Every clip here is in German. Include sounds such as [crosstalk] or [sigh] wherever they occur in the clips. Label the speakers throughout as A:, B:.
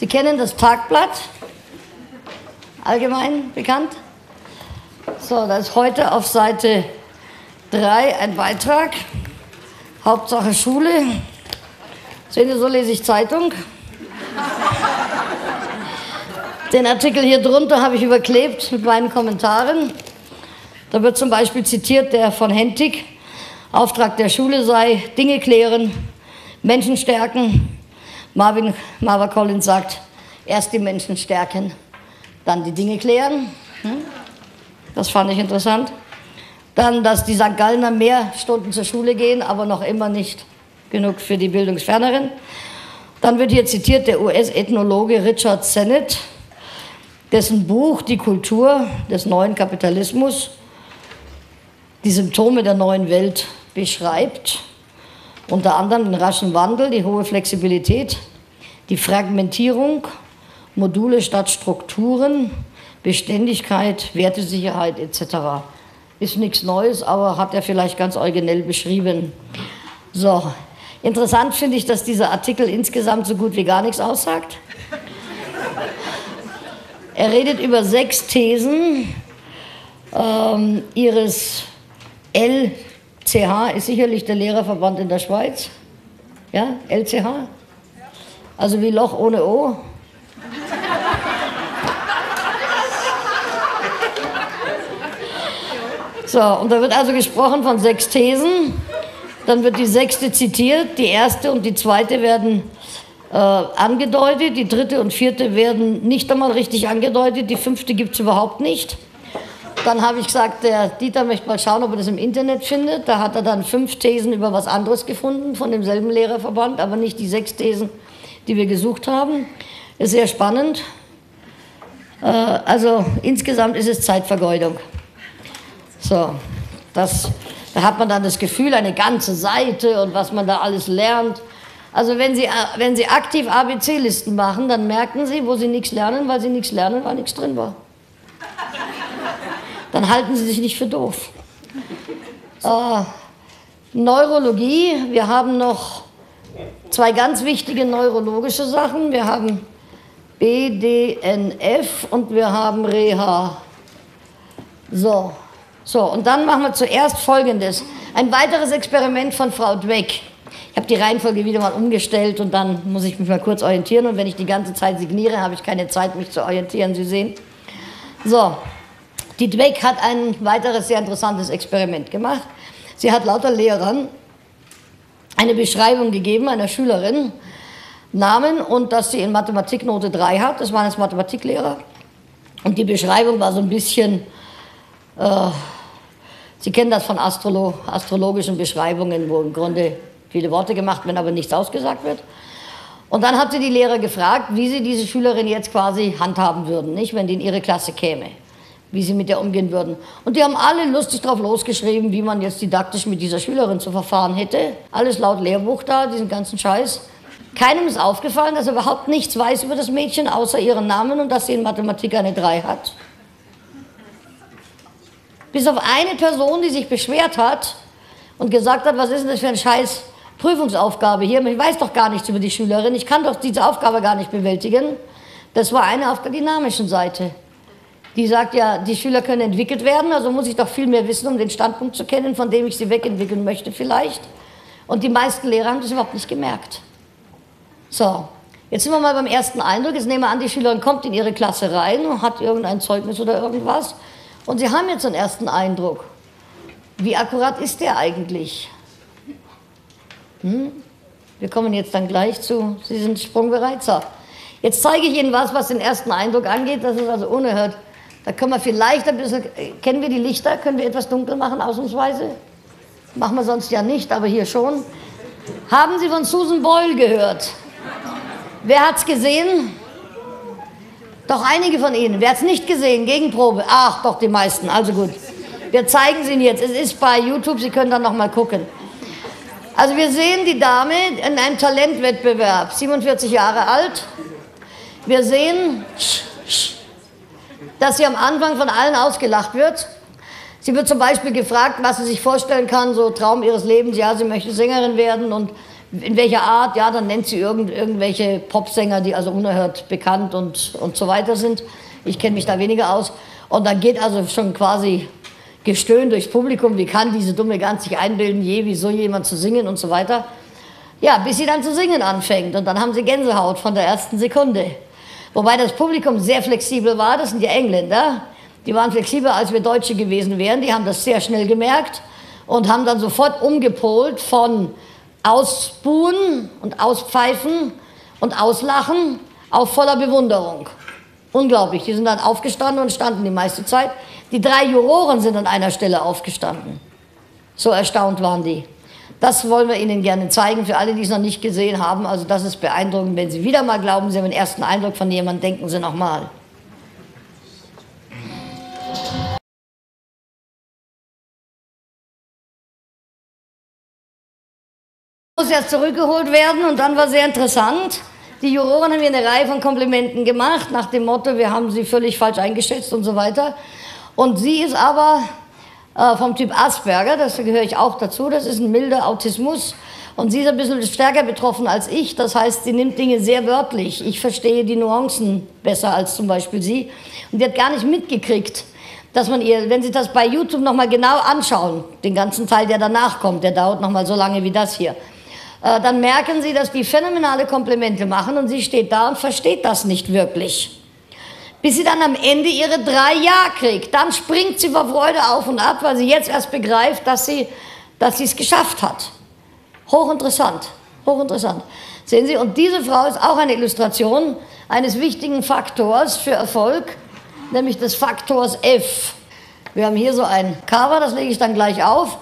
A: Sie kennen das Tagblatt, allgemein bekannt. So, da ist heute auf Seite 3 ein Beitrag. Hauptsache Schule. Sehen Sie, so lese ich Zeitung. Den Artikel hier drunter habe ich überklebt mit meinen Kommentaren. Da wird zum Beispiel zitiert der von Hentig, Auftrag der Schule sei, Dinge klären, Menschen stärken. Marvin Marva Collins sagt, erst die Menschen stärken, dann die Dinge klären. Hm? Das fand ich interessant. Dann, dass die St. Gallner mehr Stunden zur Schule gehen, aber noch immer nicht genug für die Bildungsferneren. Dann wird hier zitiert der US-Ethnologe Richard Sennett, dessen Buch Die Kultur des neuen Kapitalismus die Symptome der neuen Welt beschreibt. Unter anderem den raschen Wandel, die hohe Flexibilität, die Fragmentierung, Module statt Strukturen, Beständigkeit, Wertesicherheit etc. Ist nichts Neues, aber hat er vielleicht ganz originell beschrieben. So, interessant finde ich, dass dieser Artikel insgesamt so gut wie gar nichts aussagt. Er redet über sechs Thesen ähm, ihres LCH, ist sicherlich der Lehrerverband in der Schweiz. Ja, LCH? Also wie Loch ohne O. So, und da wird also gesprochen von sechs Thesen. Dann wird die sechste zitiert, die erste und die zweite werden äh, angedeutet, die dritte und vierte werden nicht einmal richtig angedeutet, die fünfte gibt es überhaupt nicht. Dann habe ich gesagt, der Dieter möchte mal schauen, ob er das im Internet findet. Da hat er dann fünf Thesen über was anderes gefunden von demselben Lehrerverband, aber nicht die sechs Thesen, die wir gesucht haben. Ist sehr spannend. Äh, also insgesamt ist es Zeitvergeudung. So, das, da hat man dann das Gefühl, eine ganze Seite und was man da alles lernt. Also wenn Sie, wenn Sie aktiv ABC-Listen machen, dann merken Sie, wo Sie nichts lernen, weil Sie nichts lernen, weil nichts drin war. Dann halten Sie sich nicht für doof. Äh, Neurologie, wir haben noch zwei ganz wichtige neurologische Sachen. Wir haben BDNF und wir haben Reha. So, so, und dann machen wir zuerst Folgendes. Ein weiteres Experiment von Frau Dweck. Ich habe die Reihenfolge wieder mal umgestellt und dann muss ich mich mal kurz orientieren. Und wenn ich die ganze Zeit signiere, habe ich keine Zeit, mich zu orientieren. Sie sehen. So, die Dweck hat ein weiteres sehr interessantes Experiment gemacht. Sie hat lauter Lehrern eine Beschreibung gegeben, einer Schülerin, Namen und dass sie in Mathematik Note 3 hat. Das waren jetzt Mathematiklehrer. Und die Beschreibung war so ein bisschen. Äh, Sie kennen das von Astrolo astrologischen Beschreibungen, wo im Grunde viele Worte gemacht werden, aber nichts ausgesagt wird. Und dann hat sie die Lehrer gefragt, wie sie diese Schülerin jetzt quasi handhaben würden, nicht, wenn die in ihre Klasse käme, wie sie mit der umgehen würden. Und die haben alle lustig drauf losgeschrieben, wie man jetzt didaktisch mit dieser Schülerin zu verfahren hätte. Alles laut Lehrbuch da, diesen ganzen Scheiß. Keinem ist aufgefallen, dass er überhaupt nichts weiß über das Mädchen, außer ihren Namen und dass sie in Mathematik eine 3 hat. Bis auf eine Person, die sich beschwert hat und gesagt hat, was ist denn das für ein Scheiß Prüfungsaufgabe hier? Ich weiß doch gar nichts über die Schülerin, ich kann doch diese Aufgabe gar nicht bewältigen. Das war eine auf der dynamischen Seite. Die sagt ja, die Schüler können entwickelt werden, also muss ich doch viel mehr wissen, um den Standpunkt zu kennen, von dem ich sie wegentwickeln möchte vielleicht. Und die meisten Lehrer haben das überhaupt nicht gemerkt. So, jetzt sind wir mal beim ersten Eindruck. Jetzt nehmen wir an, die Schülerin kommt in ihre Klasse rein und hat irgendein Zeugnis oder irgendwas und Sie haben jetzt einen ersten Eindruck. Wie akkurat ist der eigentlich? Hm? Wir kommen jetzt dann gleich zu, Sie sind sprungbereit. So. Jetzt zeige ich Ihnen was, was den ersten Eindruck angeht. Das ist also unerhört. Da können wir vielleicht ein bisschen, kennen wir die Lichter? Können wir etwas dunkel machen, ausnahmsweise? Machen wir sonst ja nicht, aber hier schon. Haben Sie von Susan Boyle gehört? Wer hat es gesehen? Doch einige von Ihnen. Wer hat es nicht gesehen? Gegenprobe. Ach, doch die meisten. Also gut. Wir zeigen es Ihnen jetzt. Es ist bei YouTube. Sie können dann noch mal gucken. Also wir sehen die Dame in einem Talentwettbewerb. 47 Jahre alt. Wir sehen, dass sie am Anfang von allen ausgelacht wird. Sie wird zum Beispiel gefragt, was sie sich vorstellen kann, so Traum ihres Lebens. Ja, sie möchte Sängerin werden und In welcher Art? Ja, dann nennt sie irgend, irgendwelche Popsänger, die also unerhört bekannt und, und so weiter sind. Ich kenne mich da weniger aus. Und dann geht also schon quasi Gestöhn durchs Publikum. Wie kann diese dumme Gans sich einbilden, je, wie so jemand zu singen und so weiter. Ja, bis sie dann zu singen anfängt. Und dann haben sie Gänsehaut von der ersten Sekunde. Wobei das Publikum sehr flexibel war. Das sind die Engländer. Die waren flexibler, als wir Deutsche gewesen wären. Die haben das sehr schnell gemerkt und haben dann sofort umgepolt von Ausbuhen und Auspfeifen und Auslachen auf voller Bewunderung. Unglaublich. Die sind dann aufgestanden und standen die meiste Zeit. Die drei Juroren sind an einer Stelle aufgestanden. So erstaunt waren die. Das wollen wir Ihnen gerne zeigen, für alle, die es noch nicht gesehen haben. Also das ist beeindruckend. Wenn Sie wieder mal glauben, Sie haben den ersten Eindruck von jemandem, denken Sie nochmal. muss erst zurückgeholt werden und dann war sehr interessant. Die Juroren haben mir eine Reihe von Komplimenten gemacht, nach dem Motto, wir haben sie völlig falsch eingeschätzt und so weiter. Und sie ist aber äh, vom Typ Asperger, das gehöre ich auch dazu, das ist ein milder Autismus. Und sie ist ein bisschen stärker betroffen als ich, das heißt, sie nimmt Dinge sehr wörtlich. Ich verstehe die Nuancen besser als zum Beispiel sie. Und die hat gar nicht mitgekriegt, dass man ihr, wenn Sie das bei YouTube nochmal genau anschauen, den ganzen Teil, der danach kommt, der dauert nochmal so lange wie das hier, äh, dann merken Sie, dass die phänomenale Komplimente machen und sie steht da und versteht das nicht wirklich. Bis sie dann am Ende ihre drei Ja kriegt. Dann springt sie vor Freude auf und ab, weil sie jetzt erst begreift, dass sie dass es geschafft hat. Hochinteressant, hochinteressant. Sehen Sie, und diese Frau ist auch eine Illustration eines wichtigen Faktors für Erfolg, nämlich des Faktors F. Wir haben hier so ein Cover, das lege ich dann gleich auf.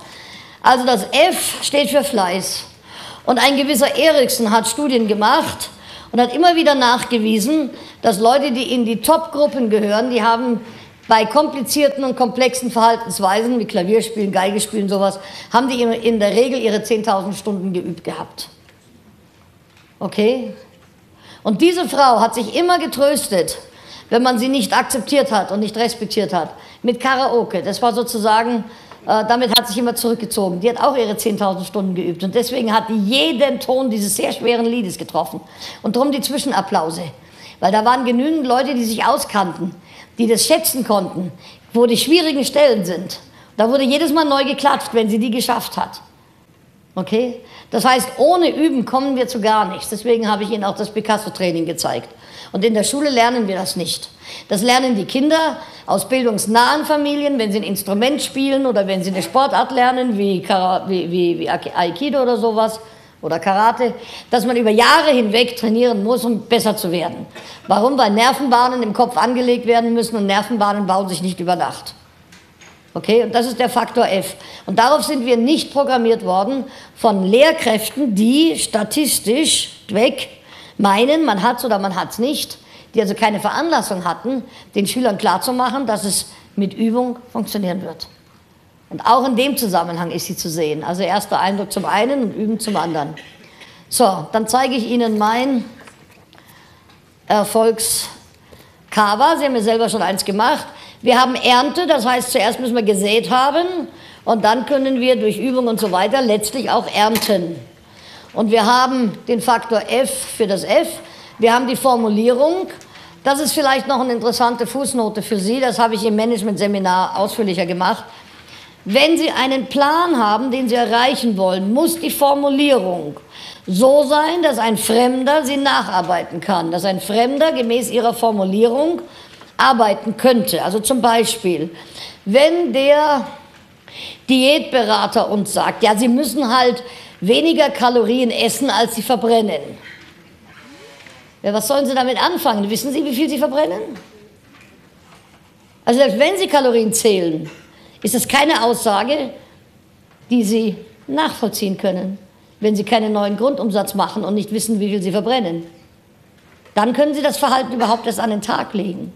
A: Also das F steht für Fleiß. Und ein gewisser Eriksen hat Studien gemacht und hat immer wieder nachgewiesen, dass Leute, die in die Top-Gruppen gehören, die haben bei komplizierten und komplexen Verhaltensweisen, wie Klavierspielen, Geigespielen, sowas, haben die in der Regel ihre 10.000 Stunden geübt gehabt. Okay? Und diese Frau hat sich immer getröstet, wenn man sie nicht akzeptiert hat und nicht respektiert hat, mit Karaoke. Das war sozusagen damit hat sich immer zurückgezogen. Die hat auch ihre 10.000 Stunden geübt und deswegen hat die jeden Ton dieses sehr schweren Liedes getroffen. Und darum die Zwischenapplause. Weil da waren genügend Leute, die sich auskannten, die das schätzen konnten, wo die schwierigen Stellen sind. Da wurde jedes Mal neu geklatscht, wenn sie die geschafft hat. Okay? Das heißt, ohne Üben kommen wir zu gar nichts. Deswegen habe ich Ihnen auch das Picasso-Training gezeigt. Und in der Schule lernen wir das nicht. Das lernen die Kinder aus bildungsnahen Familien, wenn sie ein Instrument spielen oder wenn sie eine Sportart lernen, wie, wie, wie, wie Aikido oder sowas oder Karate, dass man über Jahre hinweg trainieren muss, um besser zu werden. Warum? Weil Nervenbahnen im Kopf angelegt werden müssen und Nervenbahnen bauen sich nicht über Nacht. Okay, und das ist der Faktor F. Und darauf sind wir nicht programmiert worden von Lehrkräften, die statistisch weg meinen, man hat es oder man hat es nicht, die also keine Veranlassung hatten, den Schülern klarzumachen, dass es mit Übung funktionieren wird. Und auch in dem Zusammenhang ist sie zu sehen. Also erster Eindruck zum einen und Üben zum anderen. So, dann zeige ich Ihnen mein Erfolgscover. Sie haben mir selber schon eins gemacht. Wir haben Ernte, das heißt, zuerst müssen wir gesät haben und dann können wir durch Übung und so weiter letztlich auch ernten. Und wir haben den Faktor F für das F. Wir haben die Formulierung. Das ist vielleicht noch eine interessante Fußnote für Sie. Das habe ich im Management-Seminar ausführlicher gemacht. Wenn Sie einen Plan haben, den Sie erreichen wollen, muss die Formulierung so sein, dass ein Fremder sie nacharbeiten kann, dass ein Fremder gemäß ihrer Formulierung arbeiten könnte. Also zum Beispiel, wenn der Diätberater uns sagt, ja, Sie müssen halt weniger Kalorien essen, als Sie verbrennen. Ja, was sollen Sie damit anfangen? Wissen Sie, wie viel Sie verbrennen? Also selbst wenn Sie Kalorien zählen, ist das keine Aussage, die Sie nachvollziehen können, wenn Sie keinen neuen Grundumsatz machen und nicht wissen, wie viel Sie verbrennen. Dann können Sie das Verhalten überhaupt erst an den Tag legen.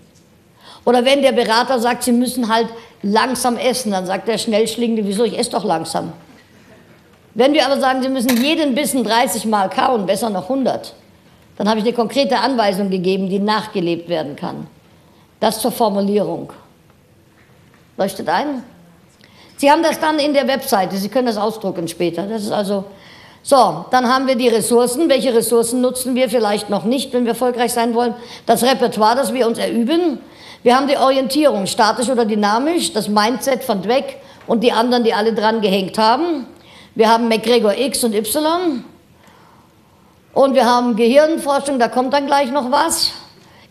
A: Oder wenn der Berater sagt, Sie müssen halt langsam essen, dann sagt der Schnellschlingende, wieso, ich esse doch langsam. Wenn wir aber sagen, Sie müssen jeden Bissen 30 Mal kauen, besser noch 100, dann habe ich eine konkrete Anweisung gegeben, die nachgelebt werden kann. Das zur Formulierung. Leuchtet ein? Sie haben das dann in der Webseite, Sie können das ausdrucken später. Das ist also So, dann haben wir die Ressourcen. Welche Ressourcen nutzen wir vielleicht noch nicht, wenn wir erfolgreich sein wollen? Das Repertoire, das wir uns erüben. Wir haben die Orientierung, statisch oder dynamisch, das Mindset von Dweck und die anderen, die alle dran gehängt haben. Wir haben McGregor X und Y. Und wir haben Gehirnforschung, da kommt dann gleich noch was.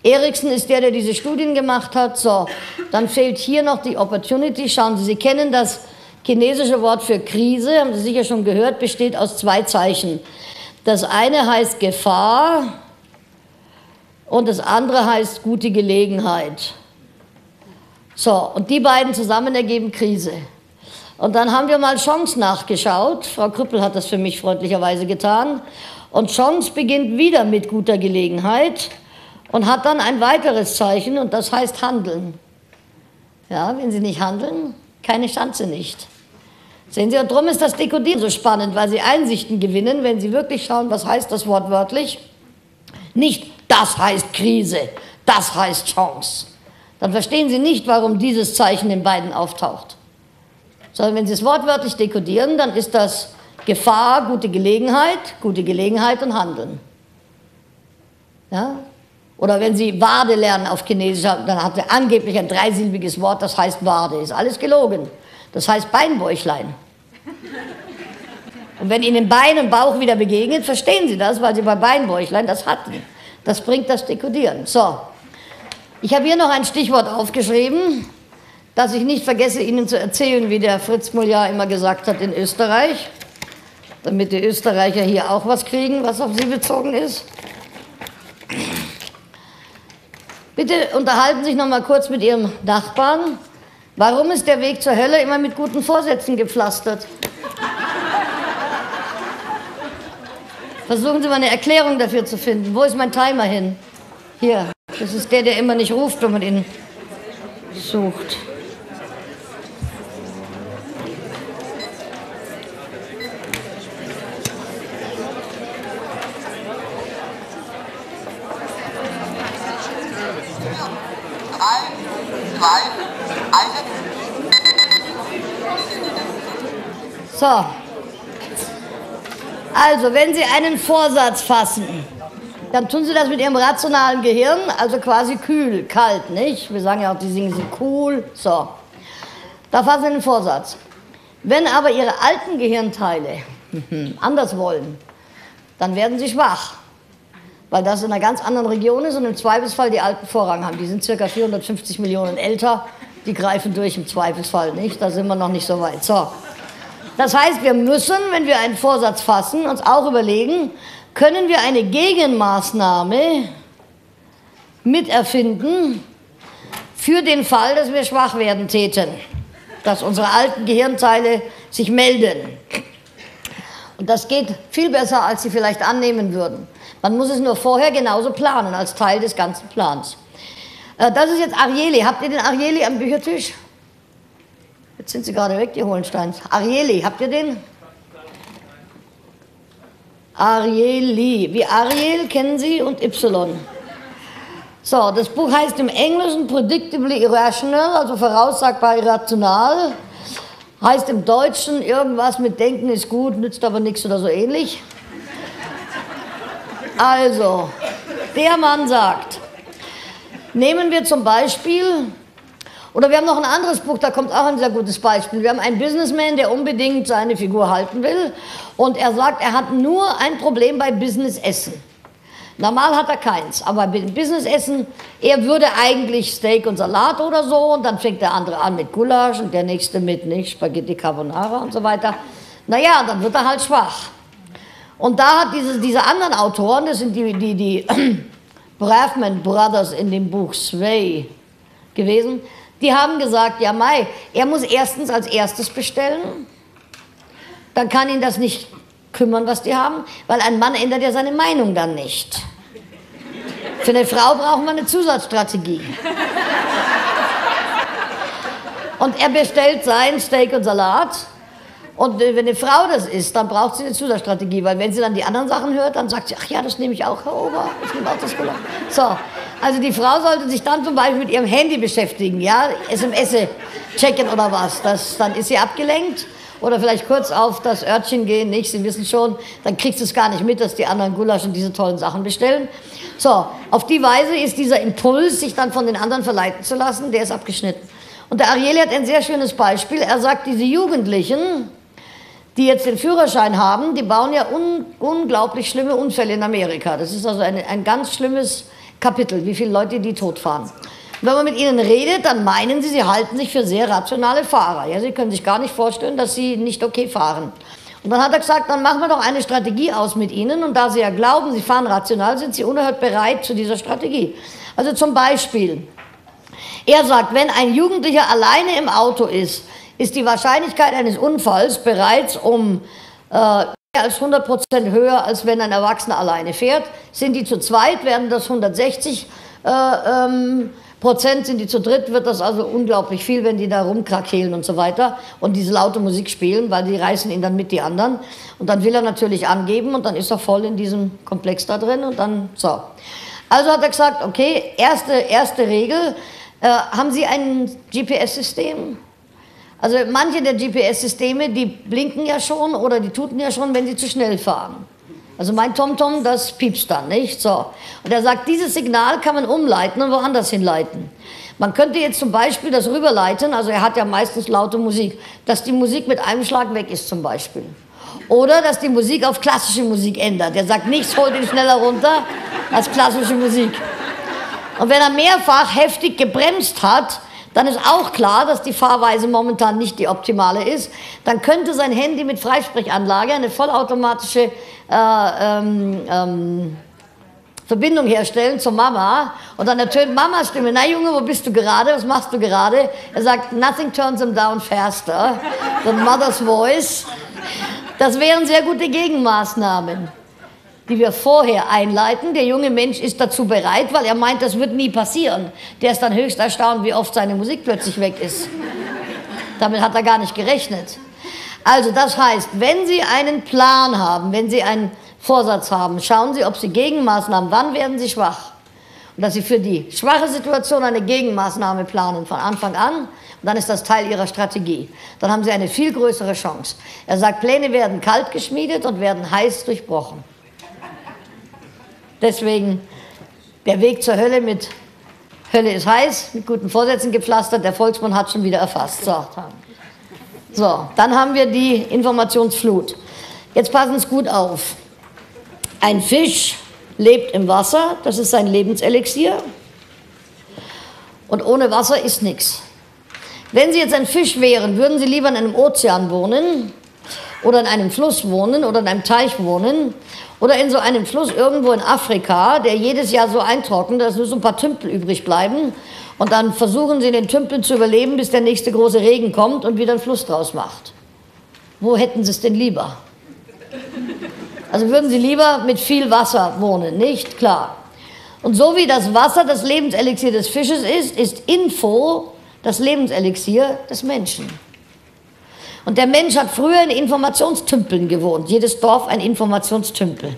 A: Erikson ist der, der diese Studien gemacht hat. So, dann fehlt hier noch die Opportunity. Schauen Sie, Sie kennen das chinesische Wort für Krise, haben Sie sicher schon gehört, besteht aus zwei Zeichen. Das eine heißt Gefahr und das andere heißt gute Gelegenheit. So, und die beiden zusammen ergeben Krise. Und dann haben wir mal Chance nachgeschaut. Frau Krüppel hat das für mich freundlicherweise getan. Und Chance beginnt wieder mit guter Gelegenheit und hat dann ein weiteres Zeichen und das heißt Handeln. Ja, wenn Sie nicht handeln, keine Chance nicht. Sehen Sie, und darum ist das Dekodieren so spannend, weil Sie Einsichten gewinnen, wenn Sie wirklich schauen, was heißt das Wort wörtlich. Nicht, das heißt Krise, das heißt Chance. Dann verstehen Sie nicht, warum dieses Zeichen in beiden auftaucht. Sondern wenn Sie es wortwörtlich dekodieren, dann ist das Gefahr, gute Gelegenheit, gute Gelegenheit und Handeln. Ja? Oder wenn Sie Wade lernen auf Chinesisch, dann hat er angeblich ein dreisilbiges Wort, das heißt Wade. Ist alles gelogen. Das heißt Beinbäuchlein. Und wenn Ihnen Bein und Bauch wieder begegnet, verstehen Sie das, weil Sie bei Beinbäuchlein das hatten. Das bringt das Dekodieren. So, ich habe hier noch ein Stichwort aufgeschrieben, dass ich nicht vergesse, Ihnen zu erzählen, wie der Fritz Muljar immer gesagt hat in Österreich, damit die Österreicher hier auch was kriegen, was auf sie bezogen ist. Bitte unterhalten Sie sich noch mal kurz mit Ihrem Nachbarn Warum ist der Weg zur Hölle immer mit guten Vorsätzen gepflastert? Versuchen Sie mal eine Erklärung dafür zu finden. Wo ist mein Timer hin? Hier, das ist der, der immer nicht ruft, wenn man ihn sucht. So. Also, wenn Sie einen Vorsatz fassen, dann tun Sie das mit Ihrem rationalen Gehirn, also quasi kühl, kalt, nicht? Wir sagen ja auch, die Dinge sind cool. So. Da fassen Sie einen Vorsatz. Wenn aber Ihre alten Gehirnteile [laughs] anders wollen, dann werden Sie schwach. Weil das in einer ganz anderen Region ist und im Zweifelsfall die alten Vorrang haben. Die sind circa 450 Millionen älter die greifen durch im Zweifelsfall nicht. Da sind wir noch nicht so weit. So. Das heißt, wir müssen, wenn wir einen Vorsatz fassen, uns auch überlegen, können wir eine Gegenmaßnahme miterfinden für den Fall, dass wir schwach werden täten, dass unsere alten Gehirnteile sich melden. Und das geht viel besser, als Sie vielleicht annehmen würden. Man muss es nur vorher genauso planen, als Teil des ganzen Plans. Äh, das ist jetzt Arieli. Habt ihr den Arieli am Büchertisch? Jetzt sind sie gerade weg, die Hohensteins. Arieli, habt ihr den? Arieli. Wie Ariel kennen Sie und Y. So, das Buch heißt im Englischen Predictably Irrational, also voraussagbar irrational. Heißt im Deutschen irgendwas mit Denken ist gut, nützt aber nichts oder so ähnlich. Also, der Mann sagt, Nehmen wir zum Beispiel, oder wir haben noch ein anderes Buch, da kommt auch ein sehr gutes Beispiel. Wir haben einen Businessman, der unbedingt seine Figur halten will und er sagt, er hat nur ein Problem bei Businessessen. Normal hat er keins, aber beim Businessessen, er würde eigentlich Steak und Salat oder so und dann fängt der andere an mit Gulasch und der nächste mit nicht Spaghetti Carbonara und so weiter. Naja, dann wird er halt schwach. Und da hat diese, diese anderen Autoren, das sind die, die, die [clears throat] Bravman Brothers in dem Buch Sway gewesen. Die haben gesagt, ja Mai, er muss erstens als erstes bestellen, dann kann ihn das nicht kümmern, was die haben, weil ein Mann ändert ja seine Meinung dann nicht. Für eine Frau brauchen wir eine Zusatzstrategie. Und er bestellt sein Steak und Salat und wenn eine Frau das ist, dann braucht sie eine Zusatzstrategie, weil wenn sie dann die anderen Sachen hört, dann sagt sie, ach ja, das nehme ich auch, Herr Ober, ich nehme auch das Gulasch. So, also die Frau sollte sich dann zum Beispiel mit ihrem Handy beschäftigen, ja, SMS checken oder was, das, dann ist sie abgelenkt. Oder vielleicht kurz auf das Örtchen gehen, nicht? Sie wissen schon, dann kriegst du es gar nicht mit, dass die anderen Gulasch und diese tollen Sachen bestellen. So, auf die Weise ist dieser Impuls, sich dann von den anderen verleiten zu lassen, der ist abgeschnitten. Und der Arieli hat ein sehr schönes Beispiel. Er sagt, diese Jugendlichen, die jetzt den Führerschein haben, die bauen ja un unglaublich schlimme Unfälle in Amerika. Das ist also ein, ein ganz schlimmes Kapitel, wie viele Leute die totfahren. Wenn man mit ihnen redet, dann meinen sie, sie halten sich für sehr rationale Fahrer. Ja, sie können sich gar nicht vorstellen, dass sie nicht okay fahren. Und dann hat er gesagt, dann machen wir doch eine Strategie aus mit ihnen. Und da sie ja glauben, sie fahren rational, sind sie unerhört bereit zu dieser Strategie. Also zum Beispiel, er sagt, wenn ein Jugendlicher alleine im Auto ist, ist die Wahrscheinlichkeit eines Unfalls bereits um äh, mehr als 100 Prozent höher, als wenn ein Erwachsener alleine fährt. Sind die zu zweit, werden das 160 äh, ähm, Prozent sind die zu dritt, wird das also unglaublich viel, wenn die da rumkrakehlen und so weiter und diese laute Musik spielen, weil die reißen ihn dann mit die anderen. Und dann will er natürlich angeben und dann ist er voll in diesem Komplex da drin und dann so. Also hat er gesagt, okay, erste, erste Regel, äh, haben Sie ein GPS-System? Also manche der GPS-Systeme, die blinken ja schon oder die tuten ja schon, wenn sie zu schnell fahren. Also mein TomTom, das piepst dann, nicht? So. Und er sagt, dieses Signal kann man umleiten und woanders hinleiten. Man könnte jetzt zum Beispiel das rüberleiten, also er hat ja meistens laute Musik, dass die Musik mit einem Schlag weg ist zum Beispiel. Oder dass die Musik auf klassische Musik ändert. Er sagt, nichts holt ihn schneller runter als klassische Musik. Und wenn er mehrfach heftig gebremst hat, dann ist auch klar, dass die Fahrweise momentan nicht die optimale ist. Dann könnte sein Handy mit Freisprechanlage eine vollautomatische äh, ähm, ähm, Verbindung herstellen zur Mama und dann ertönt Mamas Stimme, na Junge, wo bist du gerade, was machst du gerade? Er sagt, nothing turns him down faster than mother's voice. Das wären sehr gute Gegenmaßnahmen die wir vorher einleiten. Der junge Mensch ist dazu bereit, weil er meint, das wird nie passieren. Der ist dann höchst erstaunt, wie oft seine Musik plötzlich weg ist. Damit hat er gar nicht gerechnet. Also das heißt, wenn Sie einen Plan haben, wenn Sie einen Vorsatz haben, schauen Sie, ob Sie Gegenmaßnahmen, wann werden Sie schwach? Und dass Sie für die schwache Situation eine Gegenmaßnahme planen von Anfang an, dann ist das Teil Ihrer Strategie. Dann haben Sie eine viel größere Chance. Er sagt, Pläne werden kalt geschmiedet und werden heiß durchbrochen. Deswegen der Weg zur Hölle mit Hölle ist heiß, mit guten Vorsätzen gepflastert, der Volksmund hat schon wieder erfasst. So, so dann haben wir die Informationsflut. Jetzt passen Sie gut auf. Ein Fisch lebt im Wasser, das ist sein Lebenselixier. Und ohne Wasser ist nichts. Wenn Sie jetzt ein Fisch wären, würden Sie lieber in einem Ozean wohnen oder in einem Fluss wohnen oder in einem Teich wohnen oder in so einem Fluss irgendwo in Afrika, der jedes Jahr so eintrocknet, dass nur so ein paar Tümpel übrig bleiben. Und dann versuchen sie in den Tümpeln zu überleben, bis der nächste große Regen kommt und wieder einen Fluss draus macht. Wo hätten sie es denn lieber? Also würden sie lieber mit viel Wasser wohnen, nicht? Klar. Und so wie das Wasser das Lebenselixier des Fisches ist, ist Info das Lebenselixier des Menschen. Und der Mensch hat früher in Informationstümpeln gewohnt, jedes Dorf ein Informationstümpel.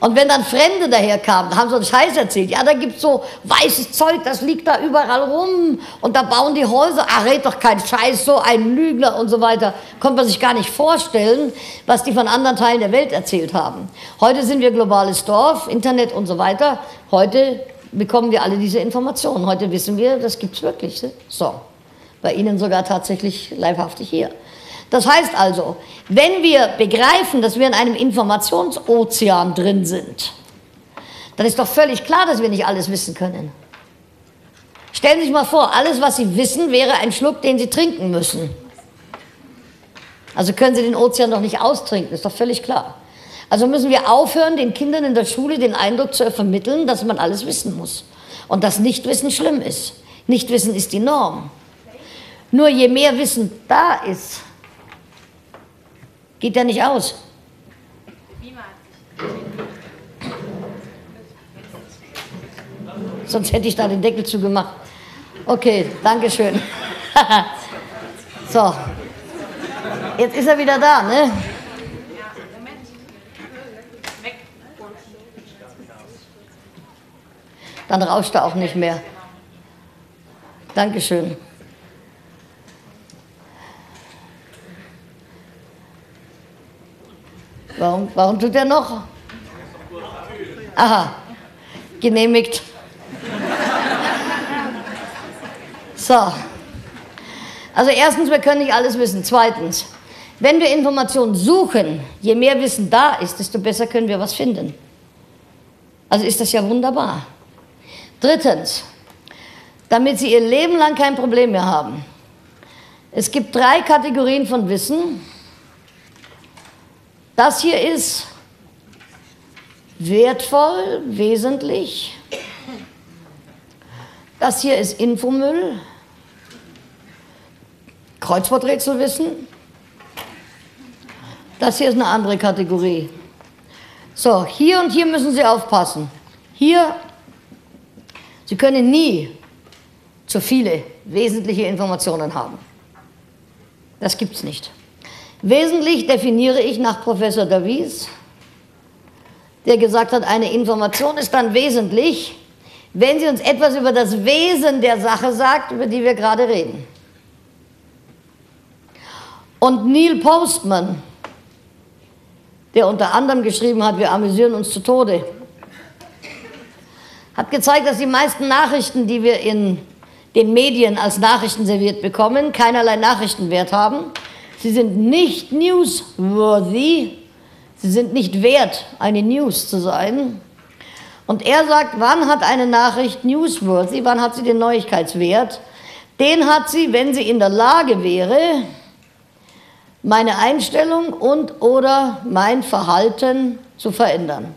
A: Und wenn dann Fremde daherkamen, haben sie uns Scheiß erzählt. Ja, da gibt es so weißes Zeug, das liegt da überall rum. Und da bauen die Häuser. Ach, red doch kein Scheiß, so ein Lügner und so weiter. Konnte man sich gar nicht vorstellen, was die von anderen Teilen der Welt erzählt haben. Heute sind wir globales Dorf, Internet und so weiter. Heute bekommen wir alle diese Informationen. Heute wissen wir, das gibt es wirklich. So bei Ihnen sogar tatsächlich leibhaftig hier. Das heißt also, wenn wir begreifen, dass wir in einem Informationsozean drin sind, dann ist doch völlig klar, dass wir nicht alles wissen können. Stellen Sie sich mal vor, alles, was Sie wissen, wäre ein Schluck, den Sie trinken müssen. Also können Sie den Ozean doch nicht austrinken, ist doch völlig klar. Also müssen wir aufhören, den Kindern in der Schule den Eindruck zu vermitteln, dass man alles wissen muss. Und dass Nichtwissen schlimm ist. Nichtwissen ist die Norm. Nur je mehr Wissen da ist, geht ja nicht aus. Sonst hätte ich da den Deckel zugemacht. Okay, danke schön. [laughs] so, jetzt ist er wieder da, ne? Dann rauscht er auch nicht mehr. Dankeschön. Warum, warum tut er noch? Aha, genehmigt. So. Also erstens, wir können nicht alles wissen. Zweitens, wenn wir Informationen suchen, je mehr Wissen da ist, desto besser können wir was finden. Also ist das ja wunderbar. Drittens, damit Sie Ihr Leben lang kein Problem mehr haben. Es gibt drei Kategorien von Wissen. Das hier ist wertvoll, wesentlich. Das hier ist Infomüll. Kreuzworträtselwissen. Das hier ist eine andere Kategorie. So, hier und hier müssen Sie aufpassen. Hier, Sie können nie zu viele wesentliche Informationen haben. Das gibt es nicht. Wesentlich definiere ich nach Professor Davies, der gesagt hat, eine Information ist dann wesentlich, wenn sie uns etwas über das Wesen der Sache sagt, über die wir gerade reden. Und Neil Postman, der unter anderem geschrieben hat, wir amüsieren uns zu Tode, hat gezeigt, dass die meisten Nachrichten, die wir in den Medien als Nachrichten serviert bekommen, keinerlei Nachrichtenwert haben. Sie sind nicht newsworthy, sie sind nicht wert, eine News zu sein. Und er sagt, wann hat eine Nachricht newsworthy, wann hat sie den Neuigkeitswert? Den hat sie, wenn sie in der Lage wäre, meine Einstellung und oder mein Verhalten zu verändern.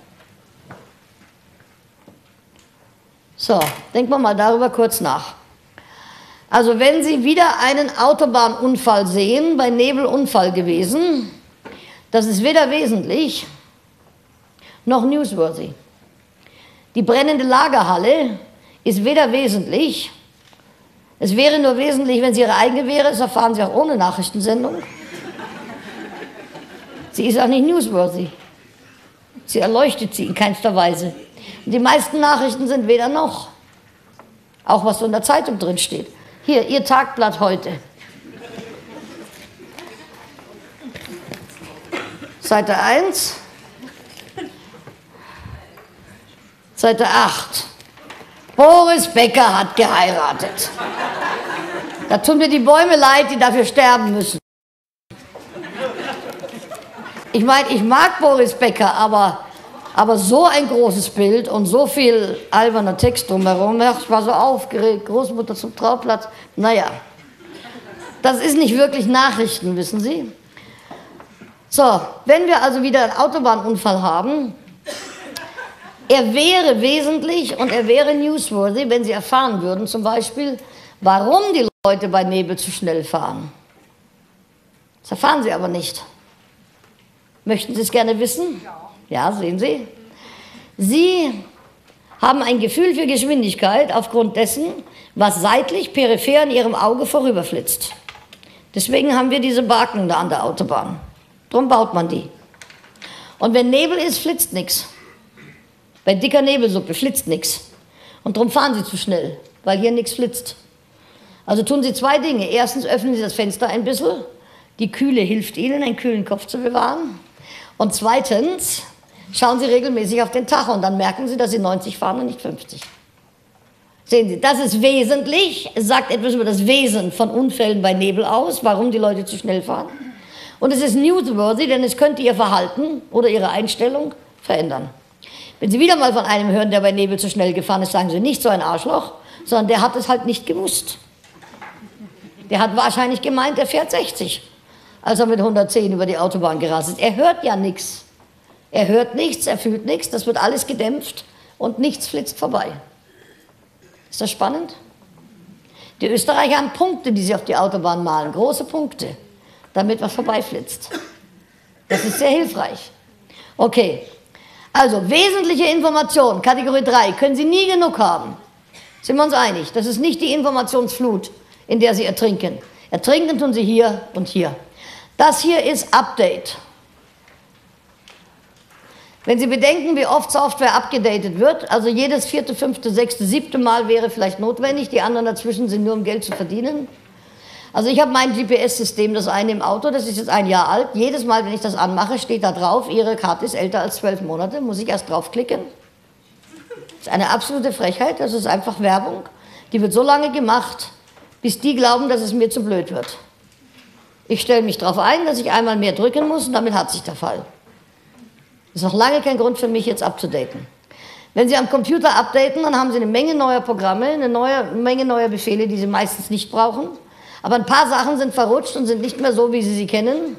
A: So, denken wir mal darüber kurz nach. Also wenn Sie wieder einen Autobahnunfall sehen, bei Nebelunfall gewesen, das ist weder wesentlich noch newsworthy. Die brennende Lagerhalle ist weder wesentlich, es wäre nur wesentlich, wenn sie ihre eigene wäre, das erfahren Sie auch ohne Nachrichtensendung. Sie ist auch nicht newsworthy. Sie erleuchtet sie in keinster Weise. Und die meisten Nachrichten sind weder noch. Auch was so in der Zeitung drin steht. Hier, Ihr Tagblatt heute. Seite 1. Seite 8. Boris Becker hat geheiratet. Da tun mir die Bäume leid, die dafür sterben müssen. Ich meine, ich mag Boris Becker, aber, aber so ein großes Bild und so viel alberner Text drumherum, ich war so aufgeregt, Großmutter zum Trauplatz, naja. Das ist nicht wirklich Nachrichten, wissen Sie. So, wenn wir also wieder einen Autobahnunfall haben, er wäre wesentlich und er wäre newsworthy, wenn Sie erfahren würden, zum Beispiel, warum die Leute bei Nebel zu schnell fahren. Das erfahren Sie aber nicht. Möchten Sie es gerne wissen? Ja. Ja, sehen Sie. Sie haben ein Gefühl für Geschwindigkeit aufgrund dessen, was seitlich peripher in Ihrem Auge vorüberflitzt. Deswegen haben wir diese Baken da an der Autobahn. Darum baut man die. Und wenn Nebel ist, flitzt nichts. Bei dicker Nebelsuppe flitzt nichts. Und darum fahren Sie zu schnell, weil hier nichts flitzt. Also tun Sie zwei Dinge. Erstens öffnen Sie das Fenster ein bisschen. Die Kühle hilft Ihnen, einen kühlen Kopf zu bewahren. Und zweitens schauen Sie regelmäßig auf den Tacho und dann merken Sie, dass Sie 90 fahren und nicht 50. Sehen Sie, das ist wesentlich, es sagt etwas über das Wesen von Unfällen bei Nebel aus, warum die Leute zu schnell fahren. Und es ist newsworthy, denn es könnte Ihr Verhalten oder Ihre Einstellung verändern. Wenn Sie wieder mal von einem hören, der bei Nebel zu schnell gefahren ist, sagen Sie nicht so ein Arschloch, sondern der hat es halt nicht gewusst. Der hat wahrscheinlich gemeint, er fährt 60 als er mit 110 über die Autobahn gerast ist. Er hört ja nichts. Er hört nichts, er fühlt nichts, das wird alles gedämpft und nichts flitzt vorbei. Ist das spannend? Die Österreicher haben Punkte, die sie auf die Autobahn malen, große Punkte, damit was vorbeiflitzt. Das ist sehr hilfreich. Okay, also wesentliche Information, Kategorie 3, können Sie nie genug haben. Sind wir uns einig? Das ist nicht die Informationsflut, in der Sie ertrinken. Ertrinken tun Sie hier und hier. Das hier ist Update. Wenn Sie bedenken, wie oft Software abgedatet wird, also jedes vierte, fünfte, sechste, siebte Mal wäre vielleicht notwendig, die anderen dazwischen sind nur um Geld zu verdienen. Also ich habe mein GPS-System, das eine im Auto, das ist jetzt ein Jahr alt. Jedes Mal, wenn ich das anmache, steht da drauf, Ihre Karte ist älter als zwölf Monate, muss ich erst draufklicken. Das ist eine absolute Frechheit, das ist einfach Werbung. Die wird so lange gemacht, bis die glauben, dass es mir zu blöd wird. Ich stelle mich darauf ein, dass ich einmal mehr drücken muss und damit hat sich der Fall. Das ist noch lange kein Grund für mich, jetzt abzudaten. Wenn Sie am Computer updaten, dann haben Sie eine Menge neuer Programme, eine neue, Menge neuer Befehle, die Sie meistens nicht brauchen. Aber ein paar Sachen sind verrutscht und sind nicht mehr so, wie Sie sie kennen.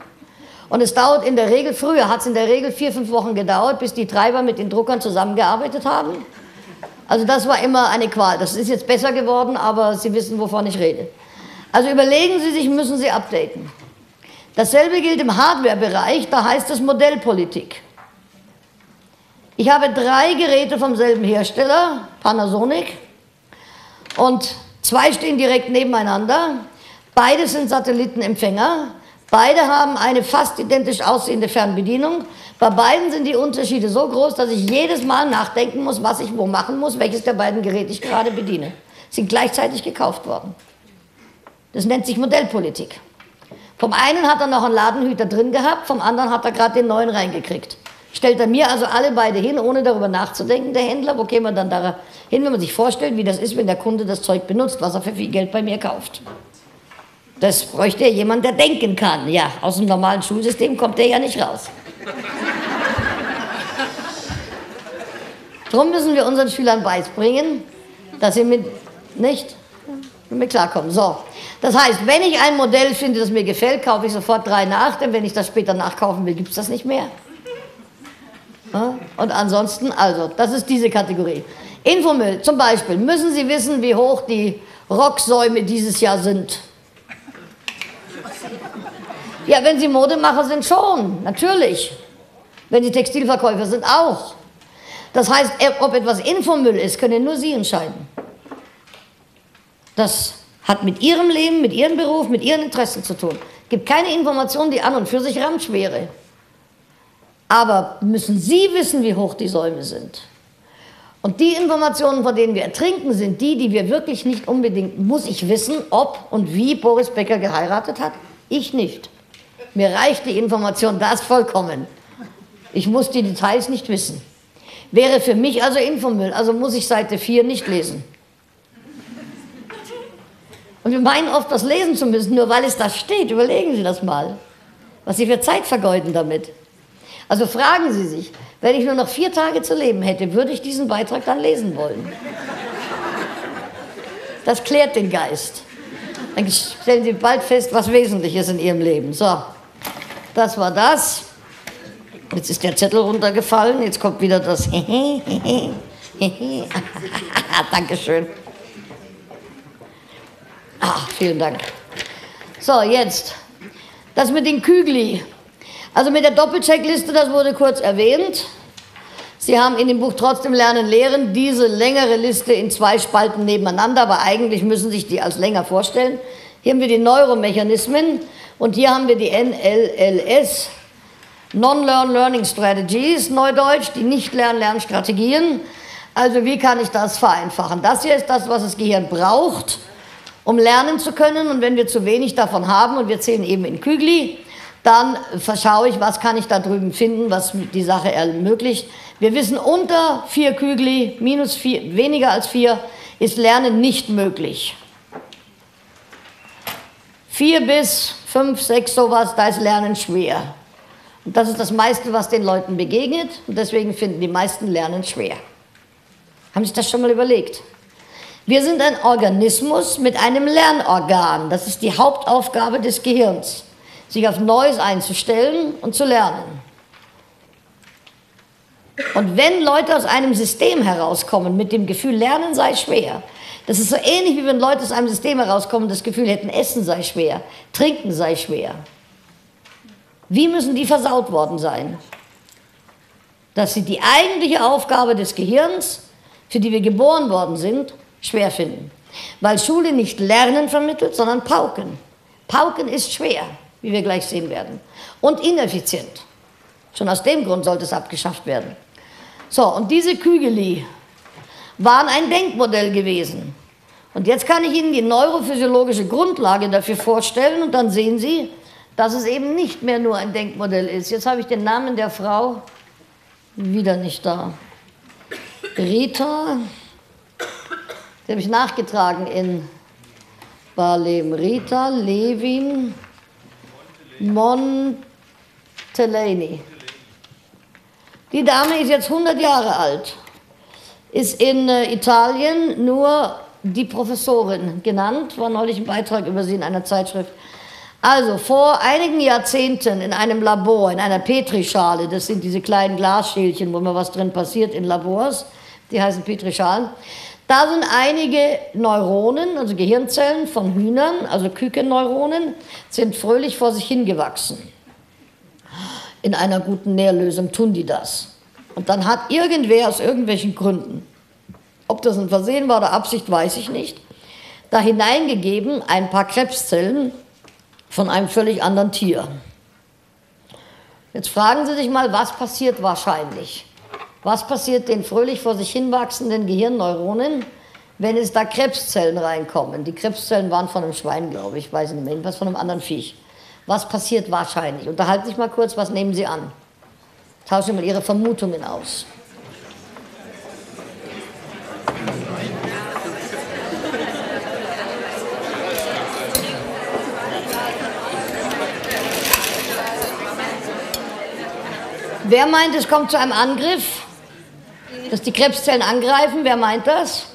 A: Und es dauert in der Regel, früher hat es in der Regel vier, fünf Wochen gedauert, bis die Treiber mit den Druckern zusammengearbeitet haben. Also das war immer eine Qual. Das ist jetzt besser geworden, aber Sie wissen, wovon ich rede. Also überlegen Sie sich, müssen Sie updaten. Dasselbe gilt im Hardware-Bereich, da heißt es Modellpolitik. Ich habe drei Geräte vom selben Hersteller, Panasonic, und zwei stehen direkt nebeneinander. Beide sind Satellitenempfänger. Beide haben eine fast identisch aussehende Fernbedienung. Bei beiden sind die Unterschiede so groß, dass ich jedes Mal nachdenken muss, was ich wo machen muss, welches der beiden Geräte ich gerade bediene. Sind gleichzeitig gekauft worden. Das nennt sich Modellpolitik. Vom einen hat er noch einen Ladenhüter drin gehabt, vom anderen hat er gerade den neuen reingekriegt. Stellt er mir also alle beide hin, ohne darüber nachzudenken, der Händler, wo käme man dann da hin, wenn man sich vorstellt, wie das ist, wenn der Kunde das Zeug benutzt, was er für viel Geld bei mir kauft. Das bräuchte ja jemand, der denken kann. Ja, aus dem normalen Schulsystem kommt der ja nicht raus. Darum müssen wir unseren Schülern beibringen, dass sie mit, nicht, mit klarkommen. So, das heißt, wenn ich ein Modell finde, das mir gefällt, kaufe ich sofort drei nach, denn wenn ich das später nachkaufen will, gibt es das nicht mehr. Und ansonsten, also, das ist diese Kategorie. Infomüll, zum Beispiel, müssen Sie wissen, wie hoch die Rocksäume dieses Jahr sind. Ja, wenn Sie Modemacher sind, schon, natürlich. Wenn Sie Textilverkäufer sind, auch. Das heißt, ob etwas Infomüll ist, können nur Sie entscheiden. Das hat mit Ihrem Leben, mit Ihrem Beruf, mit Ihren Interessen zu tun. Es gibt keine Information, die an und für sich ramsch wäre. Aber müssen Sie wissen, wie hoch die Säume sind. Und die Informationen, von denen wir ertrinken, sind die, die wir wirklich nicht unbedingt, muss ich wissen, ob und wie Boris Becker geheiratet hat? Ich nicht. Mir reicht die Information das vollkommen. Ich muss die Details nicht wissen. Wäre für mich also Infomüll, also muss ich Seite 4 nicht lesen. Und wir meinen oft, das lesen zu müssen, nur weil es da steht. Überlegen Sie das mal, was Sie für Zeit vergeuden damit. Also fragen Sie sich, wenn ich nur noch vier Tage zu leben hätte, würde ich diesen Beitrag dann lesen wollen? Das klärt den Geist. Dann stellen Sie bald fest, was wesentlich ist in Ihrem Leben. So, das war das. Jetzt ist der Zettel runtergefallen, jetzt kommt wieder das [laughs] Dankeschön. Ach, vielen Dank. So, jetzt das mit den Kügli. Also mit der Doppelcheckliste, das wurde kurz erwähnt. Sie haben in dem Buch Trotzdem Lernen Lehren diese längere Liste in zwei Spalten nebeneinander, aber eigentlich müssen sich die als länger vorstellen. Hier haben wir die Neuromechanismen und hier haben wir die NLLS, Non-Learn Learning Strategies, Neudeutsch, die Nicht-Lern-Lernstrategien. Also wie kann ich das vereinfachen? Das hier ist das, was das Gehirn braucht, um lernen zu können. Und wenn wir zu wenig davon haben, und wir zählen eben in Kügli, dann verschaue ich, was kann ich da drüben finden, was die Sache ermöglicht. Wir wissen, unter vier Kügli, minus vier, weniger als vier, ist Lernen nicht möglich. Vier bis fünf, sechs, sowas, da ist Lernen schwer. Und das ist das meiste, was den Leuten begegnet. Und deswegen finden die meisten Lernen schwer. Haben Sie sich das schon mal überlegt? Wir sind ein Organismus mit einem Lernorgan. Das ist die Hauptaufgabe des Gehirns sich auf Neues einzustellen und zu lernen. Und wenn Leute aus einem System herauskommen mit dem Gefühl, Lernen sei schwer, das ist so ähnlich wie wenn Leute aus einem System herauskommen, das Gefühl hätten, Essen sei schwer, Trinken sei schwer. Wie müssen die versaut worden sein? Dass sie die eigentliche Aufgabe des Gehirns, für die wir geboren worden sind, schwer finden. Weil Schule nicht Lernen vermittelt, sondern Pauken. Pauken ist schwer wie wir gleich sehen werden. Und ineffizient. Schon aus dem Grund sollte es abgeschafft werden. So, und diese Kügeli waren ein Denkmodell gewesen. Und jetzt kann ich Ihnen die neurophysiologische Grundlage dafür vorstellen und dann sehen Sie, dass es eben nicht mehr nur ein Denkmodell ist. Jetzt habe ich den Namen der Frau wieder nicht da. Rita, die habe ich nachgetragen in Barlem. Rita Levin Montelani. Die Dame ist jetzt 100 Jahre alt, ist in äh, Italien nur die Professorin genannt, war neulich ein Beitrag über sie in einer Zeitschrift. Also vor einigen Jahrzehnten in einem Labor, in einer Petrischale, das sind diese kleinen Glasschälchen, wo immer was drin passiert in Labors, die heißen Petrischalen, da sind einige Neuronen, also Gehirnzellen von Hühnern, also Kükenneuronen, sind fröhlich vor sich hingewachsen. In einer guten Nährlösung tun die das. Und dann hat irgendwer aus irgendwelchen Gründen ob das ein Versehen war oder Absicht, weiß ich nicht. Da hineingegeben ein paar Krebszellen von einem völlig anderen Tier. Jetzt fragen Sie sich mal, was passiert wahrscheinlich? Was passiert den fröhlich vor sich hinwachsenden Gehirnneuronen, wenn es da Krebszellen reinkommen? Die Krebszellen waren von einem Schwein, glaube ich, weiß nicht mehr, was von einem anderen Viech. Was passiert wahrscheinlich? Unterhalten Sie sich mal kurz, was nehmen Sie an? Tauschen Sie mal Ihre Vermutungen aus. Wer meint, es kommt zu einem Angriff? Dass die Krebszellen angreifen? Wer meint das?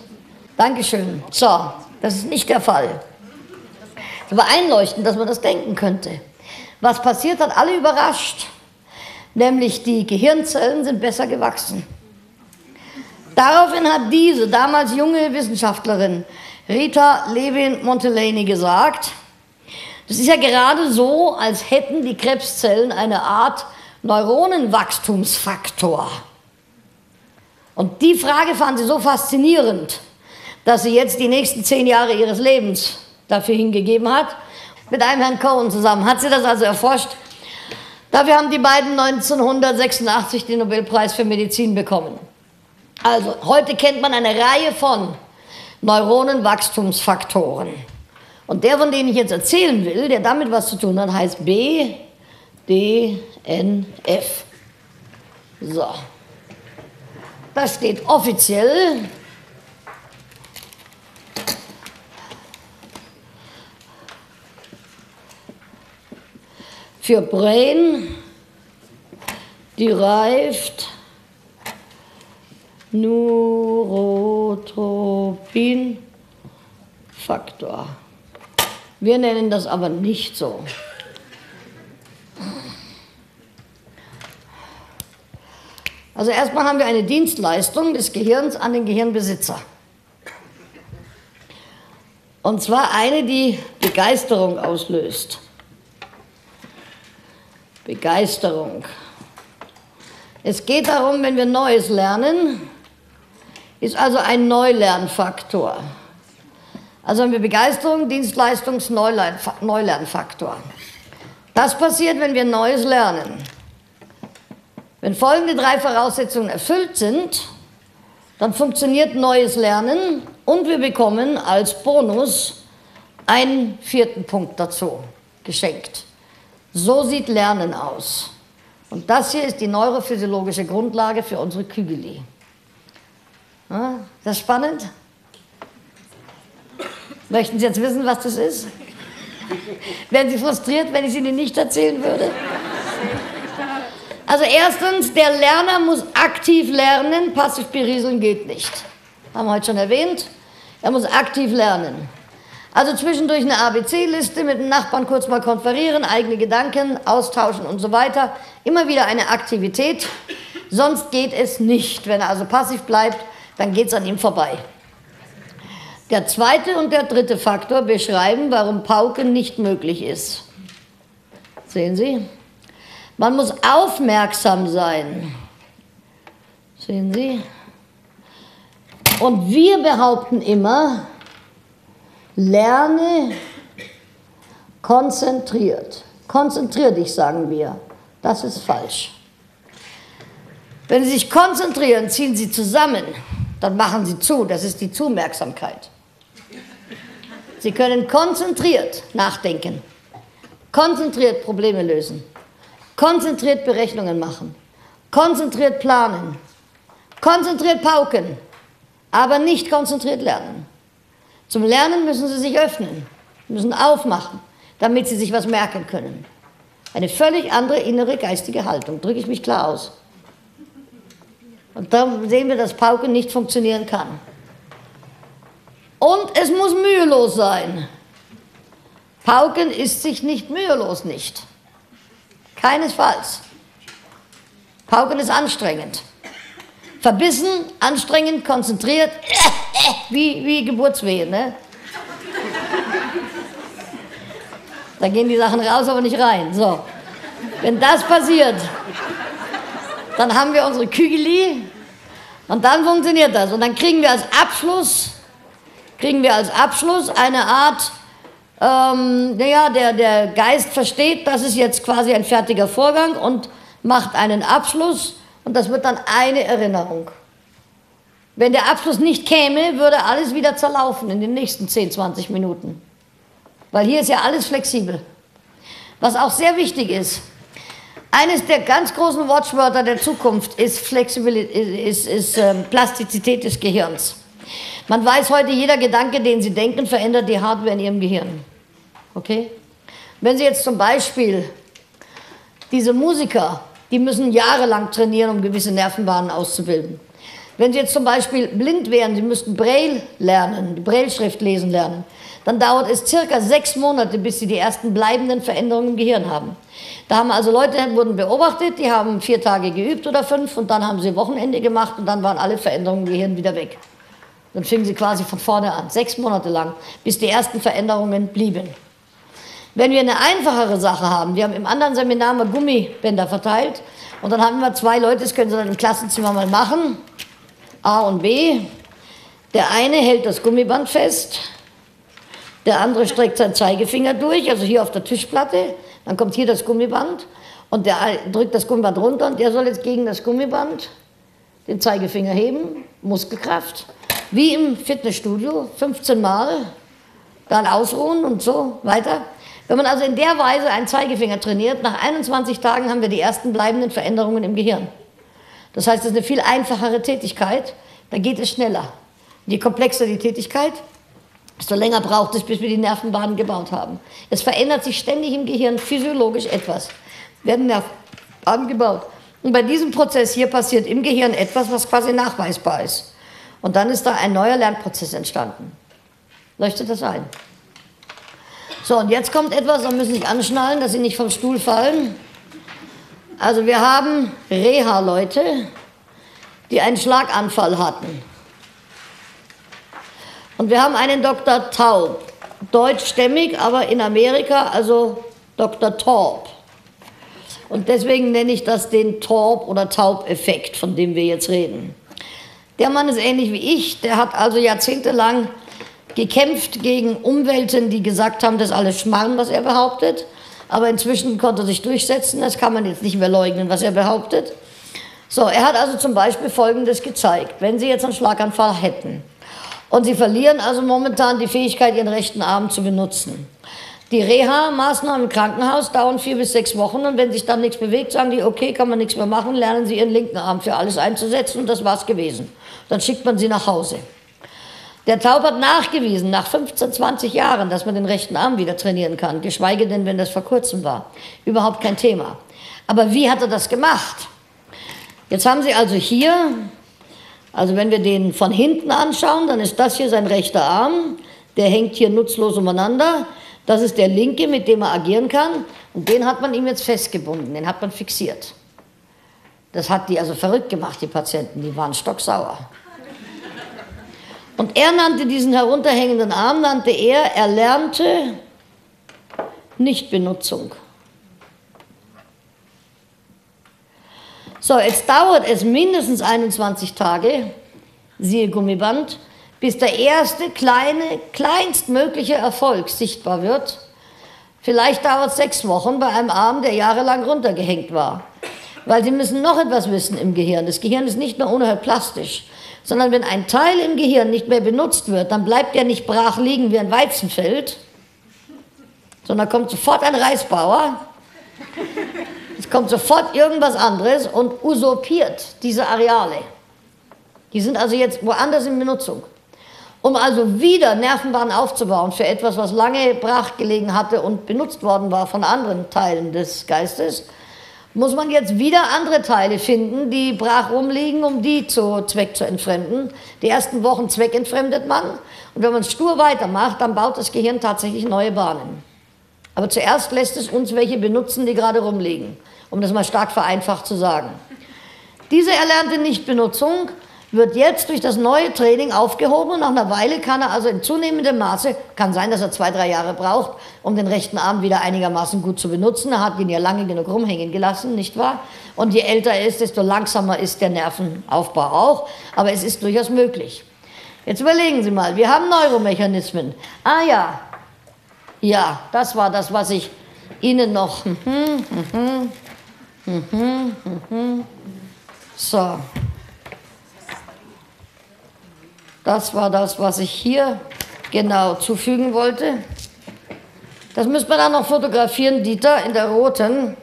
A: Dankeschön. So, das ist nicht der Fall. Es war einleuchtend, dass man das denken könnte. Was passiert, hat alle überrascht. Nämlich die Gehirnzellen sind besser gewachsen. Daraufhin hat diese damals junge Wissenschaftlerin Rita Levin Montelani gesagt, das ist ja gerade so, als hätten die Krebszellen eine Art Neuronenwachstumsfaktor. Und die Frage fand sie so faszinierend, dass sie jetzt die nächsten zehn Jahre ihres Lebens dafür hingegeben hat. Mit einem Herrn Cohen zusammen hat sie das also erforscht. Dafür haben die beiden 1986 den Nobelpreis für Medizin bekommen. Also, heute kennt man eine Reihe von Neuronenwachstumsfaktoren. Und der, von dem ich jetzt erzählen will, der damit was zu tun hat, heißt B, D, NF. So. Das steht offiziell für Brain Derived Neurotropin Faktor. Wir nennen das aber nicht so. Also erstmal haben wir eine Dienstleistung des Gehirns an den Gehirnbesitzer. Und zwar eine, die Begeisterung auslöst. Begeisterung. Es geht darum, wenn wir Neues lernen, ist also ein Neulernfaktor. Also haben wir Begeisterung, Dienstleistungs-Neulernfaktor. Das passiert, wenn wir Neues lernen. Wenn folgende drei Voraussetzungen erfüllt sind, dann funktioniert neues Lernen und wir bekommen als Bonus einen vierten Punkt dazu geschenkt. So sieht Lernen aus. Und das hier ist die neurophysiologische Grundlage für unsere Kügeli. Ist das spannend? Möchten Sie jetzt wissen, was das ist? Wären Sie frustriert, wenn ich es Ihnen nicht erzählen würde? Also erstens, der Lerner muss aktiv lernen, passiv berieseln geht nicht. Haben wir heute schon erwähnt. Er muss aktiv lernen. Also zwischendurch eine ABC-Liste mit dem Nachbarn kurz mal konferieren, eigene Gedanken austauschen und so weiter. Immer wieder eine Aktivität. Sonst geht es nicht. Wenn er also passiv bleibt, dann geht es an ihm vorbei. Der zweite und der dritte Faktor beschreiben, warum Pauken nicht möglich ist. Sehen Sie? Man muss aufmerksam sein. Sehen Sie? Und wir behaupten immer, lerne konzentriert. Konzentrier dich, sagen wir. Das ist falsch. Wenn Sie sich konzentrieren, ziehen Sie zusammen, dann machen Sie zu. Das ist die Zumerksamkeit. Sie können konzentriert nachdenken, konzentriert Probleme lösen, konzentriert Berechnungen machen, konzentriert planen, konzentriert pauken, aber nicht konzentriert lernen. Zum Lernen müssen Sie sich öffnen, müssen aufmachen, damit Sie sich was merken können. Eine völlig andere innere geistige Haltung, drücke ich mich klar aus. Und da sehen wir, dass Pauken nicht funktionieren kann. Und es muss mühelos sein. Pauken ist sich nicht mühelos nicht. Keinesfalls. Pauken ist anstrengend. Verbissen, anstrengend, konzentriert, [laughs] wie, wie Geburtswehen. Ne? Da gehen die Sachen raus, aber nicht rein. So. Wenn das passiert, dann haben wir unsere Kügeli und dann funktioniert das. Und dann kriegen wir als Abschluss, kriegen wir als Abschluss eine Art, ähm, naja, der, der Geist versteht, das ist jetzt quasi ein fertiger Vorgang und macht einen Abschluss und das wird dann eine Erinnerung. Wenn der Abschluss nicht käme, würde alles wieder zerlaufen in den nächsten 10, 20 Minuten. Weil hier ist ja alles flexibel. Was auch sehr wichtig ist, eines der ganz großen Watchwörter der Zukunft ist, Flexibilität, ist, ist ähm, Plastizität des Gehirns. Man weiß heute, jeder Gedanke, den Sie denken, verändert die Hardware in Ihrem Gehirn. Okay? Wenn Sie jetzt zum Beispiel diese Musiker, die müssen jahrelang trainieren, um gewisse Nervenbahnen auszubilden. Wenn Sie jetzt zum Beispiel blind wären, Sie müssten Braille lernen, die Braille-Schrift lesen lernen, dann dauert es circa sechs Monate, bis Sie die ersten bleibenden Veränderungen im Gehirn haben. Da haben also Leute, wurden beobachtet, die haben vier Tage geübt oder fünf und dann haben sie Wochenende gemacht und dann waren alle Veränderungen im Gehirn wieder weg. Dann fingen sie quasi von vorne an, sechs Monate lang, bis die ersten Veränderungen blieben. Wenn wir eine einfachere Sache haben, wir haben im anderen Seminar mal Gummibänder verteilt und dann haben wir zwei Leute, das können Sie dann im Klassenzimmer mal machen, A und B. Der eine hält das Gummiband fest, der andere streckt seinen Zeigefinger durch, also hier auf der Tischplatte, dann kommt hier das Gummiband und der drückt das Gummiband runter und der soll jetzt gegen das Gummiband den Zeigefinger heben, Muskelkraft, wie im Fitnessstudio, 15 Mal, dann ausruhen und so weiter. Wenn man also in der Weise einen Zeigefinger trainiert, nach 21 Tagen haben wir die ersten bleibenden Veränderungen im Gehirn. Das heißt, es ist eine viel einfachere Tätigkeit, da geht es schneller. Je komplexer die Tätigkeit, desto länger braucht es, bis wir die Nervenbahnen gebaut haben. Es verändert sich ständig im Gehirn physiologisch etwas. Werden Nervenbahnen gebaut. Und bei diesem Prozess hier passiert im Gehirn etwas, was quasi nachweisbar ist. Und dann ist da ein neuer Lernprozess entstanden. Leuchtet das ein? So, und jetzt kommt etwas, da müssen Sie sich anschnallen, dass Sie nicht vom Stuhl fallen. Also wir haben Reha-Leute, die einen Schlaganfall hatten. Und wir haben einen Dr. Taub, deutschstämmig, aber in Amerika, also Dr. Taub. Und deswegen nenne ich das den Torb- oder Taub-Effekt, von dem wir jetzt reden. Der Mann ist ähnlich wie ich, der hat also jahrzehntelang gekämpft gegen Umwelten, die gesagt haben, das ist alles Schmarrn, was er behauptet. Aber inzwischen konnte er sich durchsetzen, das kann man jetzt nicht mehr leugnen, was er behauptet. So, er hat also zum Beispiel Folgendes gezeigt. Wenn Sie jetzt einen Schlaganfall hätten und Sie verlieren also momentan die Fähigkeit, Ihren rechten Arm zu benutzen. Die Reha-Maßnahmen im Krankenhaus dauern vier bis sechs Wochen und wenn sich dann nichts bewegt, sagen die, okay, kann man nichts mehr machen, lernen Sie Ihren linken Arm für alles einzusetzen und das war's gewesen. Dann schickt man Sie nach Hause. Der Taub hat nachgewiesen, nach 15, 20 Jahren, dass man den rechten Arm wieder trainieren kann, geschweige denn, wenn das vor kurzem war. Überhaupt kein Thema. Aber wie hat er das gemacht? Jetzt haben Sie also hier, also wenn wir den von hinten anschauen, dann ist das hier sein rechter Arm, der hängt hier nutzlos umeinander. Das ist der linke, mit dem er agieren kann. Und den hat man ihm jetzt festgebunden, den hat man fixiert. Das hat die also verrückt gemacht, die Patienten, die waren stocksauer. Und er nannte diesen herunterhängenden Arm, nannte er erlernte Nichtbenutzung. So, jetzt dauert es mindestens 21 Tage, siehe Gummiband, bis der erste kleine, kleinstmögliche Erfolg sichtbar wird. Vielleicht dauert es sechs Wochen bei einem Arm, der jahrelang runtergehängt war. Weil Sie müssen noch etwas wissen im Gehirn. Das Gehirn ist nicht nur unheimlich plastisch, sondern wenn ein Teil im Gehirn nicht mehr benutzt wird, dann bleibt der nicht brach liegen wie ein Weizenfeld, sondern kommt sofort ein Reisbauer, es kommt sofort irgendwas anderes und usurpiert diese Areale. Die sind also jetzt woanders in Benutzung. Um also wieder Nervenbahnen aufzubauen für etwas, was lange brach gelegen hatte und benutzt worden war von anderen Teilen des Geistes, muss man jetzt wieder andere Teile finden, die brach rumliegen, um die zu Zweck zu entfremden. Die ersten Wochen zweckentfremdet man und wenn man stur weitermacht, dann baut das Gehirn tatsächlich neue Bahnen. Aber zuerst lässt es uns welche benutzen, die gerade rumliegen, um das mal stark vereinfacht zu sagen. Diese erlernte Nichtbenutzung wird jetzt durch das neue Training aufgehoben und nach einer Weile kann er also in zunehmendem Maße, kann sein, dass er zwei, drei Jahre braucht, um den rechten Arm wieder einigermaßen gut zu benutzen. Er hat ihn ja lange genug rumhängen gelassen, nicht wahr? Und je älter er ist, desto langsamer ist der Nervenaufbau auch, aber es ist durchaus möglich. Jetzt überlegen Sie mal, wir haben Neuromechanismen. Ah ja, ja, das war das, was ich Ihnen noch. So. Das war das, was ich hier genau zufügen wollte. Das müssen wir dann noch fotografieren, Dieter, in der roten,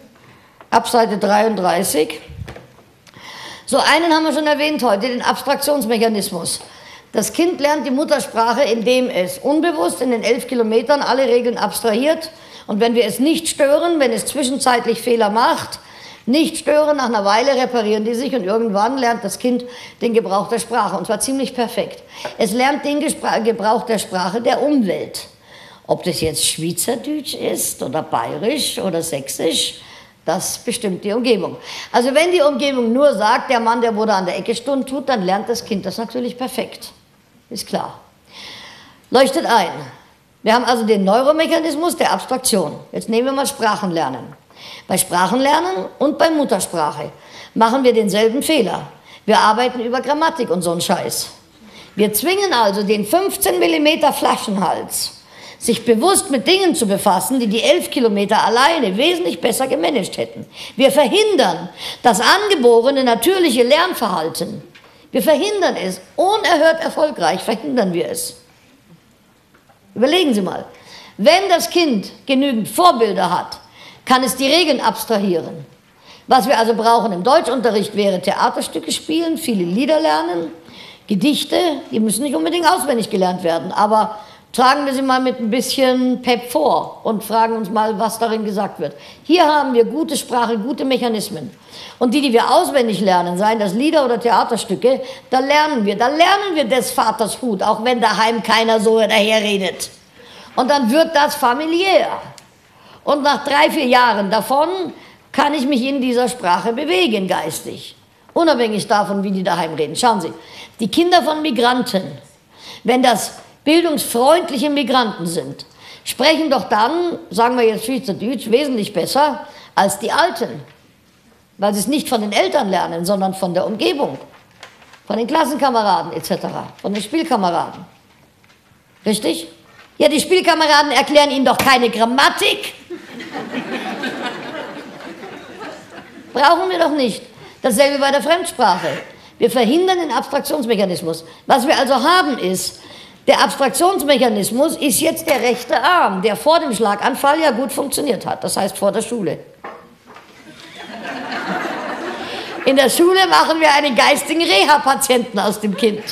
A: ab Seite 33. So einen haben wir schon erwähnt heute, den Abstraktionsmechanismus. Das Kind lernt die Muttersprache, indem es unbewusst in den elf Kilometern alle Regeln abstrahiert. Und wenn wir es nicht stören, wenn es zwischenzeitlich Fehler macht, nicht stören, nach einer Weile reparieren die sich und irgendwann lernt das Kind den Gebrauch der Sprache und zwar ziemlich perfekt. Es lernt den Gebrauch der Sprache der Umwelt. Ob das jetzt Schweizerdeutsch ist oder Bayerisch oder Sächsisch, das bestimmt die Umgebung. Also wenn die Umgebung nur sagt, der Mann, der wurde an der Ecke Stunden tut, dann lernt das Kind das natürlich perfekt. Ist klar. Leuchtet ein. Wir haben also den Neuromechanismus der Abstraktion. Jetzt nehmen wir mal Sprachenlernen. Bei Sprachenlernen und bei Muttersprache machen wir denselben Fehler. Wir arbeiten über Grammatik und so einen Scheiß. Wir zwingen also den 15 mm Flaschenhals, sich bewusst mit Dingen zu befassen, die die 11 Kilometer alleine wesentlich besser gemanagt hätten. Wir verhindern das angeborene natürliche Lernverhalten. Wir verhindern es. Unerhört erfolgreich verhindern wir es. Überlegen Sie mal, wenn das Kind genügend Vorbilder hat, kann es die Regeln abstrahieren. Was wir also brauchen im Deutschunterricht wäre Theaterstücke spielen, viele Lieder lernen, Gedichte, die müssen nicht unbedingt auswendig gelernt werden, aber tragen wir sie mal mit ein bisschen Pep vor und fragen uns mal, was darin gesagt wird. Hier haben wir gute Sprache, gute Mechanismen. Und die, die wir auswendig lernen, seien das Lieder oder Theaterstücke, da lernen wir, da lernen wir des Vaters Hut, auch wenn daheim keiner so daherredet. Und dann wird das familiär. Und nach drei, vier Jahren davon kann ich mich in dieser Sprache bewegen, geistig. Unabhängig davon, wie die daheim reden. Schauen Sie, die Kinder von Migranten, wenn das bildungsfreundliche Migranten sind, sprechen doch dann, sagen wir jetzt Schweizerdeutsch, wesentlich besser als die Alten. Weil sie es nicht von den Eltern lernen, sondern von der Umgebung, von den Klassenkameraden etc., von den Spielkameraden. Richtig? Ja, die Spielkameraden erklären ihnen doch keine Grammatik. [laughs] Brauchen wir doch nicht. Dasselbe bei der Fremdsprache. Wir verhindern den Abstraktionsmechanismus. Was wir also haben ist, der Abstraktionsmechanismus ist jetzt der rechte Arm, der vor dem Schlaganfall ja gut funktioniert hat, das heißt vor der Schule. In der Schule machen wir einen geistigen Reha-Patienten aus dem Kind.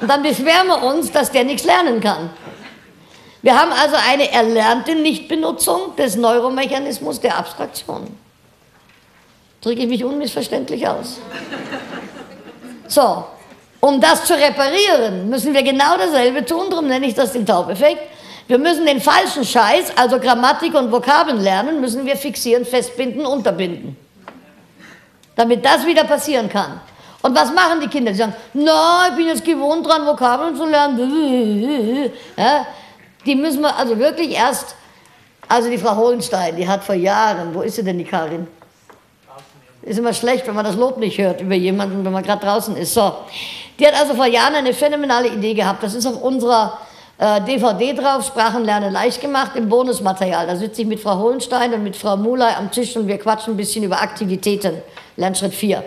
A: Und dann beschweren wir uns, dass der nichts lernen kann. Wir haben also eine erlernte Nichtbenutzung des Neuromechanismus der Abstraktion. Drücke ich mich unmissverständlich aus. So, um das zu reparieren, müssen wir genau dasselbe tun, darum nenne ich das den Taubeffekt. Wir müssen den falschen Scheiß, also Grammatik und Vokabeln lernen, müssen wir fixieren, festbinden, unterbinden. Damit das wieder passieren kann. Und was machen die Kinder? Die sagen, na, ich bin jetzt gewohnt dran, Vokabeln zu lernen. [laughs] Ja, die müssen wir also wirklich erst, also die Frau Hohenstein, die hat vor Jahren, wo ist sie denn, die Karin? Ist immer schlecht, wenn man das Lob nicht hört über jemanden, wenn man gerade draußen ist. So. Die hat also vor Jahren eine phänomenale Idee gehabt. Das ist auf unserer äh, DVD drauf, Sprachenlernen leicht gemacht im Bonusmaterial. Da sitze ich mit Frau Hohenstein und mit Frau Mulay am Tisch und wir quatschen ein bisschen über Aktivitäten, Lernschritt 4.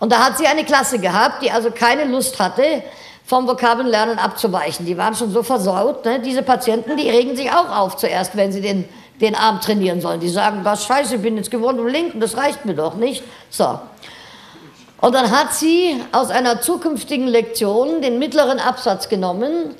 A: Und da hat sie eine Klasse gehabt, die also keine Lust hatte, vom Vokabellernen abzuweichen. Die waren schon so versaut. Ne? Diese Patienten, die regen sich auch auf zuerst, wenn sie den, den Arm trainieren sollen. Die sagen, was scheiße, ich bin jetzt gewohnt im Linken, das reicht mir doch nicht. So. Und dann hat sie aus einer zukünftigen Lektion den mittleren Absatz genommen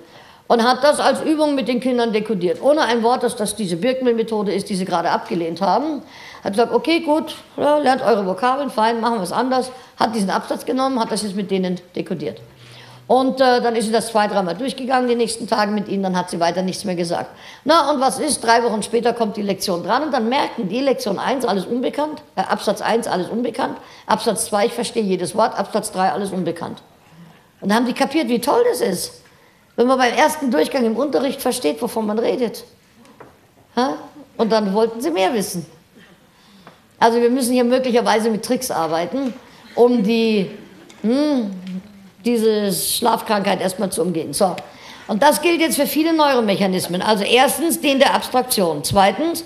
A: und hat das als Übung mit den Kindern dekodiert. Ohne ein Wort, dass das diese Birkenmill-Methode ist, die sie gerade abgelehnt haben. Hat gesagt, okay, gut, lernt eure Vokabeln, fein, machen wir es anders. Hat diesen Absatz genommen, hat das jetzt mit denen dekodiert. Und äh, dann ist sie das zwei, dreimal durchgegangen die nächsten Tage mit ihnen, dann hat sie weiter nichts mehr gesagt. Na, und was ist? Drei Wochen später kommt die Lektion dran und dann merken die Lektion 1 alles unbekannt, äh, Absatz 1 alles unbekannt, Absatz 2 ich verstehe jedes Wort, Absatz 3 alles unbekannt. Und dann haben die kapiert, wie toll das ist, wenn man beim ersten Durchgang im Unterricht versteht, wovon man redet. Ha? Und dann wollten sie mehr wissen. Also wir müssen hier möglicherweise mit Tricks arbeiten, um die hm, diese Schlafkrankheit erstmal zu umgehen. So. Und das gilt jetzt für viele Neuromechanismen. Also erstens den der Abstraktion. Zweitens,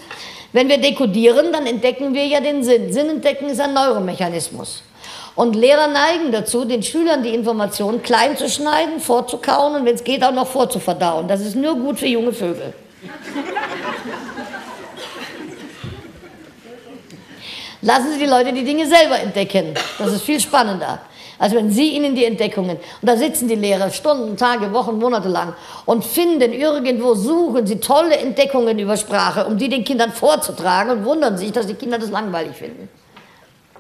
A: wenn wir dekodieren, dann entdecken wir ja den Sinn. Sinn entdecken ist ein Neuromechanismus. Und Lehrer neigen dazu, den Schülern die Informationen klein zu schneiden, vorzukauen und wenn es geht auch noch vorzuverdauen. Das ist nur gut für junge Vögel. Lassen Sie die Leute die Dinge selber entdecken. Das ist viel spannender als wenn Sie ihnen die Entdeckungen, und da sitzen die Lehrer Stunden, Tage, Wochen, Monate lang und finden irgendwo, suchen sie tolle Entdeckungen über Sprache, um die den Kindern vorzutragen und wundern sich, dass die Kinder das langweilig finden.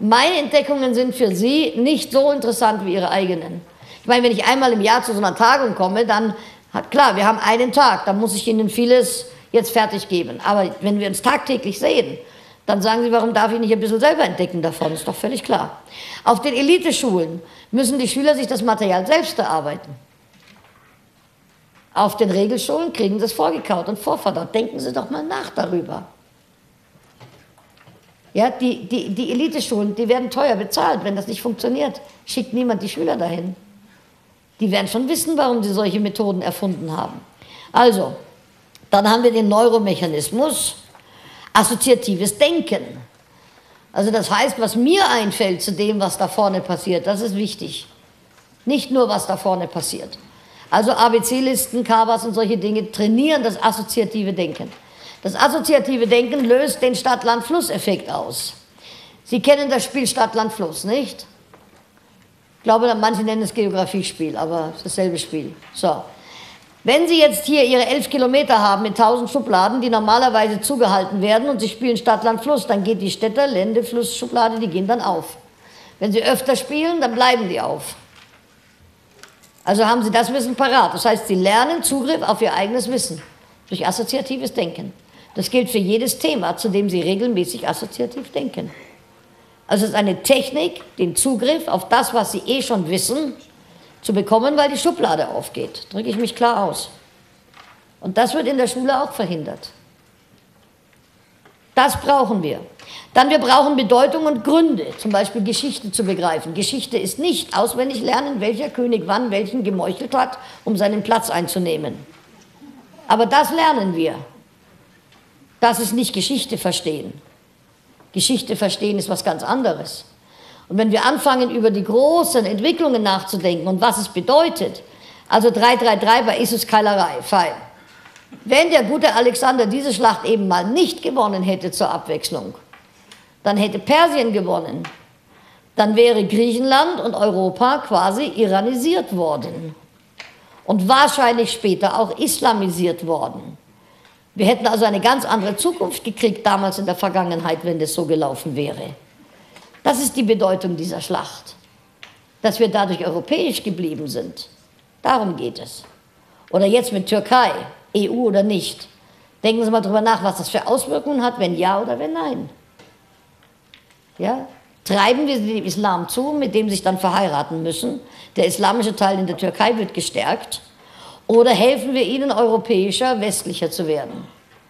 A: Meine Entdeckungen sind für Sie nicht so interessant wie Ihre eigenen. Ich meine, wenn ich einmal im Jahr zu so einer Tagung komme, dann, hat, klar, wir haben einen Tag, dann muss ich Ihnen vieles jetzt fertig geben. Aber wenn wir uns tagtäglich sehen, dann sagen Sie, warum darf ich nicht ein bisschen selber entdecken davon? Ist doch völlig klar. Auf den Eliteschulen müssen die Schüler sich das Material selbst erarbeiten. Auf den Regelschulen kriegen sie es vorgekaut und vorverdaut. Denken Sie doch mal nach darüber. Ja, die, die, die Eliteschulen, die werden teuer bezahlt. Wenn das nicht funktioniert, schickt niemand die Schüler dahin. Die werden schon wissen, warum sie solche Methoden erfunden haben. Also, dann haben wir den Neuromechanismus assoziatives Denken. Also das heißt, was mir einfällt zu dem, was da vorne passiert, das ist wichtig. Nicht nur, was da vorne passiert. Also ABC-Listen, Kawas und solche Dinge trainieren das assoziative Denken. Das assoziative Denken löst den Stadt-Land-Fluss-Effekt aus. Sie kennen das Spiel Stadt-Land-Fluss, nicht? Ich glaube, manche nennen es Geografiespiel, aber dasselbe Spiel. So. Wenn Sie jetzt hier Ihre elf Kilometer haben mit tausend Schubladen, die normalerweise zugehalten werden und Sie spielen Stadt, Land, Fluss, dann geht die Städter, Lände, Fluss, Schublade, die gehen dann auf. Wenn Sie öfter spielen, dann bleiben die auf. Also haben Sie das Wissen parat. Das heißt, Sie lernen Zugriff auf Ihr eigenes Wissen durch assoziatives Denken. Das gilt für jedes Thema, zu dem Sie regelmäßig assoziativ denken. Also es ist eine Technik, den Zugriff auf das, was Sie eh schon wissen, zu bekommen, weil die Schublade aufgeht. Drücke ich mich klar aus. Und das wird in der Schule auch verhindert. Das brauchen wir. Dann wir brauchen Bedeutung und Gründe, zum Beispiel Geschichte zu begreifen. Geschichte ist nicht auswendig lernen, welcher König wann welchen gemeuchelt hat, um seinen Platz einzunehmen. Aber das lernen wir. Das ist nicht Geschichte verstehen. Geschichte verstehen ist was ganz anderes. Und wenn wir anfangen, über die großen Entwicklungen nachzudenken und was es bedeutet, also 333 bei Isus Keilerei, fein. Wenn der gute Alexander diese Schlacht eben mal nicht gewonnen hätte zur Abwechslung, dann hätte Persien gewonnen. Dann wäre Griechenland und Europa quasi iranisiert worden und wahrscheinlich später auch islamisiert worden. Wir hätten also eine ganz andere Zukunft gekriegt damals in der Vergangenheit, wenn das so gelaufen wäre. Das ist die Bedeutung dieser Schlacht, dass wir dadurch europäisch geblieben sind. Darum geht es. Oder jetzt mit Türkei, EU oder nicht. Denken Sie mal darüber nach, was das für Auswirkungen hat, wenn ja oder wenn nein. Ja? Treiben wir dem Islam zu, mit dem sich dann verheiraten müssen? Der islamische Teil in der Türkei wird gestärkt. Oder helfen wir ihnen, europäischer, westlicher zu werden?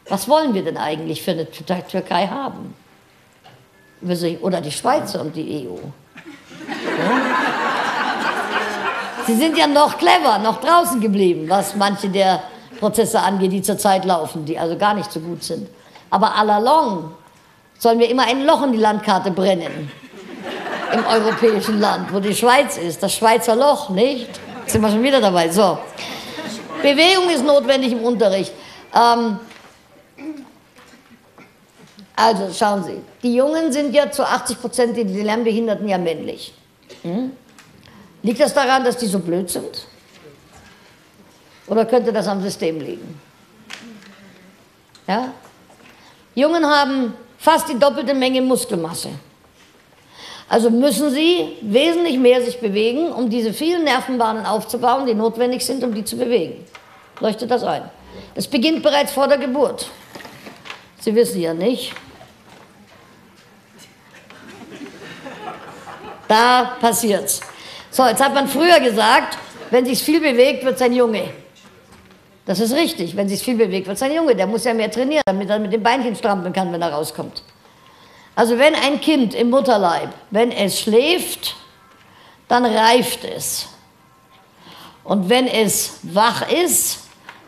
A: Was wollen wir denn eigentlich für eine Türkei haben? Oder die Schweizer und die EU. Sie sind ja noch clever, noch draußen geblieben, was manche der Lernprozesse angeht, die zurzeit laufen, die also gar nicht so gut sind. Aber à la long sollen wir immer ein Loch in die Landkarte brennen. Im europäischen Land, wo die Schweiz ist, das Schweizer Loch, nicht? Jetzt sind wir schon wieder dabei. So. Bewegung ist notwendig im Unterricht. Ähm, also schauen Sie, die Jungen sind ja zu 80 Prozent, die Lernbehinderten ja männlich. Hm? Liegt das daran, dass die so blöd sind? Oder könnte das am System liegen? Ja? Jungen haben fast die doppelte Menge Muskelmasse. Also müssen sie wesentlich mehr sich bewegen, um diese vielen Nervenbahnen aufzubauen, die notwendig sind, um die zu bewegen. Leuchtet das ein? Das beginnt bereits vor der Geburt. Sie wissen ja nicht. Da passiert's. So, jetzt hat man früher gesagt, wenn sich viel bewegt, wird es ein Junge. Das ist richtig. Wenn sich viel bewegt, wird es ein Junge. Der muss ja mehr trainieren, damit er mit den Beinchen strampeln kann, wenn er rauskommt. Also wenn ein Kind im Mutterleib, wenn es schläft, dann reift es. Und wenn es wach ist,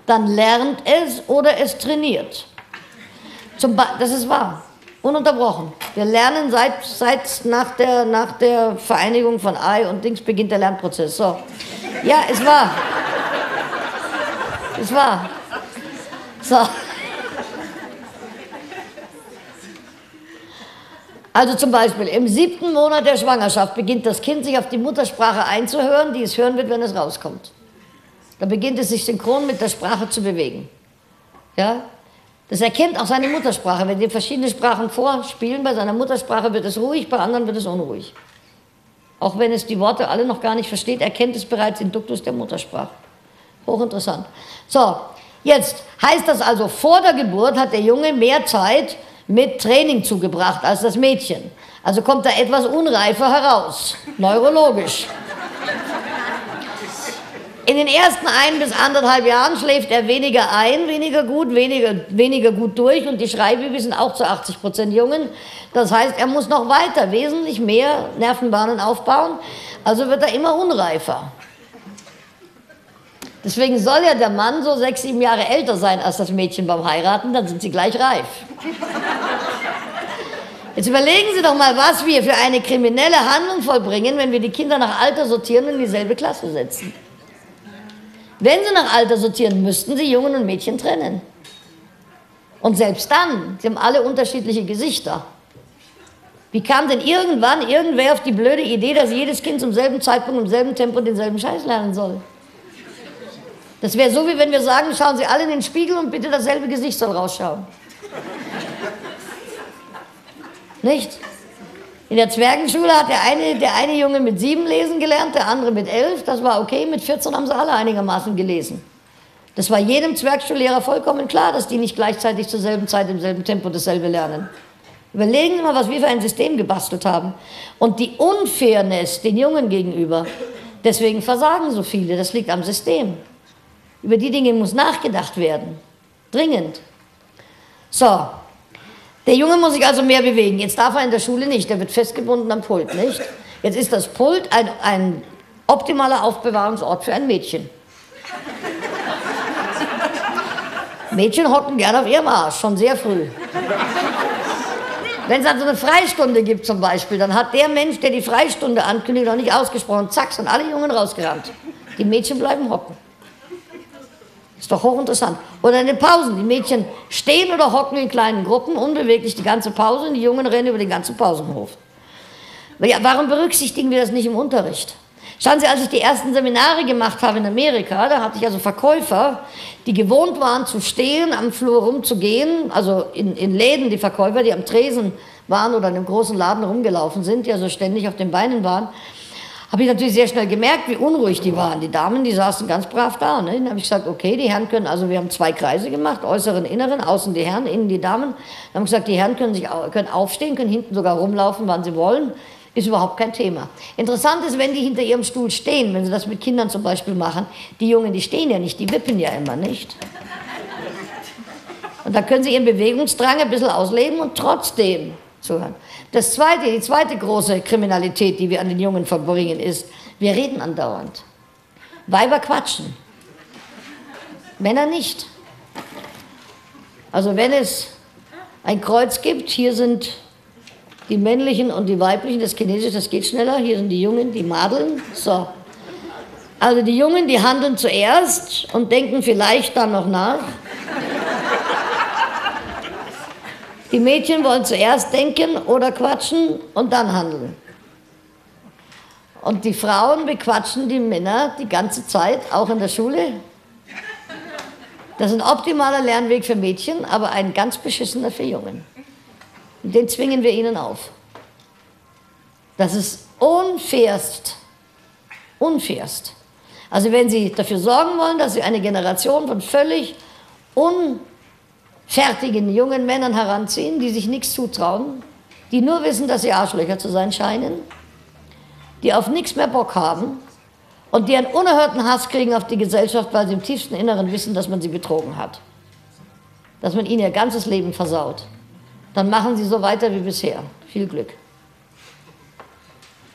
A: dann lernt es oder es trainiert. das ist wahr. Ununterbrochen. Wir lernen seit, seit nach, der, nach der Vereinigung von Ei und Dings beginnt der Lernprozess. So. Ja, es war. Es war. So. Also zum Beispiel im siebten Monat der Schwangerschaft beginnt das Kind sich auf die Muttersprache einzuhören, die es hören wird, wenn es rauskommt. Da beginnt es sich synchron mit der Sprache zu bewegen. Ja? Das erkennt auch seine Muttersprache. Wenn die verschiedene Sprachen vorspielen, bei seiner Muttersprache wird es ruhig, bei anderen wird es unruhig. Auch wenn es die Worte alle noch gar nicht versteht, erkennt es bereits den Duktus der Muttersprache. Hochinteressant. So, jetzt heißt das also, vor der Geburt hat der Junge mehr Zeit mit Training zugebracht als das Mädchen. Also kommt da etwas unreifer heraus, neurologisch. In den ersten ein bis anderthalb Jahren schläft er weniger ein, weniger gut, weniger, weniger gut durch und die Schreibübungen sind auch zu 80 Prozent Jungen. Das heißt, er muss noch weiter, wesentlich mehr Nervenbahnen aufbauen, also wird er immer unreifer. Deswegen soll ja der Mann so sechs, sieben Jahre älter sein als das Mädchen beim Heiraten, dann sind sie gleich reif. Jetzt überlegen Sie doch mal, was wir für eine kriminelle Handlung vollbringen, wenn wir die Kinder nach Alter sortieren und in dieselbe Klasse setzen. Wenn Sie nach Alter sortieren, müssten Sie Jungen und Mädchen trennen. Und selbst dann, Sie haben alle unterschiedliche Gesichter. Wie kam denn irgendwann irgendwer auf die blöde Idee, dass jedes Kind zum selben Zeitpunkt, im selben Tempo denselben Scheiß lernen soll? Das wäre so, wie wenn wir sagen, schauen Sie alle in den Spiegel und bitte dasselbe Gesicht soll rausschauen. Nicht? In der Zwergenschule hat der eine, der eine Junge mit sieben lesen gelernt, der andere mit elf. Das war okay. Mit 14 haben sie alle einigermaßen gelesen. Das war jedem Zwergschullehrer vollkommen klar, dass die nicht gleichzeitig zur selben Zeit im selben Tempo dasselbe lernen. Überlegen Sie mal, was wir für ein System gebastelt haben. Und die Unfairness den Jungen gegenüber. Deswegen versagen so viele. Das liegt am System. Über die Dinge muss nachgedacht werden. Dringend. So, der Junge muss sich also mehr bewegen. Jetzt darf er in der Schule nicht, der wird festgebunden am Pult, nicht? Jetzt ist das Pult ein, ein optimaler Aufbewahrungsort für ein Mädchen. Mädchen hocken gerne auf ihrem Arsch, schon sehr früh. Wenn es also eine Freistunde gibt zum Beispiel, dann hat der Mensch, der die Freistunde ankündigt, noch nicht ausgesprochen, zack, sind alle Jungen rausgerannt. Die Mädchen bleiben hocken. Ist doch hochinteressant. Oder in den Pausen. Die Mädchen stehen oder hocken in kleinen Gruppen, unbeweglich die ganze Pause und die Jungen rennen über den ganzen Pausenhof. Ja, warum berücksichtigen wir das nicht im Unterricht? Schauen Sie, als ich die ersten Seminare gemacht habe in Amerika, da hatte ich also Verkäufer, die gewohnt waren zu stehen, am Flur rumzugehen, also in, in Läden, die Verkäufer, die am Tresen waren oder in einem großen Laden rumgelaufen sind, die also ständig auf den Beinen waren habe ich natürlich sehr schnell gemerkt, wie unruhig die waren. Die Damen, die saßen ganz brav da. Ne? Dann habe ich gesagt, okay, die Herren können, also wir haben zwei Kreise gemacht, äußeren, inneren, außen die Herren, innen die Damen. Dann haben gesagt, die Herren können, sich, können aufstehen, können hinten sogar rumlaufen, wann sie wollen. Ist überhaupt kein Thema. Interessant ist, wenn die hinter ihrem Stuhl stehen, wenn sie das mit Kindern zum Beispiel machen, die Jungen, die stehen ja nicht, die wippen ja immer nicht. Und da können sie ihren Bewegungsdrang ein bisschen ausleben und trotzdem zuhören. Das zweite, die zweite große Kriminalität, die wir an den Jungen verbringen, ist, wir reden andauernd. Weiber quatschen. Männer nicht. Also wenn es ein Kreuz gibt, hier sind die männlichen und die weiblichen, das Chinesische, das geht schneller, hier sind die Jungen, die Madeln. So. Also die Jungen, die handeln zuerst und denken vielleicht dann noch nach. Die Mädchen wollen zuerst denken oder quatschen und dann handeln. Und die Frauen bequatschen die Männer die ganze Zeit, auch in der Schule. Das ist ein optimaler Lernweg für Mädchen, aber ein ganz beschissener für Jungen. Und den zwingen wir ihnen auf. Das ist unfairst. Unfairst. Also wenn Sie dafür sorgen wollen, dass Sie eine Generation von völlig unfertigen jungen Männern heranziehen, die sich nichts zutrauen, die nur wissen, dass sie Arschlöcher zu sein scheinen, die auf nichts mehr Bock haben und die einen unerhörten Hass kriegen auf die Gesellschaft, weil sie im tiefsten Inneren wissen, dass man sie betrogen hat, dass man ihnen ihr ganzes Leben versaut, dann machen sie so weiter wie bisher. Viel Glück.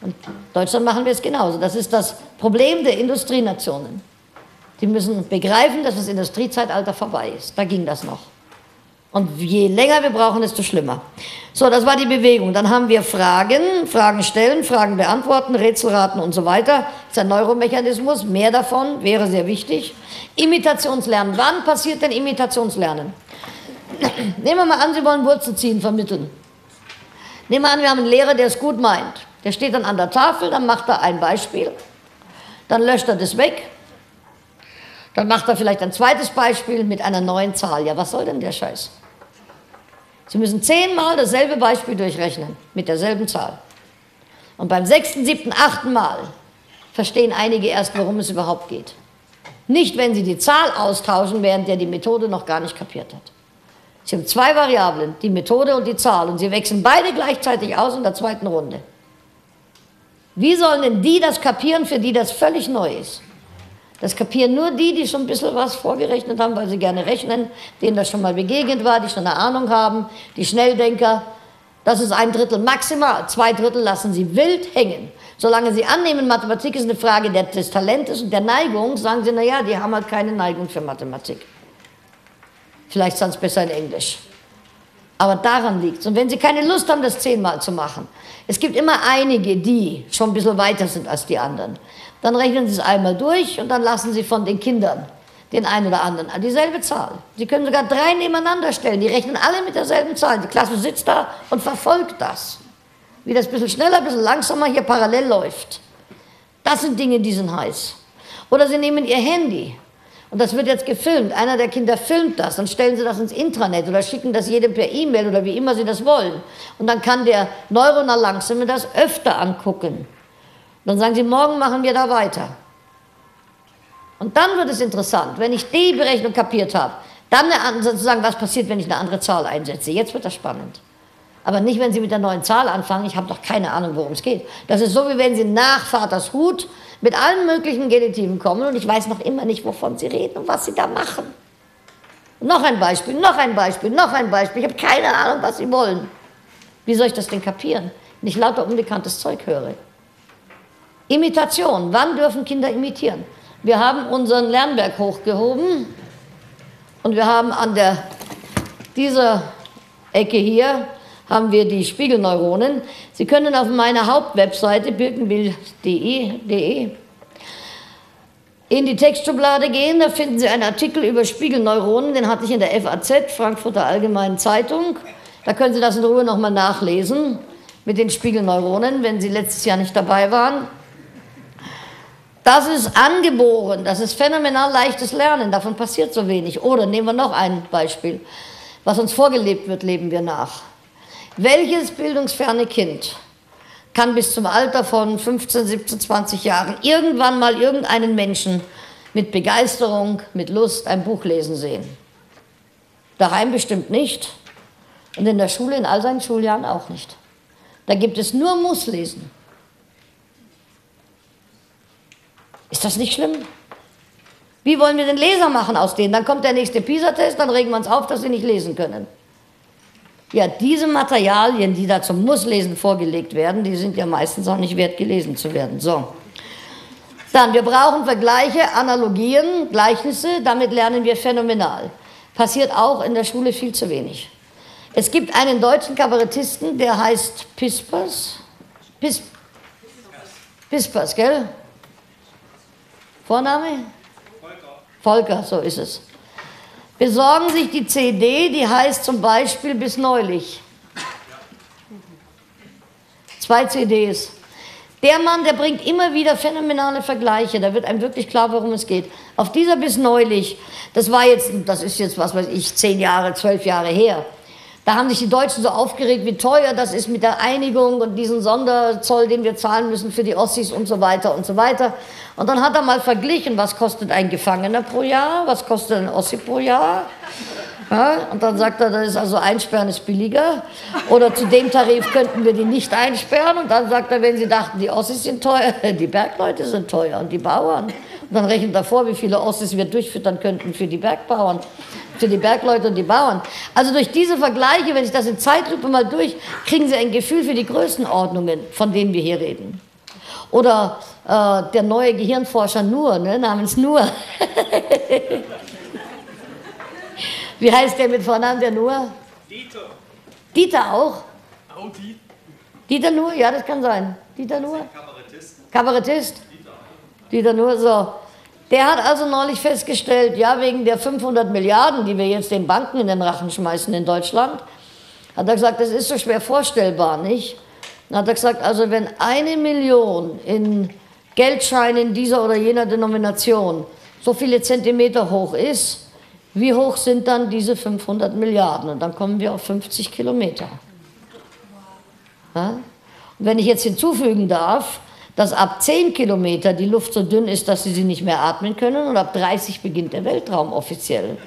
A: Und Deutschland machen wir es genauso. Das ist das Problem der Industrienationen. Die müssen begreifen, dass das Industriezeitalter vorbei ist. Da ging das noch. Und je länger wir brauchen, desto schlimmer. So, das war die Bewegung. Dann haben wir Fragen, Fragen stellen, Fragen beantworten, Rätselraten und so weiter. Das ist ein Neuromechanismus. Mehr davon wäre sehr wichtig. Imitationslernen. Wann passiert denn Imitationslernen? [clears throat] Nehmen wir mal an, Sie wollen Wurzel ziehen vermitteln. Nehmen wir an, wir haben einen Lehrer, der es gut meint. Der steht dann an der Tafel, dann macht er ein Beispiel, dann löscht er das weg, dann macht er vielleicht ein zweites Beispiel mit einer neuen Zahl. Ja, was soll denn der Scheiß? Sie müssen zehnmal dasselbe Beispiel durchrechnen mit derselben Zahl. Und beim sechsten, siebten, achten Mal verstehen einige erst, worum es überhaupt geht. Nicht, wenn sie die Zahl austauschen, während der die Methode noch gar nicht kapiert hat. Sie haben zwei Variablen, die Methode und die Zahl, und sie wechseln beide gleichzeitig aus in der zweiten Runde. Wie sollen denn die das kapieren, für die das völlig neu ist? Das kapieren nur die, die schon ein bisschen was vorgerechnet haben, weil sie gerne rechnen, denen das schon mal begegnet war, die schon eine Ahnung haben, die Schnelldenker. Das ist ein Drittel maximal, zwei Drittel lassen sie wild hängen. Solange sie annehmen, Mathematik ist eine Frage des Talentes und der Neigung, sagen sie, naja, die haben halt keine Neigung für Mathematik. Vielleicht sonst besser in Englisch. Aber daran liegt es. Und wenn Sie keine Lust haben, das zehnmal zu machen, es gibt immer einige, die schon ein bisschen weiter sind als die anderen. Dann rechnen Sie es einmal durch und dann lassen Sie von den Kindern den einen oder anderen dieselbe Zahl. Sie können sogar drei nebeneinander stellen. Die rechnen alle mit derselben Zahl. Die Klasse sitzt da und verfolgt das. Wie das ein bisschen schneller, ein bisschen langsamer hier parallel läuft. Das sind Dinge, die sind heiß. Oder Sie nehmen Ihr Handy und das wird jetzt gefilmt. Einer der Kinder filmt das, dann stellen sie das ins Intranet oder schicken das jedem per E-Mail oder wie immer sie das wollen. Und dann kann der neuronal Langsame das öfter angucken. Dann sagen sie, morgen machen wir da weiter. Und dann wird es interessant, wenn ich die Berechnung kapiert habe, dann sozusagen, was passiert, wenn ich eine andere Zahl einsetze. Jetzt wird das spannend. Aber nicht, wenn Sie mit der neuen Zahl anfangen. Ich habe doch keine Ahnung, worum es geht. Das ist so, wie wenn Sie nach Vaters Hut mit allen möglichen Genitiven kommen und ich weiß noch immer nicht, wovon Sie reden und was Sie da machen. noch ein Beispiel, noch ein Beispiel, noch ein Beispiel. Ich habe keine Ahnung, was Sie wollen. Wie soll ich das denn kapieren, wenn ich lauter unbekanntes Zeug höre? Imitation. Wann dürfen Kinder imitieren? Wir haben unseren Lernberg hochgehoben und wir haben an der, dieser Ecke hier haben wir die Spiegelneuronen. Sie können auf meiner Hauptwebseite birkenbild.de in die Textschublade gehen, da finden Sie einen Artikel über Spiegelneuronen, den hatte ich in der FAZ, Frankfurter Allgemeinen Zeitung. Da können Sie das in Ruhe nochmal nachlesen mit den Spiegelneuronen, wenn Sie letztes Jahr nicht dabei waren. Das ist angeboren, das ist phänomenal leichtes Lernen, davon passiert so wenig. Oder nehmen wir noch ein Beispiel. Was uns vorgelebt wird, leben wir nach. Welches bildungsferne Kind kann bis zum Alter von 15, 17, 20 Jahren irgendwann mal irgendeinen Menschen mit Begeisterung, mit Lust ein Buch lesen sehen? Daheim bestimmt nicht und in der Schule in all seinen Schuljahren auch nicht. Da gibt es nur Musslesen. Ist das nicht schlimm? Wie wollen wir den Leser machen aus denen? Dann kommt der nächste PISA-Test, dann regen wir uns auf, dass sie nicht lesen können. Ja, diese Materialien, die da zum Musslesen vorgelegt werden, die sind ja meistens auch nicht wert, gelesen zu werden. So. Dann, wir brauchen Vergleiche, Analogien, Gleichnisse, damit lernen wir phänomenal. Passiert auch in der Schule viel zu wenig. Es gibt einen deutschen Kabarettisten, der heißt Pispers. Pis Pispers, gell? Vorname? Volker. Volker, so ist es. Besorgen sich die CD, die heißt zum Beispiel bis neulich. Zwei CDs. Der Mann, der bringt immer wieder phänomenale Vergleiche. Da wird einem wirklich klar, worum es geht. Auf dieser bis neulich, das war jetzt, das ist jetzt, was weiß ich, zehn Jahre, zwölf Jahre her. Da haben sich die Deutschen so aufgeregt, wie teuer das ist mit der Einigung und diesen Sonderzoll, den wir zahlen müssen für die Ossis und so weiter und so weiter. Und dann hat er mal verglichen, was kostet ein Gefangener pro Jahr, was kostet ein Ossi pro Jahr. Ja, und dann sagt er, das ist also einsperren ist billiger. Oder zu dem Tarif könnten wir die nicht einsperren. Und dann sagt er, wenn Sie dachten, die Ossis sind teuer, [laughs] die Bergleute sind teuer und die Bauern. Und dann rechnet er vor, wie viele Ossis wir durchfüttern könnten für die Bergbauern, für die Bergleute und die Bauern. Also durch diese Vergleiche, wenn ich das in Zeitlupe mal durch, kriegen Sie ein Gefühl für die Größenordnungen, von denen wir hier reden. Oder äh, der neue Gehirnforscher Nur, ne, namens Nur. [laughs] Wie heißt der mit Vornamen, der nur? Dieter. Dieter auch? Auch Dieter. Dieter nur? Ja, das kann sein. Dieter nur? Kabarettist. Kabarettist? Dieter. Dieter nur, so. Der hat also neulich festgestellt, ja, wegen der 500 Milliarden, die wir jetzt den Banken in den Rachen schmeißen in Deutschland, hat er gesagt, das ist so schwer vorstellbar, nicht? Dann hat er gesagt, also wenn eine Million in Geldscheinen dieser oder jener Denomination so viele Zentimeter hoch ist, wie hoch sind dann diese 500 Milliarden? Und dann kommen wir auf 50 Kilometer. Ja? Und wenn ich jetzt hinzufügen darf, dass ab 10 Kilometer die Luft so dünn ist, dass sie sie nicht mehr atmen können und ab 30 beginnt der Weltraum offiziell.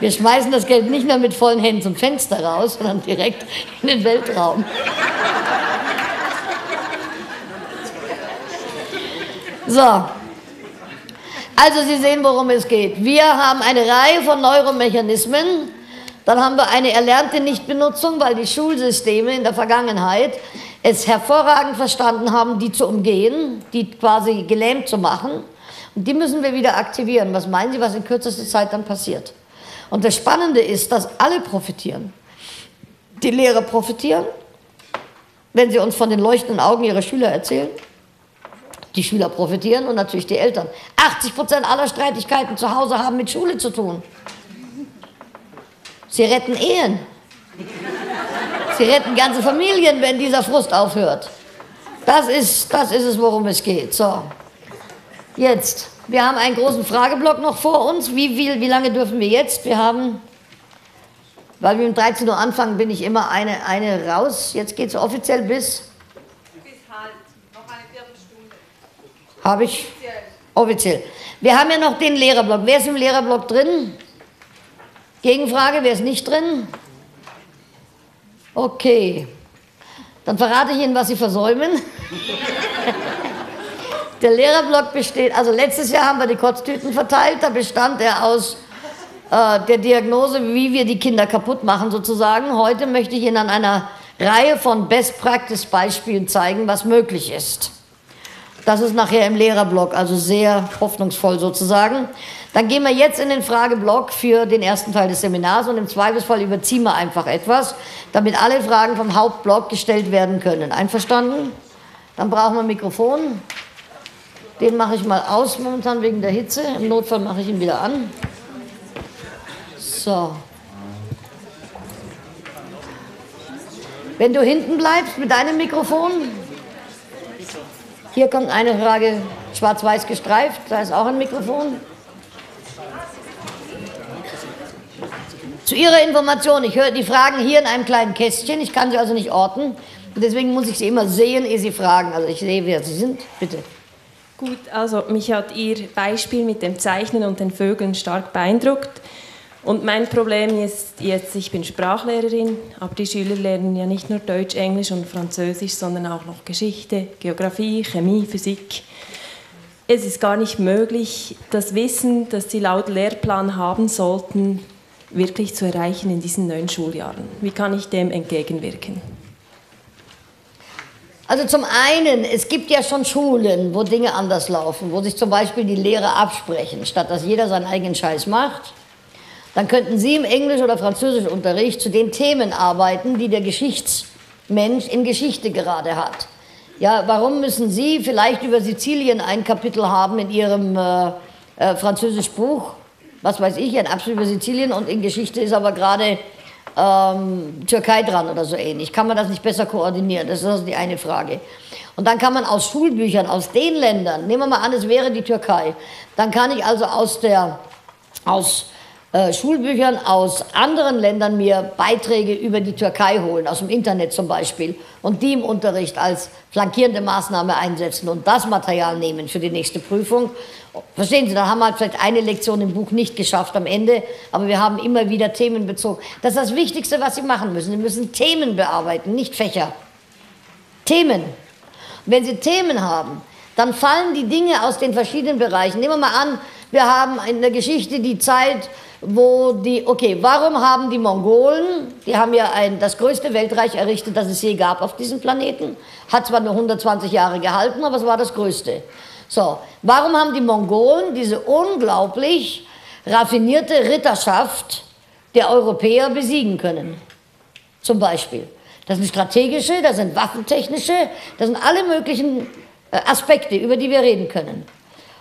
A: Wir schmeißen das Geld nicht nur mit vollen Händen zum Fenster raus, sondern direkt in den Weltraum. So, also Sie sehen, worum es geht. Wir haben eine Reihe von Neuromechanismen. Dann haben wir eine erlernte Nichtbenutzung, weil die Schulsysteme in der Vergangenheit es hervorragend verstanden haben, die zu umgehen, die quasi gelähmt zu machen. Und die müssen wir wieder aktivieren. Was meinen Sie, was in kürzester Zeit dann passiert? Und das Spannende ist, dass alle profitieren. Die Lehrer profitieren, wenn sie uns von den leuchtenden Augen ihrer Schüler erzählen. Die Schüler profitieren und natürlich die Eltern. 80 Prozent aller Streitigkeiten zu Hause haben mit Schule zu tun. Sie retten Ehen. Sie retten ganze Familien, wenn dieser Frust aufhört. Das ist, das ist es, worum es geht. So, jetzt. Wir haben einen großen Frageblock noch vor uns. Wie, wie, wie lange dürfen wir jetzt? Wir haben, weil wir um 13 Uhr anfangen, bin ich immer eine, eine raus. Jetzt geht es offiziell bis Habe ich? Offiziell. Wir haben ja noch den Lehrerblock. Wer ist im Lehrerblock drin? Gegenfrage, wer ist nicht drin? Okay. Dann verrate ich Ihnen, was Sie versäumen. [laughs] Der Lehrerblock besteht, also letztes Jahr haben wir die Kotztüten verteilt, da bestand er aus äh, der Diagnose, wie wir die Kinder kaputt machen sozusagen. Heute möchte ich Ihnen an einer Reihe von Best-Practice-Beispielen zeigen, was möglich ist. Das ist nachher im Lehrerblock, also sehr hoffnungsvoll sozusagen. Dann gehen wir jetzt in den Frageblock für den ersten Teil des Seminars und im Zweifelsfall überziehen wir einfach etwas, damit alle Fragen vom Hauptblock gestellt werden können. Einverstanden? Dann brauchen wir ein Mikrofon. Den mache ich mal aus momentan wegen der Hitze. Im Notfall mache ich ihn wieder an. So. Wenn du hinten bleibst mit deinem Mikrofon, hier kommt eine Frage, schwarz-weiß gestreift, da ist auch ein Mikrofon. Zu Ihrer Information, ich höre die Fragen hier in einem kleinen Kästchen, ich kann sie also nicht orten. Deswegen muss ich sie immer sehen, ehe Sie fragen. Also ich sehe, wer Sie sind. Bitte.
B: Gut, also mich hat Ihr Beispiel mit dem Zeichnen und den Vögeln stark beeindruckt. Und mein Problem ist jetzt, ich bin Sprachlehrerin, aber die Schüler lernen ja nicht nur Deutsch, Englisch und Französisch, sondern auch noch Geschichte, Geografie, Chemie, Physik. Es ist gar nicht möglich, das Wissen, das sie laut Lehrplan haben sollten, wirklich zu erreichen in diesen neun Schuljahren. Wie kann ich dem entgegenwirken?
A: Also zum einen, es gibt ja schon Schulen, wo Dinge anders laufen, wo sich zum Beispiel die Lehrer absprechen, statt dass jeder seinen eigenen Scheiß macht. Dann könnten Sie im Englisch- oder Französischunterricht zu den Themen arbeiten, die der Geschichtsmensch in Geschichte gerade hat. Ja, warum müssen Sie vielleicht über Sizilien ein Kapitel haben in Ihrem äh, äh, Französischbuch? Was weiß ich, ein Abschnitt über Sizilien und in Geschichte ist aber gerade ähm, Türkei dran oder so ähnlich. Kann man das nicht besser koordinieren? Das ist also die eine Frage. Und dann kann man aus Schulbüchern, aus den Ländern, nehmen wir mal an, es wäre die Türkei, dann kann ich also aus der, aus äh, Schulbüchern aus anderen Ländern mir Beiträge über die Türkei holen, aus dem Internet zum Beispiel, und die im Unterricht als flankierende Maßnahme einsetzen und das Material nehmen für die nächste Prüfung. Verstehen Sie, da haben wir halt vielleicht eine Lektion im Buch nicht geschafft am Ende, aber wir haben immer wieder Themen bezogen. Das ist das Wichtigste, was Sie machen müssen. Sie müssen Themen bearbeiten, nicht Fächer. Themen. wenn Sie Themen haben, dann fallen die Dinge aus den verschiedenen Bereichen. Nehmen wir mal an, wir haben in der Geschichte die Zeit, wo die, okay, warum haben die Mongolen, die haben ja ein, das größte Weltreich errichtet, das es je gab auf diesem Planeten, hat zwar nur 120 Jahre gehalten, aber es war das größte. So, warum haben die Mongolen diese unglaublich raffinierte Ritterschaft der Europäer besiegen können? Zum Beispiel. Das sind strategische, das sind waffentechnische, das sind alle möglichen äh, Aspekte, über die wir reden können.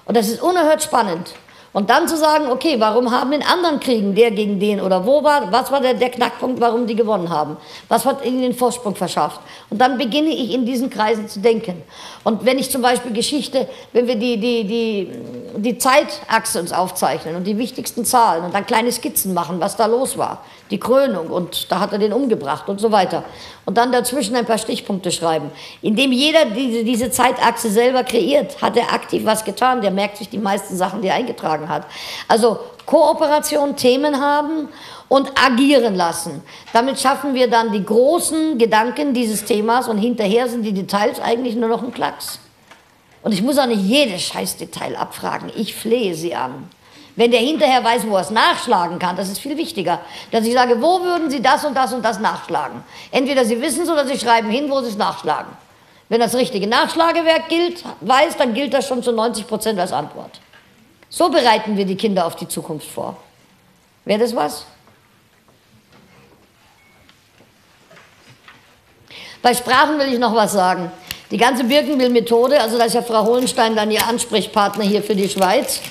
A: Und das ist unerhört spannend. Und dann zu sagen, okay, warum haben in anderen Kriegen der gegen den oder wo war, was war der, der Knackpunkt, warum die gewonnen haben? Was hat ihnen den Vorsprung verschafft? Und dann beginne ich in diesen Kreisen zu denken. Und wenn ich zum Beispiel Geschichte, wenn wir die, die, die, die Zeitachse uns aufzeichnen und die wichtigsten Zahlen und dann kleine Skizzen machen, was da los war, die Krönung und da hat er den umgebracht und so weiter. Und dann dazwischen ein paar Stichpunkte schreiben. Indem jeder diese, diese Zeitachse selber kreiert, hat er aktiv was getan, der merkt sich die meisten Sachen, die er eingetragen hat. Also Kooperation, Themen haben und agieren lassen. Damit schaffen wir dann die großen Gedanken dieses Themas und hinterher sind die Details eigentlich nur noch ein Klacks. Und ich muss auch nicht jedes Scheißdetail abfragen. Ich flehe sie an. Wenn der hinterher weiß, wo er es nachschlagen kann, das ist viel wichtiger. Dass ich sage, wo würden Sie das und das und das nachschlagen? Entweder Sie wissen es oder Sie schreiben hin, wo Sie es nachschlagen. Wenn das richtige Nachschlagewerk gilt, weiß, dann gilt das schon zu 90 Prozent als Antwort. So bereiten wir die Kinder auf die Zukunft vor. Wäre das was? Bei Sprachen will ich noch was sagen. Die ganze Birkenbill-Methode, also da ist ja Frau Hohenstein dann Ihr Ansprechpartner hier für die Schweiz.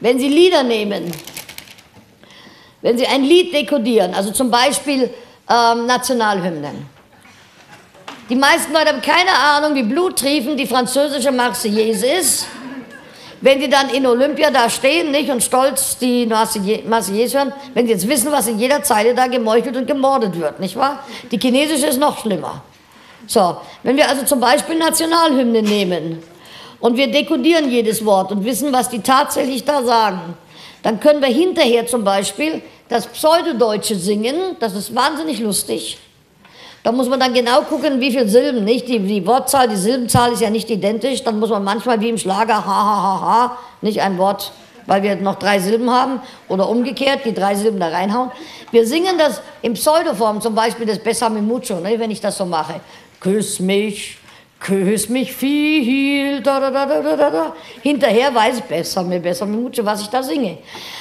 A: Wenn Sie Lieder nehmen, wenn Sie ein Lied dekodieren, also zum Beispiel ähm, Nationalhymnen. Die meisten Leute haben keine Ahnung, wie bluttriefend die französische Marseillaise ist. Wenn die dann in Olympia da stehen nicht, und stolz die Marseillaise hören, wenn sie jetzt wissen, was in jeder Zeile da gemeuchelt und gemordet wird, nicht wahr? Die chinesische ist noch schlimmer. So, wenn wir also zum Beispiel Nationalhymne nehmen, und wir dekodieren jedes Wort und wissen, was die tatsächlich da sagen, dann können wir hinterher zum Beispiel das Pseudodeutsche singen, das ist wahnsinnig lustig. Da muss man dann genau gucken, wie viele Silben, nicht? Die, die Wortzahl, die Silbenzahl ist ja nicht identisch. Dann muss man manchmal wie im Schlager ha, ha, ha, ha, nicht ein Wort, weil wir noch drei Silben haben oder umgekehrt, die drei Silben da reinhauen. Wir singen das in Pseudoform, zum Beispiel das Besame Mucho, ne, wenn ich das so mache. Küss mich, Küss mich viel, da, da, da, da, da, da. Hinterher weiß besser, mir besser, mir Mutsche, was ich da singe.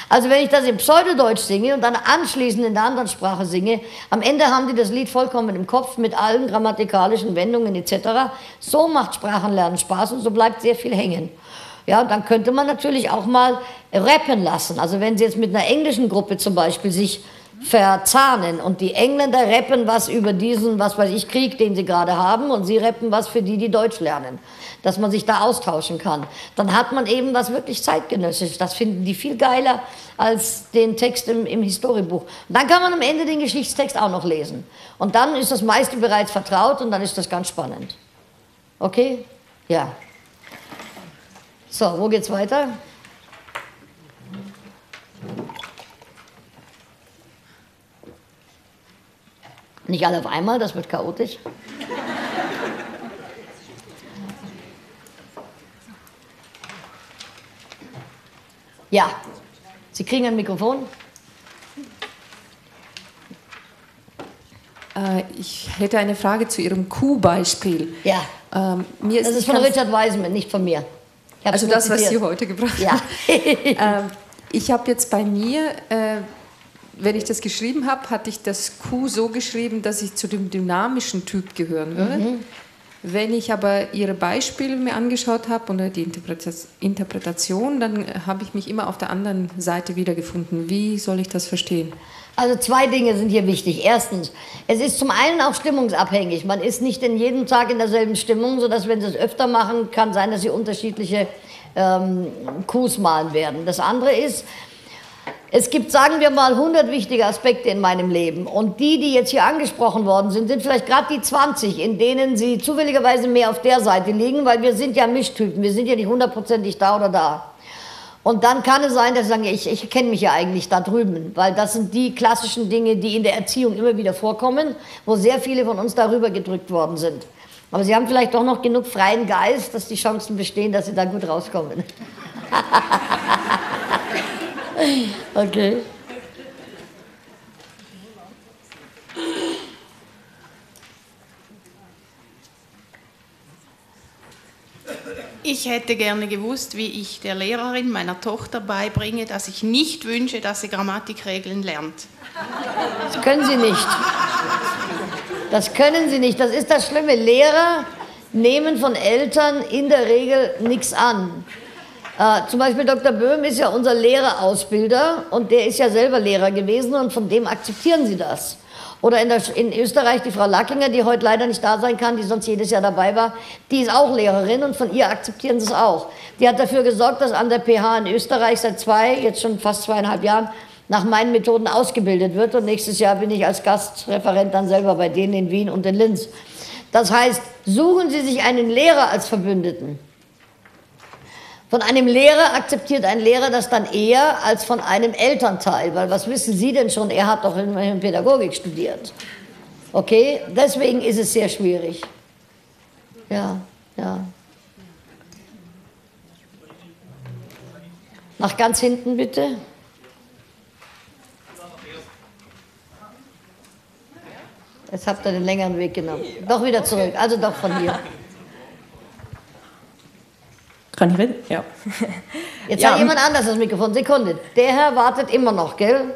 A: Also wenn ich das im Pseudodeutsch singe und dann anschließend in der anderen Sprache singe, am Ende haben die das Lied vollkommen im Kopf mit allen grammatikalischen Wendungen etc. So macht Sprachenlernen Spaß und so bleibt sehr viel hängen. Ja, dann könnte man natürlich auch mal rappen lassen. Also wenn Sie jetzt mit einer englischen Gruppe zum Beispiel sich verzahnen. Und die Engländer rappen was über diesen, was weiß ich, Krieg, den sie gerade haben, und sie rappen was für die, die Deutsch lernen. Dass man sich da austauschen kann. Dann hat man eben was wirklich zeitgenössisch. Das finden die viel geiler als den Text im, im Historiebuch. Und dann kann man am Ende den Geschichtstext auch noch lesen. Und dann ist das meiste bereits vertraut und dann ist das ganz spannend. Okay? Ja. So, wo geht's weiter? Nicht alle auf einmal, das wird chaotisch. Ja, Sie kriegen ein Mikrofon.
C: Äh, ich hätte eine Frage zu Ihrem Kuhbeispiel.
A: Ja. Ähm, mir ist das ist von Richard Wiseman, nicht von mir.
C: Also das, was Sie heute gebracht
A: ja.
C: haben. [laughs] ähm, ich habe jetzt bei mir, äh, wenn ich das geschrieben habe, hatte ich das Q so geschrieben, dass ich zu dem dynamischen Typ gehören würde. Mhm. Wenn ich aber Ihre Beispiele mir angeschaut habe oder die Interpretation, dann habe ich mich immer auf der anderen Seite wiedergefunden. Wie soll ich das verstehen?
A: Also zwei Dinge sind hier wichtig. Erstens, es ist zum einen auch stimmungsabhängig. Man ist nicht in jedem Tag in derselben Stimmung, sodass wenn Sie es öfter machen, kann sein, dass Sie unterschiedliche ähm, Kuhs malen werden. Das andere ist, es gibt, sagen wir mal, 100 wichtige Aspekte in meinem Leben. Und die, die jetzt hier angesprochen worden sind, sind vielleicht gerade die 20, in denen sie zufälligerweise mehr auf der Seite liegen, weil wir sind ja Mischtypen. Wir sind ja nicht hundertprozentig da oder da. Und dann kann es sein, dass sie sagen, ich, ich kenne mich ja eigentlich da drüben, weil das sind die klassischen Dinge, die in der Erziehung immer wieder vorkommen, wo sehr viele von uns darüber gedrückt worden sind. Aber sie haben vielleicht doch noch genug freien Geist, dass die Chancen bestehen, dass sie da gut rauskommen. [laughs] okay.
D: Ich hätte gerne gewusst, wie ich der Lehrerin meiner Tochter beibringe, dass ich nicht wünsche, dass sie Grammatikregeln lernt.
A: Das können Sie nicht. Das können Sie nicht. Das ist das Schlimme. Lehrer nehmen von Eltern in der Regel nichts an. Äh, zum Beispiel Dr. Böhm ist ja unser Lehrerausbilder und der ist ja selber Lehrer gewesen und von dem akzeptieren Sie das. Oder in, der, in, Österreich die Frau Lackinger, die heute leider nicht da sein kann, die sonst jedes Jahr dabei war, die ist auch Lehrerin und von ihr akzeptieren sie es auch. Die hat dafür gesorgt, dass an der PH in Österreich seit zwei, jetzt schon fast zweieinhalb Jahren, nach meinen Methoden ausgebildet wird. Und nächstes Jahr bin ich als Gastreferent dann selber bei denen in Wien und in Linz. Das heißt, suchen Sie sich einen Lehrer als Verbündeten. Von einem Lehrer akzeptiert ein Lehrer das dann eher als von einem Elternteil, weil was wissen Sie denn schon? Er hat doch immerhin Pädagogik studiert. Okay, deswegen ist es sehr schwierig. Ja, ja. Nach ganz hinten bitte. Jetzt habt ihr den längeren Weg genommen. Doch wieder zurück, also doch von hier.
B: Kann ich reden? Ja. [laughs]
A: Jetzt ja, hat jemand anders das Mikrofon. Sekunde. Der Herr wartet immer noch, gell?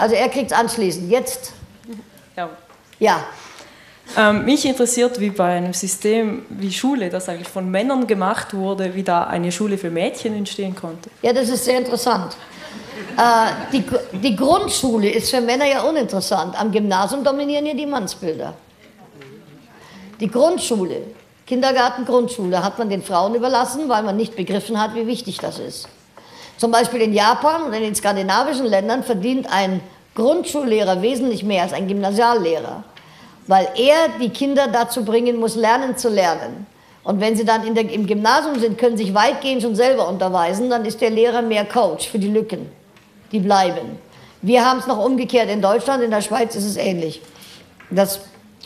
A: Also er kriegt es anschließend. Jetzt?
B: Ja.
A: Ja.
B: Ähm, mich interessiert, wie bei einem System wie Schule, das eigentlich von Männern gemacht wurde, wie da eine Schule für Mädchen entstehen konnte.
A: Ja, das ist sehr interessant. Äh, die, die Grundschule ist für Männer ja uninteressant. Am Gymnasium dominieren ja die Mannsbilder. Die Grundschule Kindergarten, Grundschule hat man den Frauen überlassen, weil man nicht begriffen hat, wie wichtig das ist. Zum Beispiel in Japan und in den skandinavischen Ländern verdient ein Grundschullehrer wesentlich mehr als ein Gymnasiallehrer, weil er die Kinder dazu bringen muss, lernen zu lernen. Und wenn sie dann der, im Gymnasium sind, können sich weitgehend schon selber unterweisen, dann ist der Lehrer mehr Coach für die Lücken, die bleiben. Wir haben es noch umgekehrt in Deutschland, in der Schweiz ist es ähnlich. Das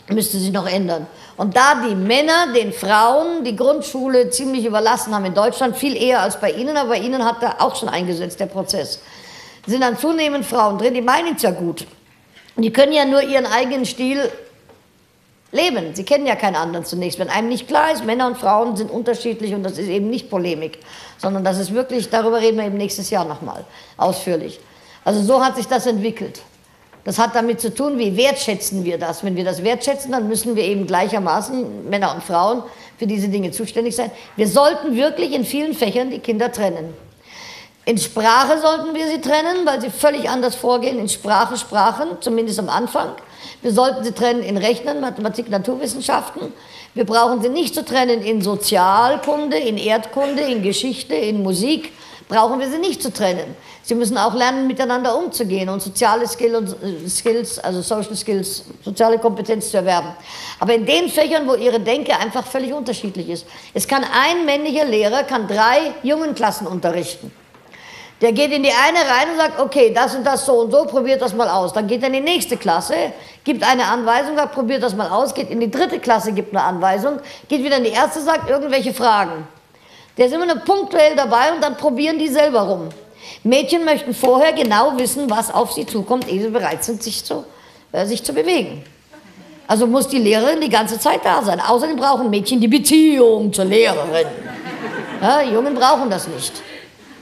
A: müsste sich noch ändern. Und da die Männer den Frauen die Grundschule ziemlich überlassen haben in Deutschland, viel eher als bei Ihnen, aber bei Ihnen hat er auch schon eingesetzt, der Prozess, sind dann zunehmend Frauen drin, die meinen es ja gut. Die können ja nur ihren eigenen Stil leben. Sie kennen ja keinen anderen zunächst. Wenn einem nicht klar ist, Männer und Frauen sind unterschiedlich und das ist eben nicht Polemik, sondern das ist wirklich, darüber reden wir eben nächstes Jahr nochmal ausführlich. Also so hat sich das entwickelt. Das hat damit zu tun, wie wertschätzen wir das. Wenn wir das wertschätzen, dann müssen wir eben gleichermaßen, Männer und Frauen, für diese Dinge zuständig sein. Wir sollten wirklich in vielen Fächern die Kinder trennen. In Sprache sollten wir sie trennen, weil sie völlig anders vorgehen. In Sprache, Sprachen, zumindest am Anfang. Wir sollten sie trennen in Rechnen, Mathematik, Naturwissenschaften. Wir brauchen sie nicht zu trennen in Sozialkunde, in Erdkunde, in Geschichte, in Musik. Brauchen wir sie nicht zu trennen. Sie müssen auch lernen, miteinander umzugehen und soziale Skills, äh, Skills, also Social Skills, soziale Kompetenz zu erwerben. Aber in den Fächern, wo ihre Denke einfach völlig unterschiedlich ist. Es kann ein männlicher Lehrer, kann drei jungen Klassen unterrichten. Der geht in die eine rein und sagt, okay, das und das so und so, probiert das mal aus. Dann geht er in die nächste Klasse, gibt eine Anweisung, sagt, probiert das mal aus, geht in die dritte Klasse, gibt eine Anweisung, geht wieder in die erste, sagt irgendwelche Fragen. Der ist immer nur punktuell dabei und dann probieren die selber rum. Mädchen möchten vorher genau wissen, was auf sie zukommt, ehe sie bereit sind, sich zu äh, sich zu bewegen. Also muss die Lehrerin die ganze Zeit da sein. Außerdem brauchen Mädchen die Beziehung zur Lehrerin. Ja, Jungen brauchen das nicht.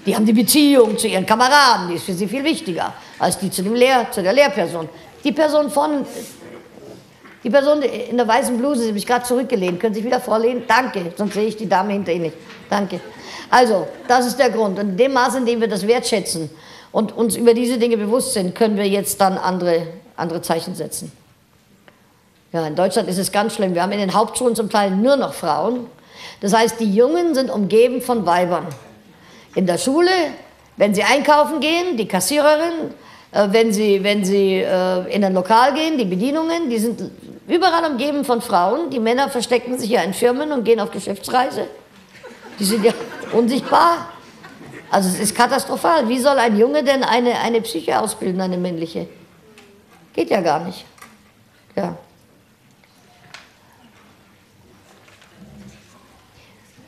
A: Die haben die Beziehung zu ihren Kameraden, die ist für sie viel wichtiger als die zu, dem Lehr zu der Lehrperson. Die Person von, die Person in der weißen Bluse, sie mich gerade zurückgelehnt, können Sie sich wieder vorlehnen? Danke, sonst sehe ich die Dame hinter Ihnen nicht. Danke. Also, das ist der Grund. Und in dem Maße, in dem wir das wertschätzen und uns über diese Dinge bewusst sind, können wir jetzt dann andere, andere Zeichen setzen. Ja, in Deutschland ist es ganz schlimm. Wir haben in den Hauptschulen zum Teil nur noch Frauen. Das heißt, die Jungen sind umgeben von Weibern. In der Schule, wenn sie einkaufen gehen, die Kassiererin, äh, wenn sie, wenn sie äh, in ein Lokal gehen, die Bedienungen, die sind überall umgeben von Frauen. Die Männer verstecken sich ja in Firmen und gehen auf Geschäftsreise. Die sind ja [laughs] unsichtbar. Also es ist katastrophal. Wie soll ein Junge denn eine, eine Psyche ausbilden, eine männliche? Geht ja gar nicht. Ja.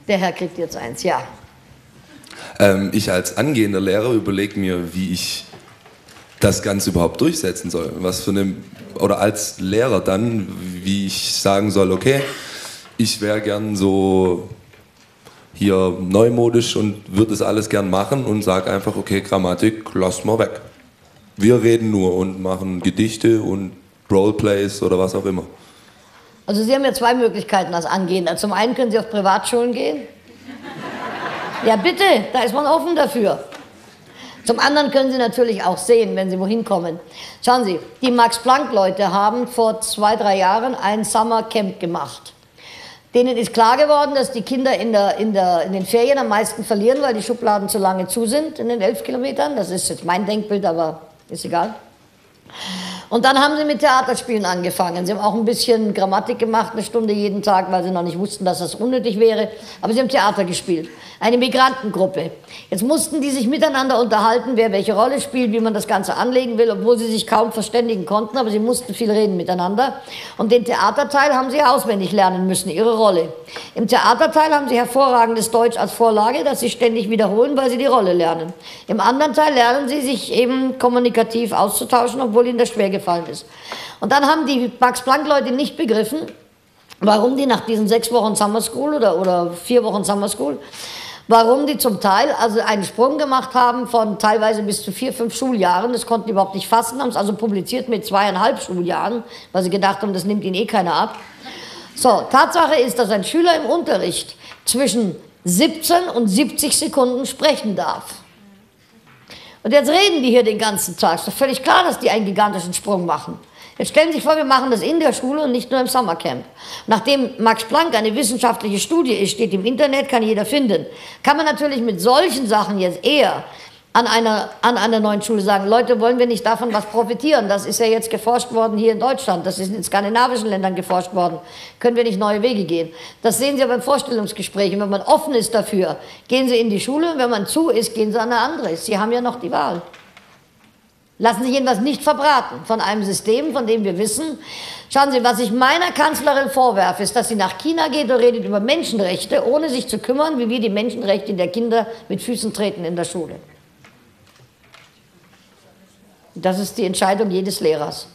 A: Der Herr kriegt jetzt eins, ja.
E: Ähm, ich als angehender Lehrer überlege mir, wie ich das Ganze überhaupt durchsetzen soll. Was für eine, oder als Lehrer dann, wie ich sagen soll, okay, ich wäre gern so hier neumodisch und würde das alles gern machen und sage einfach, okay, Grammatik, lass mal weg. Wir reden nur und machen Gedichte und Roleplays oder was auch immer.
A: Also Sie haben ja zwei Möglichkeiten als Angehender. Zum einen können Sie auf Privatschulen gehen. Ja, bitte, da ist man offen dafür. Zum anderen können Sie natürlich auch sehen, wenn Sie wohin kommen. Schauen Sie, die Max-Planck-Leute haben vor zwei, drei Jahren ein Summer Camp gemacht. Denen ist klar geworden, dass die Kinder in, der, in, der, in den Ferien am meisten verlieren, weil die Schubladen zu lange zu sind in den elf Kilometern. Das ist jetzt mein Denkbild, aber ist egal. Und dann haben sie mit Theaterspielen angefangen. Sie haben auch ein bisschen Grammatik gemacht, eine Stunde jeden Tag, weil sie noch nicht wussten, dass das unnötig wäre. Aber sie haben Theater gespielt. Eine Migrantengruppe. Jetzt mussten die sich miteinander unterhalten, wer welche Rolle spielt, wie man das Ganze anlegen will, obwohl sie sich kaum verständigen konnten, aber sie mussten viel reden miteinander. Und den Theaterteil haben sie auswendig lernen müssen, ihre Rolle. Im Theaterteil haben sie hervorragendes Deutsch als Vorlage, das sie ständig wiederholen, weil sie die Rolle lernen. Im anderen Teil lernen sie sich eben kommunikativ auszutauschen, obwohl ihnen das schwer gefallen ist. Und dann haben die Max-Planck-Leute nicht begriffen, warum die nach diesen sechs Wochen Summer School oder, oder vier Wochen Summer School, warum die zum Teil also einen Sprung gemacht haben von teilweise bis zu vier, fünf Schuljahren. Das konnten die überhaupt nicht fassen, haben es also publiziert mit zweieinhalb Schuljahren, weil sie gedacht haben, das nimmt ihnen eh keiner ab. So, Tatsache ist, dass ein Schüler im Unterricht zwischen 17 und 70 Sekunden sprechen darf. Und jetzt reden die hier den ganzen Tag. Ist doch völlig klar, dass die einen gigantischen Sprung machen. Jetzt stellen Sie sich vor, wir machen das in der Schule und nicht nur im Summercamp. Nachdem Max Planck eine wissenschaftliche Studie ist, steht im Internet, kann jeder finden, kann man natürlich mit solchen Sachen jetzt eher an einer, an einer neuen Schule sagen, Leute, wollen wir nicht davon was profitieren? Das ist ja jetzt geforscht worden hier in Deutschland, das ist in skandinavischen Ländern geforscht worden. Können wir nicht neue Wege gehen? Das sehen Sie ja beim Vorstellungsgespräch. Und wenn man offen ist dafür, gehen Sie in die Schule und wenn man zu ist, gehen Sie an eine andere. Sie haben ja noch die Wahl. Lassen sich jedenfalls nicht verbraten von einem System, von dem wir wissen. Schauen Sie, was ich meiner Kanzlerin vorwerfe, ist, dass sie nach China geht und redet über Menschenrechte, ohne sich zu kümmern, wie wir die Menschenrechte der Kinder mit Füßen treten in der Schule. Das ist die Entscheidung jedes Lehrers,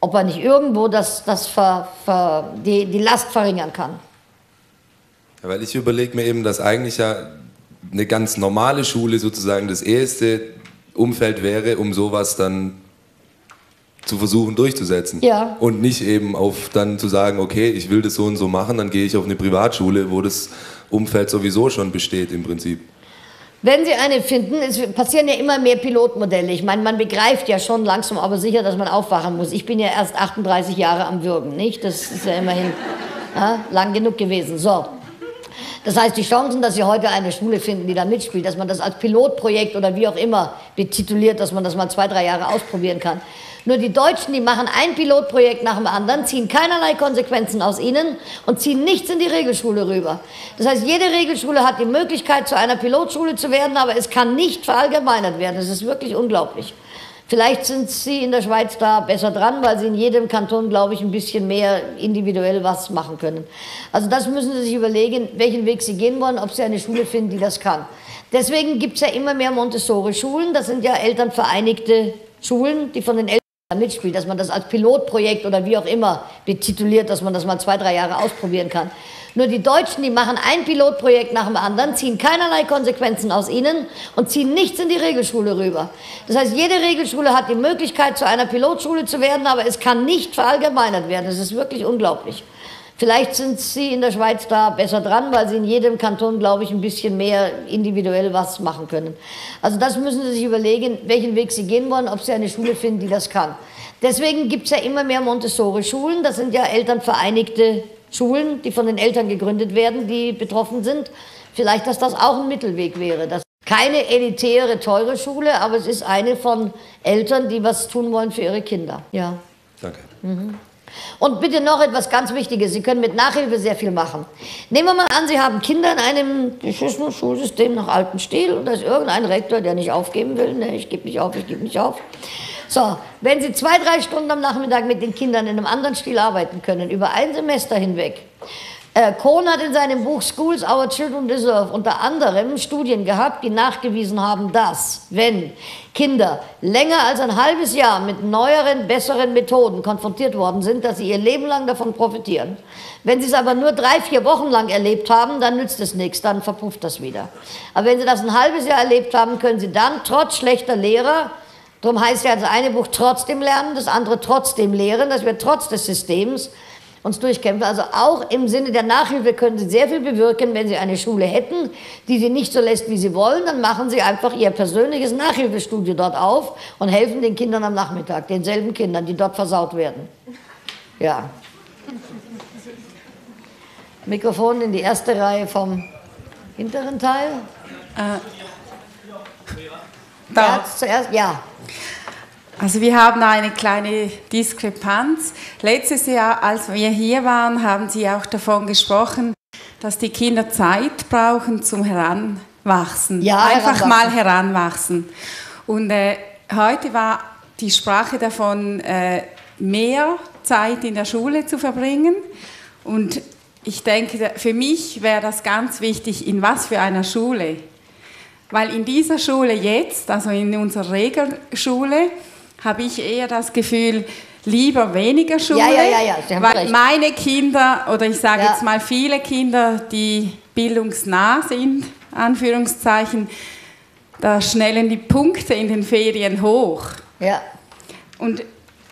A: ob er nicht irgendwo das, das ver, ver, die, die Last verringern kann.
E: Ja, weil ich überlege mir eben, dass eigentlich ja eine ganz normale Schule sozusagen das erste Umfeld wäre, um sowas dann zu versuchen durchzusetzen.
A: Ja.
E: Und nicht eben auf dann zu sagen, okay, ich will das so und so machen, dann gehe ich auf eine Privatschule, wo das Umfeld sowieso schon besteht im Prinzip.
A: Wenn Sie eine finden, es passieren ja immer mehr Pilotmodelle. Ich meine, man begreift ja schon langsam, aber sicher, dass man aufwachen muss. Ich bin ja erst 38 Jahre am Würgen, nicht? Das ist ja immerhin [laughs] ja, lang genug gewesen. So. Das heißt, die Chancen, dass Sie heute eine Schule finden, die da mitspielt, dass man das als Pilotprojekt oder wie auch immer betituliert, dass man das mal zwei, drei Jahre ausprobieren kann, nur die Deutschen, die machen ein Pilotprojekt nach dem anderen, ziehen keinerlei Konsequenzen aus ihnen und ziehen nichts in die Regelschule rüber. Das heißt, jede Regelschule hat die Möglichkeit, zu einer Pilotschule zu werden, aber es kann nicht verallgemeinert werden. Das ist wirklich unglaublich. Vielleicht sind Sie in der Schweiz da besser dran, weil Sie in jedem Kanton, glaube ich, ein bisschen mehr individuell was machen können. Also das müssen Sie sich überlegen, welchen Weg Sie gehen wollen, ob Sie eine Schule finden, die das kann. Deswegen gibt es ja immer mehr Montessori-Schulen. Das sind ja elternvereinigte Schulen, die von den Eltern mitspielt, dass man das als Pilotprojekt oder wie auch immer betituliert, dass man das mal zwei, drei Jahre ausprobieren kann. Nur die Deutschen, die machen ein Pilotprojekt nach dem anderen, ziehen keinerlei Konsequenzen aus ihnen und ziehen nichts in die Regelschule rüber. Das heißt, jede Regelschule hat die Möglichkeit, zu einer Pilotschule zu werden, aber es kann nicht verallgemeinert werden. Das ist wirklich unglaublich. Vielleicht sind Sie in der Schweiz da besser dran, weil Sie in jedem Kanton, glaube ich, ein bisschen mehr individuell was machen können. Also das müssen Sie sich überlegen, welchen Weg Sie gehen wollen, ob Sie eine Schule finden, die das kann. Deswegen gibt es ja immer mehr Montessori-Schulen. Das sind ja elternvereinigte Schulen, die von den Eltern gegründet werden, die betroffen sind. Vielleicht, dass das auch ein Mittelweg wäre. Das keine elitäre, teure Schule, aber es ist eine von Eltern, die was tun wollen für ihre Kinder. Ja.
E: Danke.
A: Mhm. Und bitte noch etwas ganz Wichtiges. Sie können mit Nachhilfe sehr viel machen. Nehmen wir mal an, Sie haben Kinder in einem Schulsystem nach altem Stil und da ist irgendein Rektor, der nicht aufgeben will. Ne, ich gebe nicht auf, ich gebe nicht auf. So, wenn Sie zwei, drei Stunden am Nachmittag mit den Kindern in einem anderen Stil arbeiten können, über ein Semester hinweg, äh, Kohn hat in seinem Buch Schools Our Children Deserve unter anderem Studien gehabt, die nachgewiesen haben, dass wenn Kinder länger als ein halbes Jahr mit neueren, besseren Methoden konfrontiert worden sind, dass sie ihr Leben lang davon profitieren. Wenn sie es aber nur drei, vier Wochen lang erlebt haben, dann nützt es nichts, dann verpufft das wieder. Aber wenn sie das ein halbes Jahr erlebt haben, können sie dann trotz schlechter Lehrer Darum heißt ja das eine Buch trotzdem lernen, das andere trotzdem lehren, dass wir trotz des Systems uns durchkämpfen. Also auch im Sinne der Nachhilfe können Sie sehr viel bewirken, wenn Sie eine Schule hätten, die Sie nicht so lässt, wie Sie wollen, dann machen Sie einfach Ihr persönliches Nachhilfestudio dort auf und helfen den Kindern am Nachmittag, denselben Kindern, die dort versaut werden. Ja. Mikrofon in die erste Reihe vom hinteren Teil. Äh, da. zuerst, ja.
F: Also wir haben eine kleine Diskrepanz. Letztes Jahr, als wir hier waren, haben Sie auch davon gesprochen, dass die Kinder Zeit brauchen zum Heranwachsen.
A: Ja,
F: Einfach heranwachsen. mal heranwachsen. Und äh, heute war die Sprache davon, äh, mehr Zeit in der Schule zu verbringen. Und ich denke, für mich wäre das ganz wichtig, in was für einer Schule. Weil in dieser Schule jetzt, also in unserer Regelschule, habe ich eher das Gefühl, lieber weniger Schule,
A: ja, ja, ja,
F: weil recht. meine Kinder oder ich sage jetzt mal viele Kinder, die bildungsnah sind, Anführungszeichen, da schnellen die Punkte in den Ferien hoch.
A: Ja.
F: Und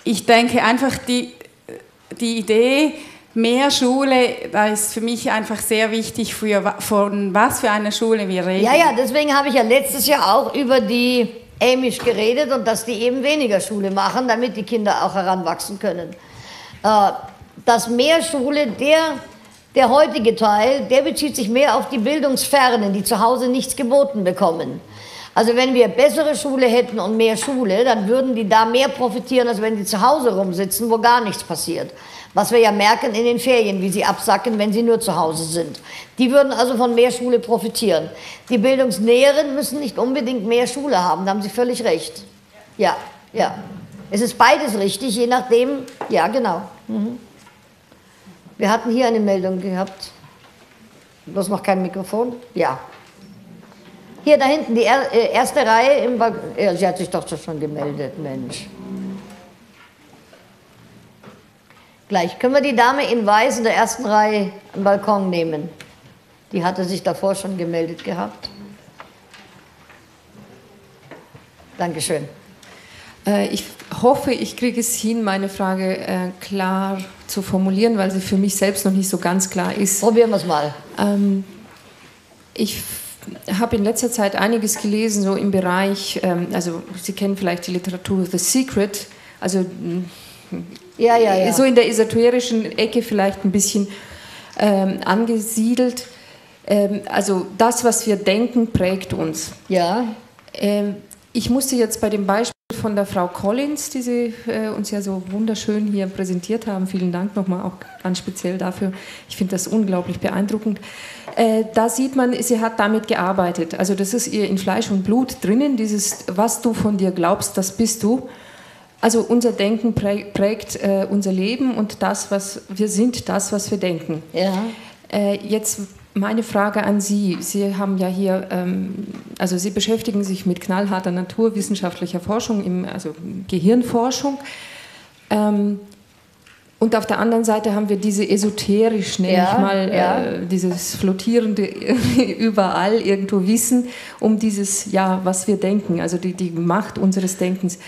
F: ich denke einfach die, die Idee, mehr Schule, da ist für mich einfach sehr wichtig, für, von was für eine Schule wir reden.
A: Ja, ja, deswegen habe ich ja letztes Jahr auch über die Amish geredet und dass die eben weniger Schule machen, damit die Kinder auch heranwachsen können. Äh, das Mehrschule, der, der heutige Teil, der bezieht sich mehr auf die Bildungsfernen, die zu Hause nichts geboten bekommen. Also wenn wir bessere Schule hätten und mehr Schule, dann würden die da mehr profitieren, als wenn die zu Hause rumsitzen, wo gar nichts passiert. Was wir ja merken in den Ferien, wie sie absacken, wenn sie nur zu Hause sind. Die würden also von mehr Schule profitieren. Die Bildungsnäheren müssen nicht unbedingt mehr Schule haben, da haben Sie völlig recht. Ja, ja. Es ist beides richtig, je nachdem. Ja, genau. Mhm. Wir hatten hier eine Meldung gehabt. Bloß noch kein Mikrofon? Ja. Hier da hinten, die äh, erste Reihe im Balkon. Ja, sie hat sich doch schon gemeldet, Mensch. Gleich. Können wir die Dame in Weiß in der ersten Reihe am Balkon nehmen? Die hatte sich davor schon gemeldet gehabt. Dankeschön.
C: Äh, ich hoffe, ich kriege es hin, meine Frage äh, klar zu formulieren, weil sie für mich selbst noch nicht so ganz klar ist.
A: Probieren wir es mal.
C: Ähm, ich habe in letzter Zeit einiges gelesen, so im Bereich, ähm, also Sie kennen vielleicht die Literatur The Secret, also
A: ja, ja, ja.
C: So in der esoterischen Ecke vielleicht ein bisschen ähm, angesiedelt. Ähm, also das, was wir denken, prägt uns.
A: Ja.
C: Ähm, ich musste jetzt bei dem Beispiel von der Frau Collins, die Sie äh, uns ja so wunderschön hier präsentiert haben, vielen Dank nochmal auch ganz speziell dafür. Ich finde das unglaublich beeindruckend. Äh, da sieht man, sie hat damit gearbeitet. Also das ist ihr in Fleisch und Blut drinnen, dieses, was du von dir glaubst, das bist du. Also unser Denken prägt äh, unser Leben und das, was wir sind, das, was wir denken.
A: Ja.
C: Äh, jetzt Meine Frage an Sie. Sie haben ja hier, ähm, also Sie beschäftigen sich mit knallharter naturwissenschaftlicher Forschung, im, also Gehirnforschung. Ähm, und auf der anderen Seite haben wir diese esoterisch, nenne
A: Ja,
C: ich mal,
A: ja.
C: äh, dieses flottierende [laughs] überall irgendwo Wissen um dieses, ja, was wir denken, also die, die Macht unseres Denkens.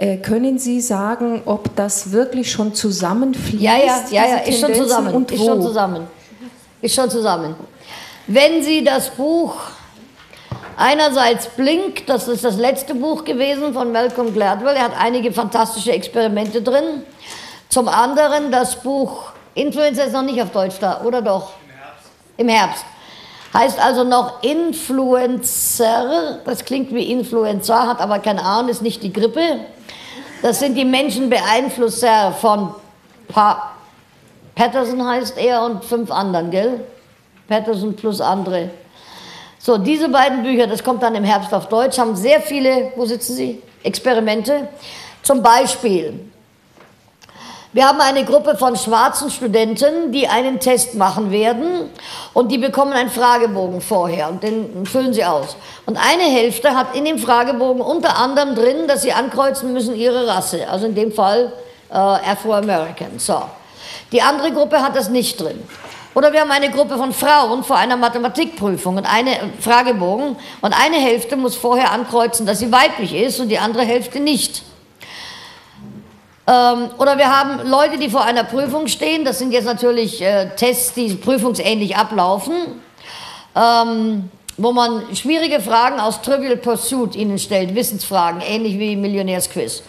C: Äh, können Sie sagen, ob das wirklich schon zusammenfließt?
A: Ja, ja, ja, ja, ist schon zusammen.
C: Und
A: ist schon zusammen. Ist schon zusammen. Wenn Sie das Buch einerseits Blink, das ist das letzte Buch gewesen von Malcolm Gladwell, er hat einige fantastische Experimente drin. Zum anderen das Buch Influencer ist noch nicht auf Deutsch da, oder doch? Im Herbst. Heißt also noch Influencer, das klingt wie Influencer, hat aber keine Ahnung, ist nicht die Grippe. Das sind die Menschenbeeinflusser von pa Patterson heißt er und fünf anderen, gell? Patterson plus andere. So, diese beiden Bücher, das kommt dann im Herbst auf Deutsch, haben sehr viele, wo sitzen Sie? Experimente. Zum Beispiel, wir haben eine Gruppe von schwarzen Studenten, die einen Test machen werden und die bekommen einen Fragebogen vorher und den füllen sie aus. Und eine Hälfte hat in dem Fragebogen unter anderem drin, dass sie ankreuzen müssen ihre Rasse, also in dem Fall äh, Afro-American. So. Die andere Gruppe hat das nicht drin. Oder wir haben eine Gruppe von Frauen vor einer Mathematikprüfung und eine äh, Fragebogen und eine Hälfte muss vorher ankreuzen, dass sie weiblich ist und die andere Hälfte nicht. Ähm, oder wir haben Leute, die vor einer Prüfung stehen. Das sind jetzt natürlich äh, Tests, die prüfungsähnlich ablaufen, ähm, wo man schwierige Fragen aus Trivial Pursuit ihnen stellt, Wissensfragen, ähnlich wie Millionärsquiz.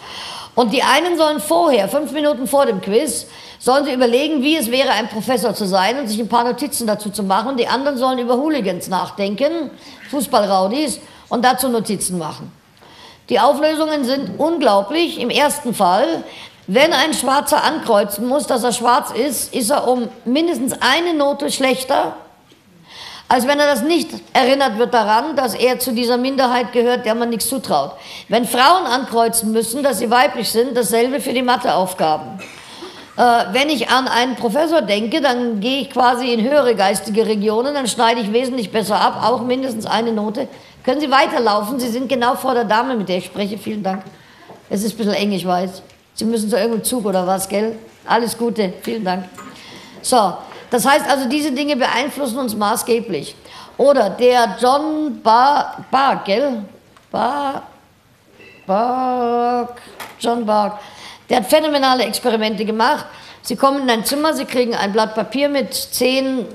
A: Und die einen sollen vorher, fünf Minuten vor dem Quiz, sollen sie überlegen, wie es wäre, ein Professor zu sein und sich ein paar Notizen dazu zu machen. Die anderen sollen über Hooligans nachdenken, Fußballraudis, und dazu Notizen machen. Die Auflösungen sind unglaublich. Im ersten Fall, wenn ein Schwarzer ankreuzen muss, dass er schwarz ist, ist er um mindestens eine Note schlechter, als wenn er das nicht erinnert wird daran, dass er zu dieser Minderheit gehört, der man nichts zutraut. Wenn Frauen ankreuzen müssen, dass sie weiblich sind, dasselbe für die Matheaufgaben. Äh, wenn ich an einen Professor denke, dann gehe ich quasi in höhere geistige Regionen, dann schneide ich wesentlich besser ab, auch mindestens eine Note. Können Sie weiterlaufen? Sie sind genau vor der Dame, mit der ich spreche. Vielen Dank. Es ist ein bisschen eng, ich weiß. Sie müssen zu irgendeinem Zug oder was, gell? Alles Gute. Vielen Dank. So, das heißt also, diese Dinge beeinflussen uns maßgeblich. Oder der John Bar, Bark, gell? Bar, Bark, John Bark. Der hat phänomenale Experimente gemacht. Sie kommen in ein Zimmer, sie kriegen ein Blatt Papier mit zehn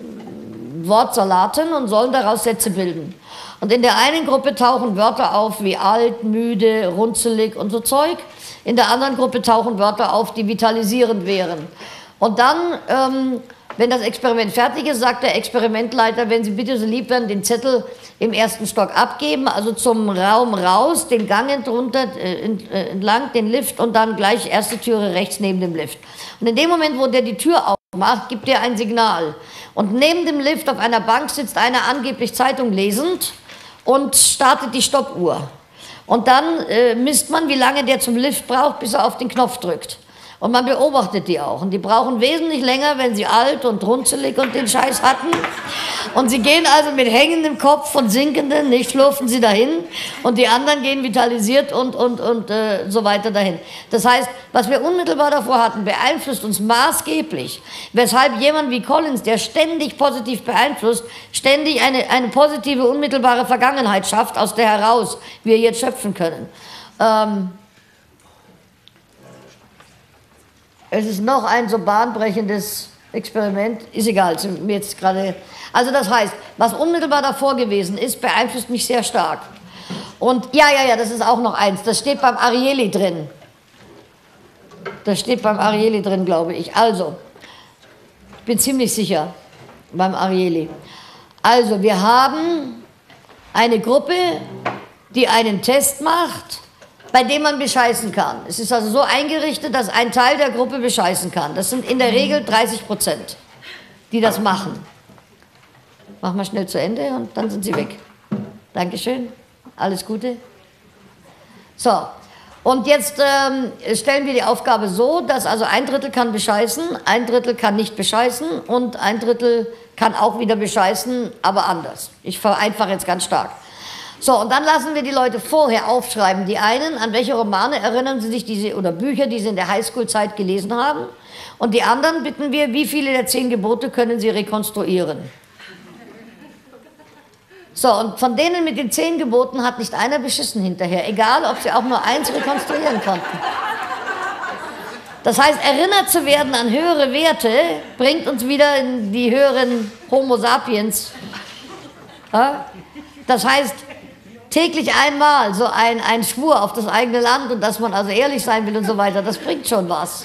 A: Wortsalaten und sollen daraus Sätze bilden. Und in der einen Gruppe tauchen Wörter auf wie alt, müde, runzelig und so Zeug. In der anderen Gruppe tauchen Wörter auf, die vitalisierend wären. Und dann, ähm, wenn das Experiment fertig ist, sagt der Experimentleiter, wenn Sie bitte so lieb werden, den Zettel im ersten Stock abgeben, also zum Raum raus, den Gang entrunter, äh, äh, entlang, den Lift und dann gleich erste Türe rechts neben dem Lift. Und in dem Moment, wo der die Tür aufmacht, gibt er ein Signal. Und neben dem Lift auf einer Bank sitzt einer angeblich Zeitung lesend und startet die Stoppuhr. Und dann äh, misst man, wie lange der zum Lift braucht, bis er auf den Knopf drückt. Und man beobachtet die auch. Und die brauchen wesentlich länger, wenn sie alt und runzelig und den Scheiß hatten. Und sie gehen also mit hängendem Kopf und sinkenden, nicht schlurfen sie dahin. Und die anderen gehen vitalisiert und, und, und äh, so weiter dahin. Das heißt, was wir unmittelbar davor hatten, beeinflusst uns maßgeblich. Weshalb jemand wie Collins, der ständig positiv beeinflusst, ständig eine, eine positive, unmittelbare Vergangenheit schafft, aus der heraus wir jetzt schöpfen können. Ähm, Es ist noch ein so bahnbrechendes Experiment, ist egal, mir jetzt gerade. Also das heißt, was unmittelbar davor gewesen ist, beeinflusst mich sehr stark. Und ja, ja, ja, das ist auch noch eins, das steht beim Arieli drin. Das steht beim Arieli drin, glaube ich. Also, ich bin ziemlich sicher beim Arieli. Also, wir haben eine Gruppe, die einen Test macht, bei dem man bescheißen kann. Es ist also so eingerichtet, dass ein Teil der Gruppe bescheißen kann. Das sind in der Regel 30 Prozent, die das machen. Machen wir schnell zu Ende und dann sind sie weg. Dankeschön. Alles Gute. So. Und jetzt ähm, stellen wir die Aufgabe so, dass also ein Drittel kann bescheißen, ein Drittel kann nicht bescheißen und ein Drittel kann auch wieder bescheißen, aber anders. Ich vereinfache jetzt ganz stark. So, und dann lassen wir die Leute vorher aufschreiben. Die einen, an welche Romane erinnern sie sich, diese, oder Bücher, die sie in der Highschool-Zeit gelesen haben. Und die anderen bitten wir, wie viele der zehn Gebote können sie rekonstruieren. So, und von denen mit den zehn Geboten hat nicht einer beschissen hinterher, egal ob sie auch nur eins rekonstruieren konnten. Das heißt, erinnert zu werden an höhere Werte bringt uns wieder in die höheren Homo sapiens. Das heißt, täglich einmal so ein, ein Schwur auf das eigene Land und dass man also ehrlich sein will und so weiter, das bringt schon was.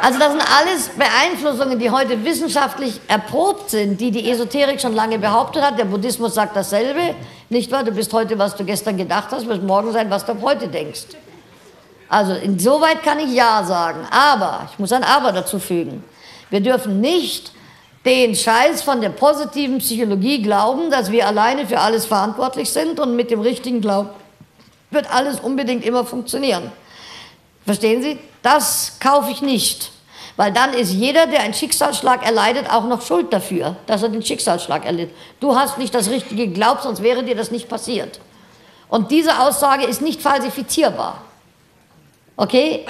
A: Also das sind alles Beeinflussungen, die heute wissenschaftlich erprobt sind, die die Esoterik schon lange behauptet hat. Der Buddhismus sagt dasselbe, nicht wahr? Du bist heute, was du gestern gedacht hast, wirst morgen sein, was du heute denkst. Also insoweit kann ich Ja sagen. Aber, ich muss ein Aber dazu fügen. Wir dürfen nicht den Scheiß von der positiven Psychologie glauben, dass wir alleine für alles verantwortlich sind und mit dem richtigen Glauben wird alles unbedingt immer funktionieren. Verstehen Sie? Das kaufe ich nicht. Weil dann ist jeder, der einen Schicksalsschlag erleidet, auch noch schuld dafür, dass er den Schicksalsschlag erlitt. Du hast nicht das Richtige geglaubt, sonst wäre dir das nicht passiert. Und diese Aussage ist nicht falsifizierbar. Okay?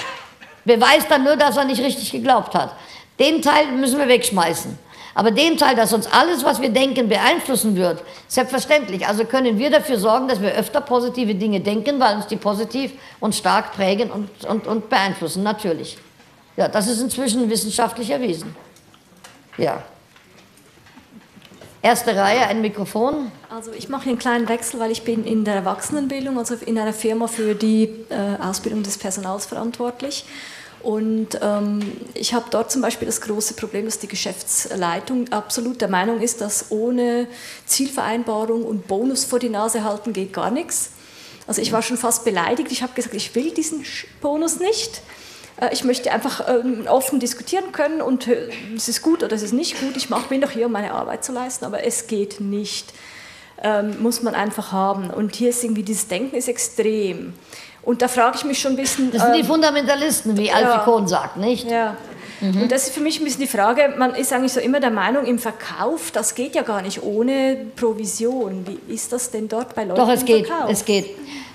A: Beweist dann nur, dass er nicht richtig geglaubt hat. Den Teil müssen wir wegschmeißen. Aber den Teil, dass uns alles, was wir denken, beeinflussen wird, selbstverständlich. Also können wir dafür sorgen, dass wir öfter positive Dinge denken, weil uns die positiv und stark prägen und, und, und beeinflussen, natürlich. Ja, das ist inzwischen wissenschaftlich erwiesen. Ja. Erste Reihe, ein Mikrofon.
G: Also ich mache einen kleinen Wechsel, weil ich bin in der Erwachsenenbildung, also in einer Firma für die äh, Ausbildung des Personals verantwortlich. Und ähm, ich habe dort zum Beispiel das große Problem, dass die Geschäftsleitung absolut der Meinung ist, dass ohne Zielvereinbarung und Bonus vor die Nase halten geht gar nichts. Also ich war schon fast beleidigt. Ich habe gesagt, ich will diesen Bonus nicht. Äh, ich möchte einfach ähm, offen diskutieren können und äh, es ist gut oder es ist nicht gut. Ich mach, bin doch hier, um meine Arbeit zu leisten, aber es geht nicht. Ähm, muss man einfach haben. Und hier ist irgendwie dieses Denken ist extrem. Und da frage ich mich schon ein bisschen.
A: Das sind die ähm, Fundamentalisten, wie Alfie ja, Kohn sagt, nicht?
G: Ja. Mhm. Und das ist für mich ein bisschen die Frage, man ist eigentlich so immer der Meinung, im Verkauf, das geht ja gar nicht ohne Provision. Wie ist das denn dort bei Leuten
A: Doch, es geht, Verkauf? es geht.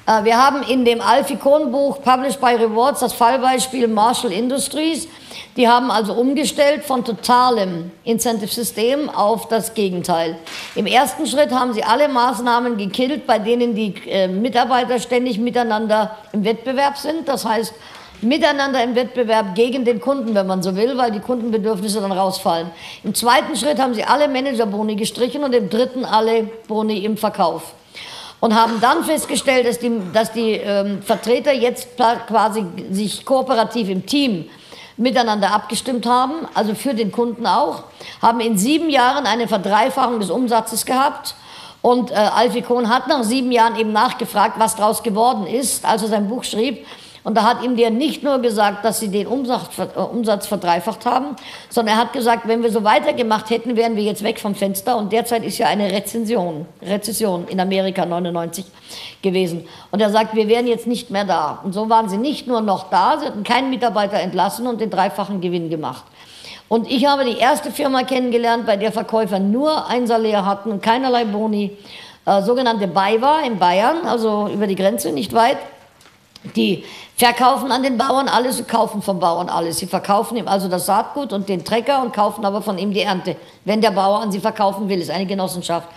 A: Äh, wir haben in dem Alfie Kohn Buch Published by Rewards das Fallbeispiel Marshall Industries. Die haben also umgestellt von totalem Incentive-System auf das Gegenteil. Im ersten Schritt haben sie alle Maßnahmen gekillt, bei denen die äh, Mitarbeiter ständig miteinander im Wettbewerb sind. Das heißt, miteinander im Wettbewerb gegen den Kunden, wenn man so will, weil die Kundenbedürfnisse dann rausfallen. Im zweiten Schritt haben sie alle Managerboni gestrichen und im dritten alle Boni im Verkauf. Und haben dann festgestellt, dass die, dass die ähm, Vertreter jetzt quasi sich kooperativ im Team miteinander abgestimmt haben, also für den Kunden auch, haben in sieben Jahren eine Verdreifachung des Umsatzes gehabt. Und äh, Alfie Kohn hat nach sieben Jahren eben nachgefragt, was daraus geworden ist, als er sein Buch schrieb. Und da hat ihm der nicht nur gesagt, dass sie den Umsatz, äh, Umsatz verdreifacht haben, sondern er hat gesagt, wenn wir so weitergemacht hätten, wären wir jetzt weg vom Fenster. Und derzeit ist ja eine Rezension, Rezession in Amerika 99 gewesen. Und er sagt, wir wären jetzt nicht mehr da. Und so waren sie nicht nur noch da, sie hatten keinen Mitarbeiter entlassen und den dreifachen Gewinn gemacht. Und ich habe die erste Firma kennengelernt, bei der Verkäufer nur ein Salär hatten und keinerlei Boni, äh, sogenannte BayWa in Bayern, also über die Grenze, nicht weit. Die verkaufen an den Bauern alles, sie kaufen vom Bauern alles. Sie verkaufen ihm also das Saatgut und den Trecker und kaufen aber von ihm die Ernte, wenn der Bauer an sie verkaufen will. ist eine Genossenschaft.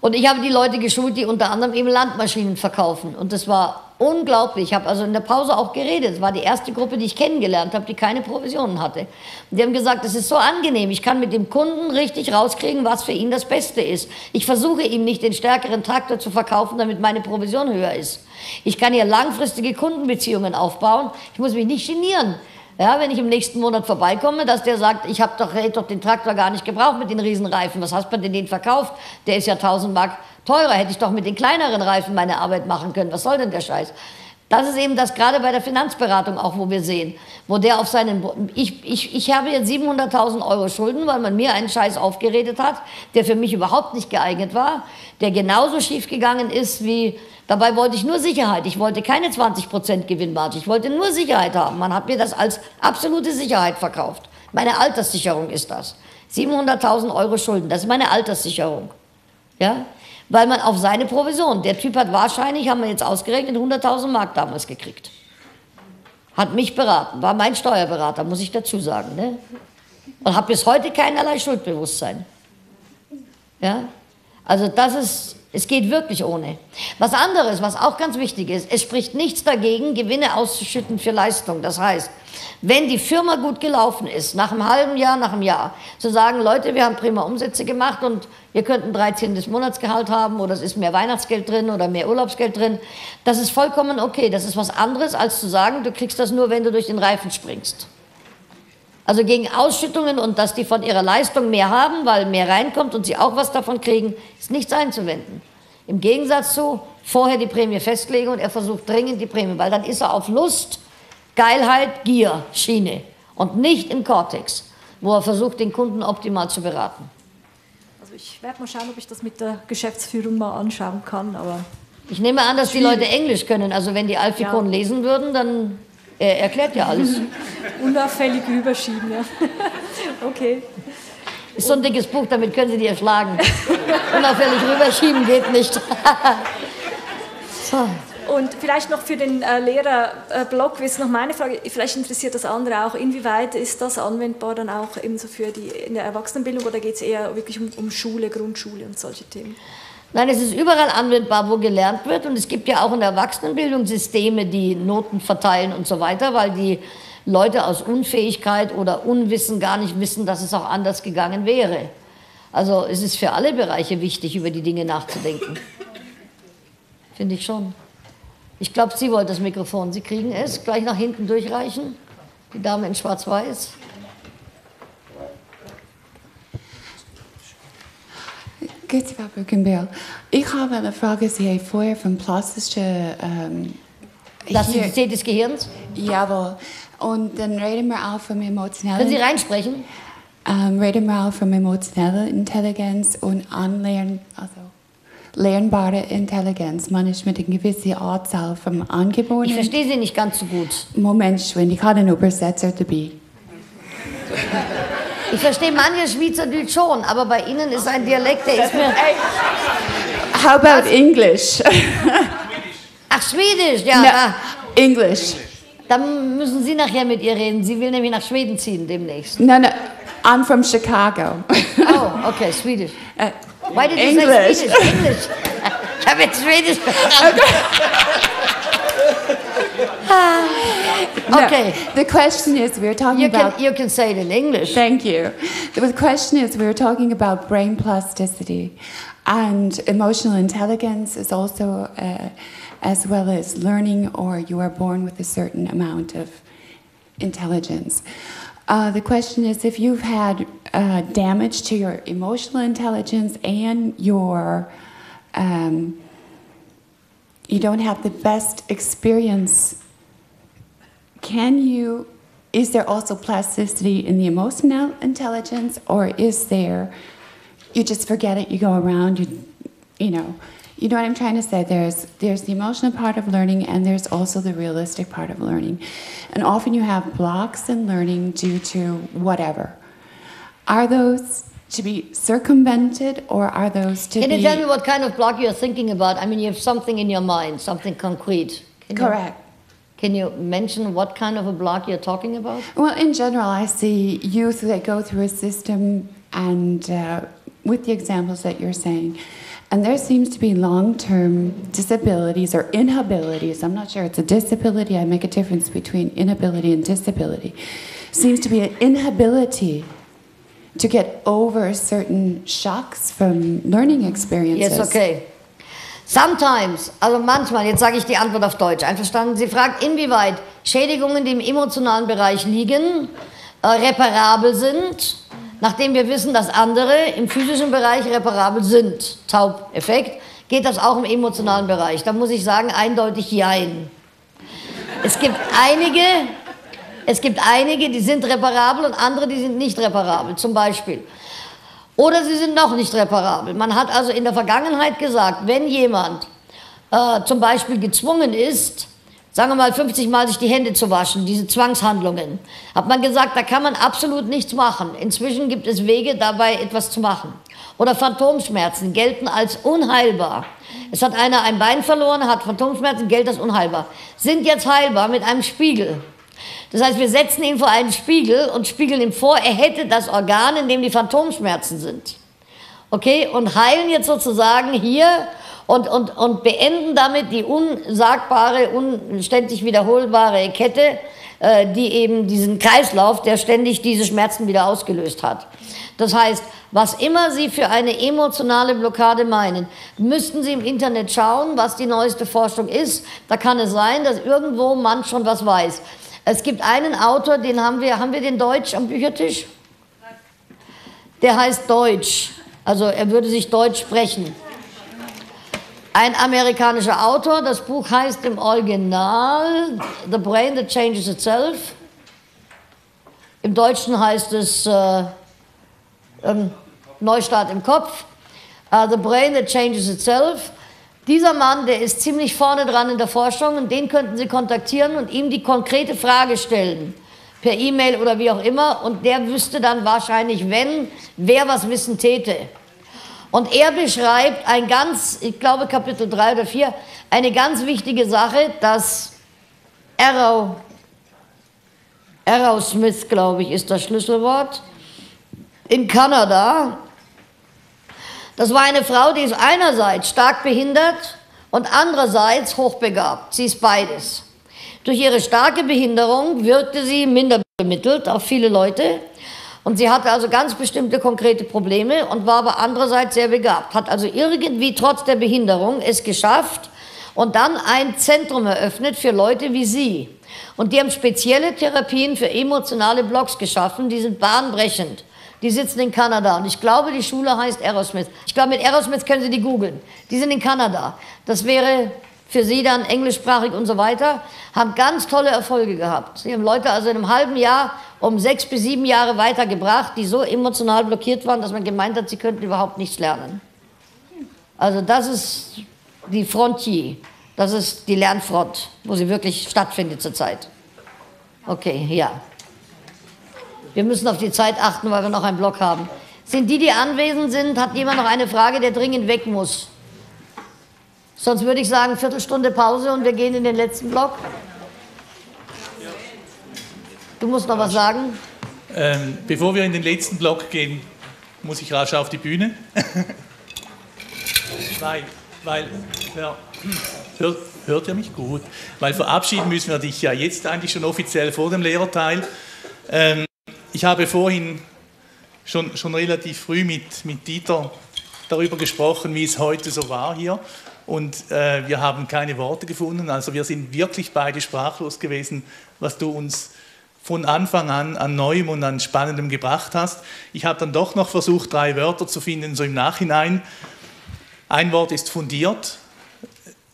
A: Und ich habe die Leute geschult, die unter anderem eben Landmaschinen verkaufen. Und das war unglaublich. Ich habe also in der Pause auch geredet. Es war die erste Gruppe, die ich kennengelernt habe, die keine Provisionen hatte. Und die haben gesagt, das ist so angenehm. Ich kann mit dem Kunden richtig rauskriegen, was für ihn das Beste ist. Ich versuche ihm nicht den stärkeren Traktor zu verkaufen, damit meine Provision höher ist. Ich kann hier langfristige Kundenbeziehungen aufbauen. Ich muss mich nicht genieren. Ja, wenn ich im nächsten Monat vorbeikomme, dass der sagt, ich habe doch, hätte doch den Traktor gar nicht gebraucht mit den Riesenreifen. Was hast du denn den verkauft? Der ist ja 1000 Mark teurer. Hätte ich doch mit den kleineren Reifen meine Arbeit machen können. Was soll denn der Scheiß? Das ist eben das gerade bei der Finanzberatung auch, wo wir sehen, wo der auf seinen, ich, ich, ich habe jetzt 700.000 Euro Schulden, weil man mir einen Scheiß aufgeredet hat, der für mich überhaupt nicht geeignet war, der genauso schief gegangen ist wie, dabei wollte ich nur Sicherheit, ich wollte keine 20% Gewinnmarge, ich wollte nur Sicherheit haben. Man hat mir das als absolute Sicherheit verkauft. Meine Alterssicherung ist das. 700.000 Euro Schulden, das ist meine Alterssicherung. Ja? Weil man auf seine Provision, der Typ hat wahrscheinlich, haben wir jetzt ausgerechnet, 100.000 Mark damals gekriegt. Hat mich beraten, war mein Steuerberater, muss ich dazu sagen. Ne? Und habe bis heute keinerlei Schuldbewusstsein. Ja? Also das ist, es geht wirklich ohne. Was anderes, was auch ganz wichtig ist, es spricht nichts dagegen, Gewinne auszuschütten für Leistung. Das heißt, wenn die Firma gut gelaufen ist, nach einem halben Jahr, nach einem Jahr, zu sagen, Leute, wir haben prima Umsätze gemacht und ihr könnt ein 13. Monatsgehalt haben oder es ist mehr Weihnachtsgeld drin oder mehr Urlaubsgeld drin, das ist vollkommen okay. Das ist was anderes, als zu sagen, du kriegst das nur, wenn du durch den Reifen springst. Also gegen Ausschüttungen und dass die von ihrer Leistung mehr haben, weil mehr reinkommt und sie auch was davon kriegen, ist nichts einzuwenden. Im Gegensatz zu vorher die Prämie festlegen und er versucht dringend die Prämie, weil dann ist er auf Lust, Geilheit, Gier, Schiene und nicht im Cortex, wo er versucht, den Kunden optimal zu beraten.
G: Also ich werde mal schauen, ob ich das mit der Geschäftsführung mal anschauen kann, aber
A: ich nehme an, dass die Leute Englisch können. Also wenn die Alfikon ja. lesen würden, dann er erklärt ja alles. [laughs]
G: Unauffällig rüberschieben, ja. [laughs] okay.
A: Ist so ein dickes Buch, damit können Sie die erschlagen. Unauffällig rüberschieben geht nicht. [laughs]
G: so. Und vielleicht noch für den äh, Lehrerblock äh, ist noch meine Frage, vielleicht interessiert das andere auch, inwieweit ist das anwendbar dann auch ebenso für die in der Erwachsenenbildung oder geht es eher wirklich um, um Schule, Grundschule und solche Themen?
A: Nein, es ist überall anwendbar, wo gelernt wird. Und es gibt ja auch in der Erwachsenenbildung Systeme, die Noten verteilen und so weiter, weil die Leute aus Unfähigkeit oder Unwissen gar nicht wissen, dass es auch anders gegangen wäre. Also es ist für alle Bereiche wichtig, über die Dinge nachzudenken. Finde ich schon. Ich glaube, Sie wollen das Mikrofon. Sie kriegen es. Gleich nach hinten durchreichen. Die Dame in Schwarz-Weiß.
H: Gut, Frau Brückenbill. Ich habe eine Frage. Sie haben vorher von plastischen... Ähm,
A: Plastizität des Gehirns?
H: Jawohl. Und dann reden wir auch von emotionellen...
A: Können Sie reinsprechen?
H: Ähm, reden wir auch von emotioneller Intelligenz und Anlernen, also lernbare Intelligenz. Man ist mit einer gewissen Anzahl von Angeborenen.
A: Ich verstehe Sie nicht ganz so gut.
H: Moment, Schwind, ich habe einen Übersetzer dabei.
A: Ich verstehe manche Schweizerdeutsch schon, aber bei Ihnen ist ein Dialekt, der ist mir...
H: How about Was? English?
A: Ach, Schwedisch, ja.
H: No, English.
A: Dann müssen Sie nachher mit ihr reden. Sie will nämlich nach Schweden ziehen demnächst.
H: No, no, I'm from Chicago.
A: oh, okay, Swedish. Uh, Why did
H: English.
A: you say Swedish? English. Ich habe jetzt Schwedisch [laughs] [laughs] okay.
H: The question is, we're talking
A: you
H: about.
A: Can, you can say it in English.
H: Thank you. The question is, we're talking about brain plasticity, and emotional intelligence is also, uh, as well as learning, or you are born with a certain amount of intelligence. Uh, the question is if you've had uh, damage to your emotional intelligence and your um, you don't have the best experience can you is there also plasticity in the emotional intelligence or is there you just forget it you go around you you know you know what i'm trying to say there's there's the emotional part of learning and there's also the realistic part of learning and often you have blocks in learning due to whatever are those to be circumvented or are those to
A: Can
H: be...
A: you tell me what kind of block you're thinking about? I mean, you have something in your mind, something concrete.
H: Can Correct.
A: You, can you mention what kind of a block you're talking about?
H: Well, in general, I see youth that go through a system and uh, with the examples that you're saying, and there seems to be long term disabilities or inabilities. I'm not sure it's a disability, I make a difference between inability and disability. Seems to be an inability to get over certain shocks from learning experiences.
A: Yes, okay. Sometimes, also manchmal, jetzt sage ich die Antwort auf Deutsch, einverstanden? Sie fragt, inwieweit Schädigungen, die im emotionalen Bereich liegen, äh, reparabel sind, nachdem wir wissen, dass andere im physischen Bereich reparabel sind. Taubeffekt. Geht das auch im emotionalen Bereich? Da muss ich sagen, eindeutig Jein. Es gibt einige, es gibt einige, die sind reparabel und andere, die sind nicht reparabel, zum Beispiel. Oder sie sind noch nicht reparabel. Man hat also in der Vergangenheit gesagt, wenn jemand äh, zum Beispiel gezwungen ist, sagen wir mal 50 Mal sich die Hände zu waschen, diese Zwangshandlungen, hat man gesagt, da kann man absolut nichts machen. Inzwischen gibt es Wege, dabei etwas zu machen. Oder Phantomschmerzen gelten als unheilbar. Es hat einer ein Bein verloren, hat Phantomschmerzen, gilt als unheilbar. Sind jetzt heilbar mit einem Spiegel. Das heißt, wir setzen ihn vor einen Spiegel und spiegeln ihm vor, er hätte das Organ, in dem die Phantomschmerzen sind. Okay, und heilen jetzt sozusagen hier und, und, und beenden damit die unsagbare, unständig wiederholbare Kette, äh, die eben diesen Kreislauf, der ständig diese Schmerzen wieder ausgelöst hat. Das heißt, was immer Sie für eine emotionale Blockade meinen, müssten Sie im Internet schauen, was die neueste Forschung ist. Da kann es sein, dass irgendwo man schon was weiß. Es gibt einen Autor, den haben wir, haben wir den Deutsch am Büchertisch? Der heißt Deutsch. Also er würde sich Deutsch sprechen. Ein amerikanischer Autor, das Buch heißt im Original The Brain That Changes Itself. Im Deutschen heißt es äh, ähm, Neustart im Kopf. Uh, the Brain That Changes Itself. Dieser Mann, der ist ziemlich vorne dran in der Forschung und den könnten Sie kontaktieren und ihm die konkrete Frage stellen, per E-Mail oder wie auch immer, und der wüsste dann wahrscheinlich, wenn, wer was wissen täte. Und er beschreibt ein ganz, ich glaube Kapitel 3 oder 4, eine ganz wichtige Sache, dass Arrow, Arrow Smith, glaube ich, ist das Schlüsselwort, in Kanada das war eine Frau, die ist einerseits stark behindert und andererseits hochbegabt. Sie ist beides. Durch ihre starke Behinderung wirkte sie minder bemittelt auf viele Leute. Und sie hatte also ganz bestimmte konkrete Probleme und war aber andererseits sehr begabt. Hat also irgendwie trotz der Behinderung es geschafft und dann ein Zentrum eröffnet für Leute wie sie. Und die haben spezielle Therapien für emotionale Blocks geschaffen, die sind bahnbrechend. Die sitzen in Kanada und ich glaube, die Schule heißt Aerosmith. Ich glaube, mit Aerosmith können Sie die googeln. Die sind in Kanada. Das wäre für Sie dann englischsprachig und so weiter, haben ganz tolle Erfolge gehabt. Sie haben Leute also in einem halben Jahr um sechs bis sieben Jahre weitergebracht, die so emotional blockiert waren, dass man gemeint hat, sie könnten überhaupt nichts lernen. Also das ist die Frontier, das ist die Lernfront, wo sie wirklich stattfindet zurzeit. Okay, ja. Wir müssen auf die Zeit achten, weil wir noch einen Block haben. Sind die, die anwesend sind, hat jemand noch eine Frage, der dringend weg muss? Sonst würde ich sagen, Viertelstunde Pause und wir gehen in den letzten Block. Du musst noch was sagen?
I: Ähm, bevor wir in den letzten Block gehen, muss ich rasch auf die Bühne. [laughs] weil, weil, ja, hört, hört ihr mich gut? Weil verabschieden müssen wir dich ja jetzt eigentlich schon offiziell vor dem Lehrerteil. Ähm, ich habe vorhin schon, schon relativ früh mit, mit Dieter darüber gesprochen, wie es heute so war hier. Und äh, wir haben keine Worte gefunden. Also wir sind wirklich beide sprachlos gewesen, was du uns von Anfang an an Neuem und an Spannendem gebracht hast. Ich habe dann doch noch versucht, drei Wörter zu finden, so im Nachhinein. Ein Wort ist fundiert,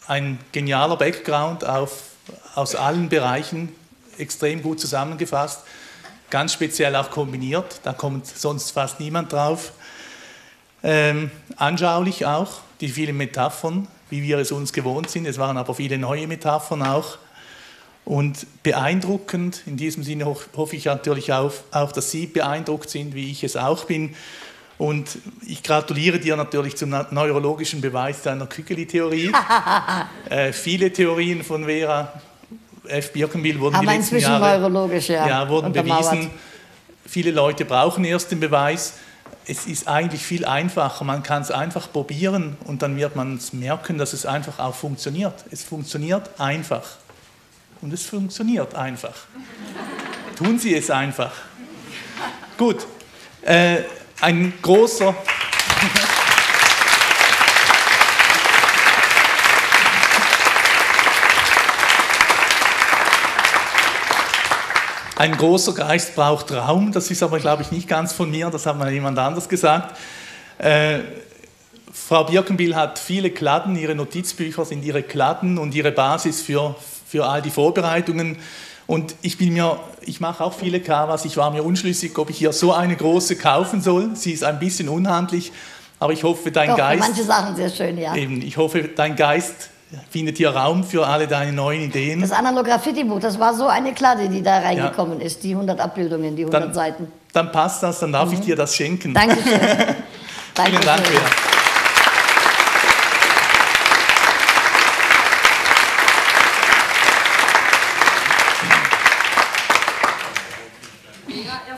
I: ein genialer Background auf, aus allen Bereichen, extrem gut zusammengefasst ganz speziell auch kombiniert, da kommt sonst fast niemand drauf. Ähm, anschaulich auch, die vielen Metaphern, wie wir es uns gewohnt sind. Es waren aber viele neue Metaphern auch. Und beeindruckend, in diesem Sinne hoffe ich natürlich auch, auch, dass Sie beeindruckt sind, wie ich es auch bin. Und ich gratuliere dir natürlich zum neurologischen Beweis deiner Kükeli-Theorie. [laughs] äh, viele Theorien von Vera F. Birkenbiel wurden
A: Aber
I: die letzten Jahre
A: neurologisch, ja,
I: ja wurden bewiesen. Viele Leute brauchen erst den Beweis. Es ist eigentlich viel einfacher. Man kann es einfach probieren und dann wird man merken, dass es einfach auch funktioniert. Es funktioniert einfach. Und es funktioniert einfach. [laughs] Tun Sie es einfach. Gut. Äh, ein großer. Ein großer Geist braucht Raum, das ist aber, glaube ich, nicht ganz von mir, das hat mal jemand anders gesagt. Äh, Frau Birkenbiel hat viele Kladden, ihre Notizbücher sind ihre Kladden und ihre Basis für für all die Vorbereitungen. Und ich bin mir, ich mache auch viele Kawas. Ich war mir unschlüssig, ob ich hier so eine große kaufen soll. Sie ist ein bisschen unhandlich, aber ich hoffe, dein
A: Doch,
I: Geist.
A: manche Sachen sehr schön, ja.
I: Eben, ich hoffe, dein Geist findet hier Raum für alle deine neuen Ideen.
A: Das Analog Graffiti Buch, das war so eine Kladde, die da reingekommen ja. ist, die 100 Abbildungen, die 100
I: dann,
A: Seiten.
I: Dann passt das, dann darf mhm. ich dir das schenken.
A: Dankeschön. [laughs]
I: Vielen Dank, Lea.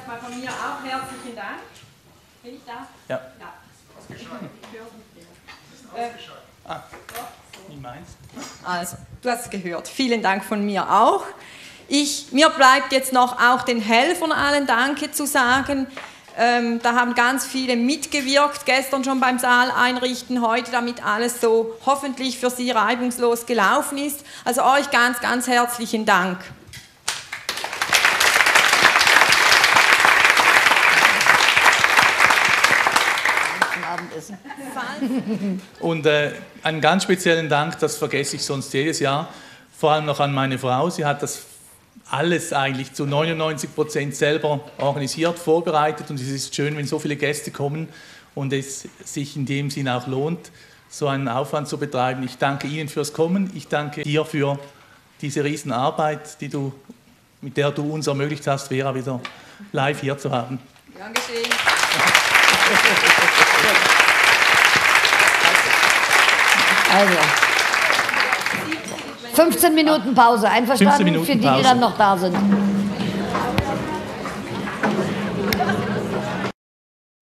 J: Erstmal von mir auch herzlichen Dank. Bin ich da?
I: Ja.
J: ja.
I: Äh, ah, wie meinst
J: Also, du hast gehört. Vielen Dank von mir auch. Ich, mir bleibt jetzt noch auch den Helfern allen Danke zu sagen. Ähm, da haben ganz viele mitgewirkt, gestern schon beim Saal einrichten, heute, damit alles so hoffentlich für Sie reibungslos gelaufen ist. Also euch ganz, ganz herzlichen Dank. [laughs]
I: Und äh, einen ganz speziellen Dank, das vergesse ich sonst jedes Jahr, vor allem noch an meine Frau. Sie hat das alles eigentlich zu 99 Prozent selber organisiert, vorbereitet und es ist schön, wenn so viele Gäste kommen und es sich in dem Sinn auch lohnt, so einen Aufwand zu betreiben. Ich danke Ihnen fürs Kommen, ich danke dir für diese Riesenarbeit, die du, mit der du uns ermöglicht hast, Vera wieder live hier zu haben.
J: Dankeschön. [laughs]
A: 15 Minuten Pause, einverstanden?
I: 15 Minuten
A: für die, die
I: Pause.
A: dann noch da sind.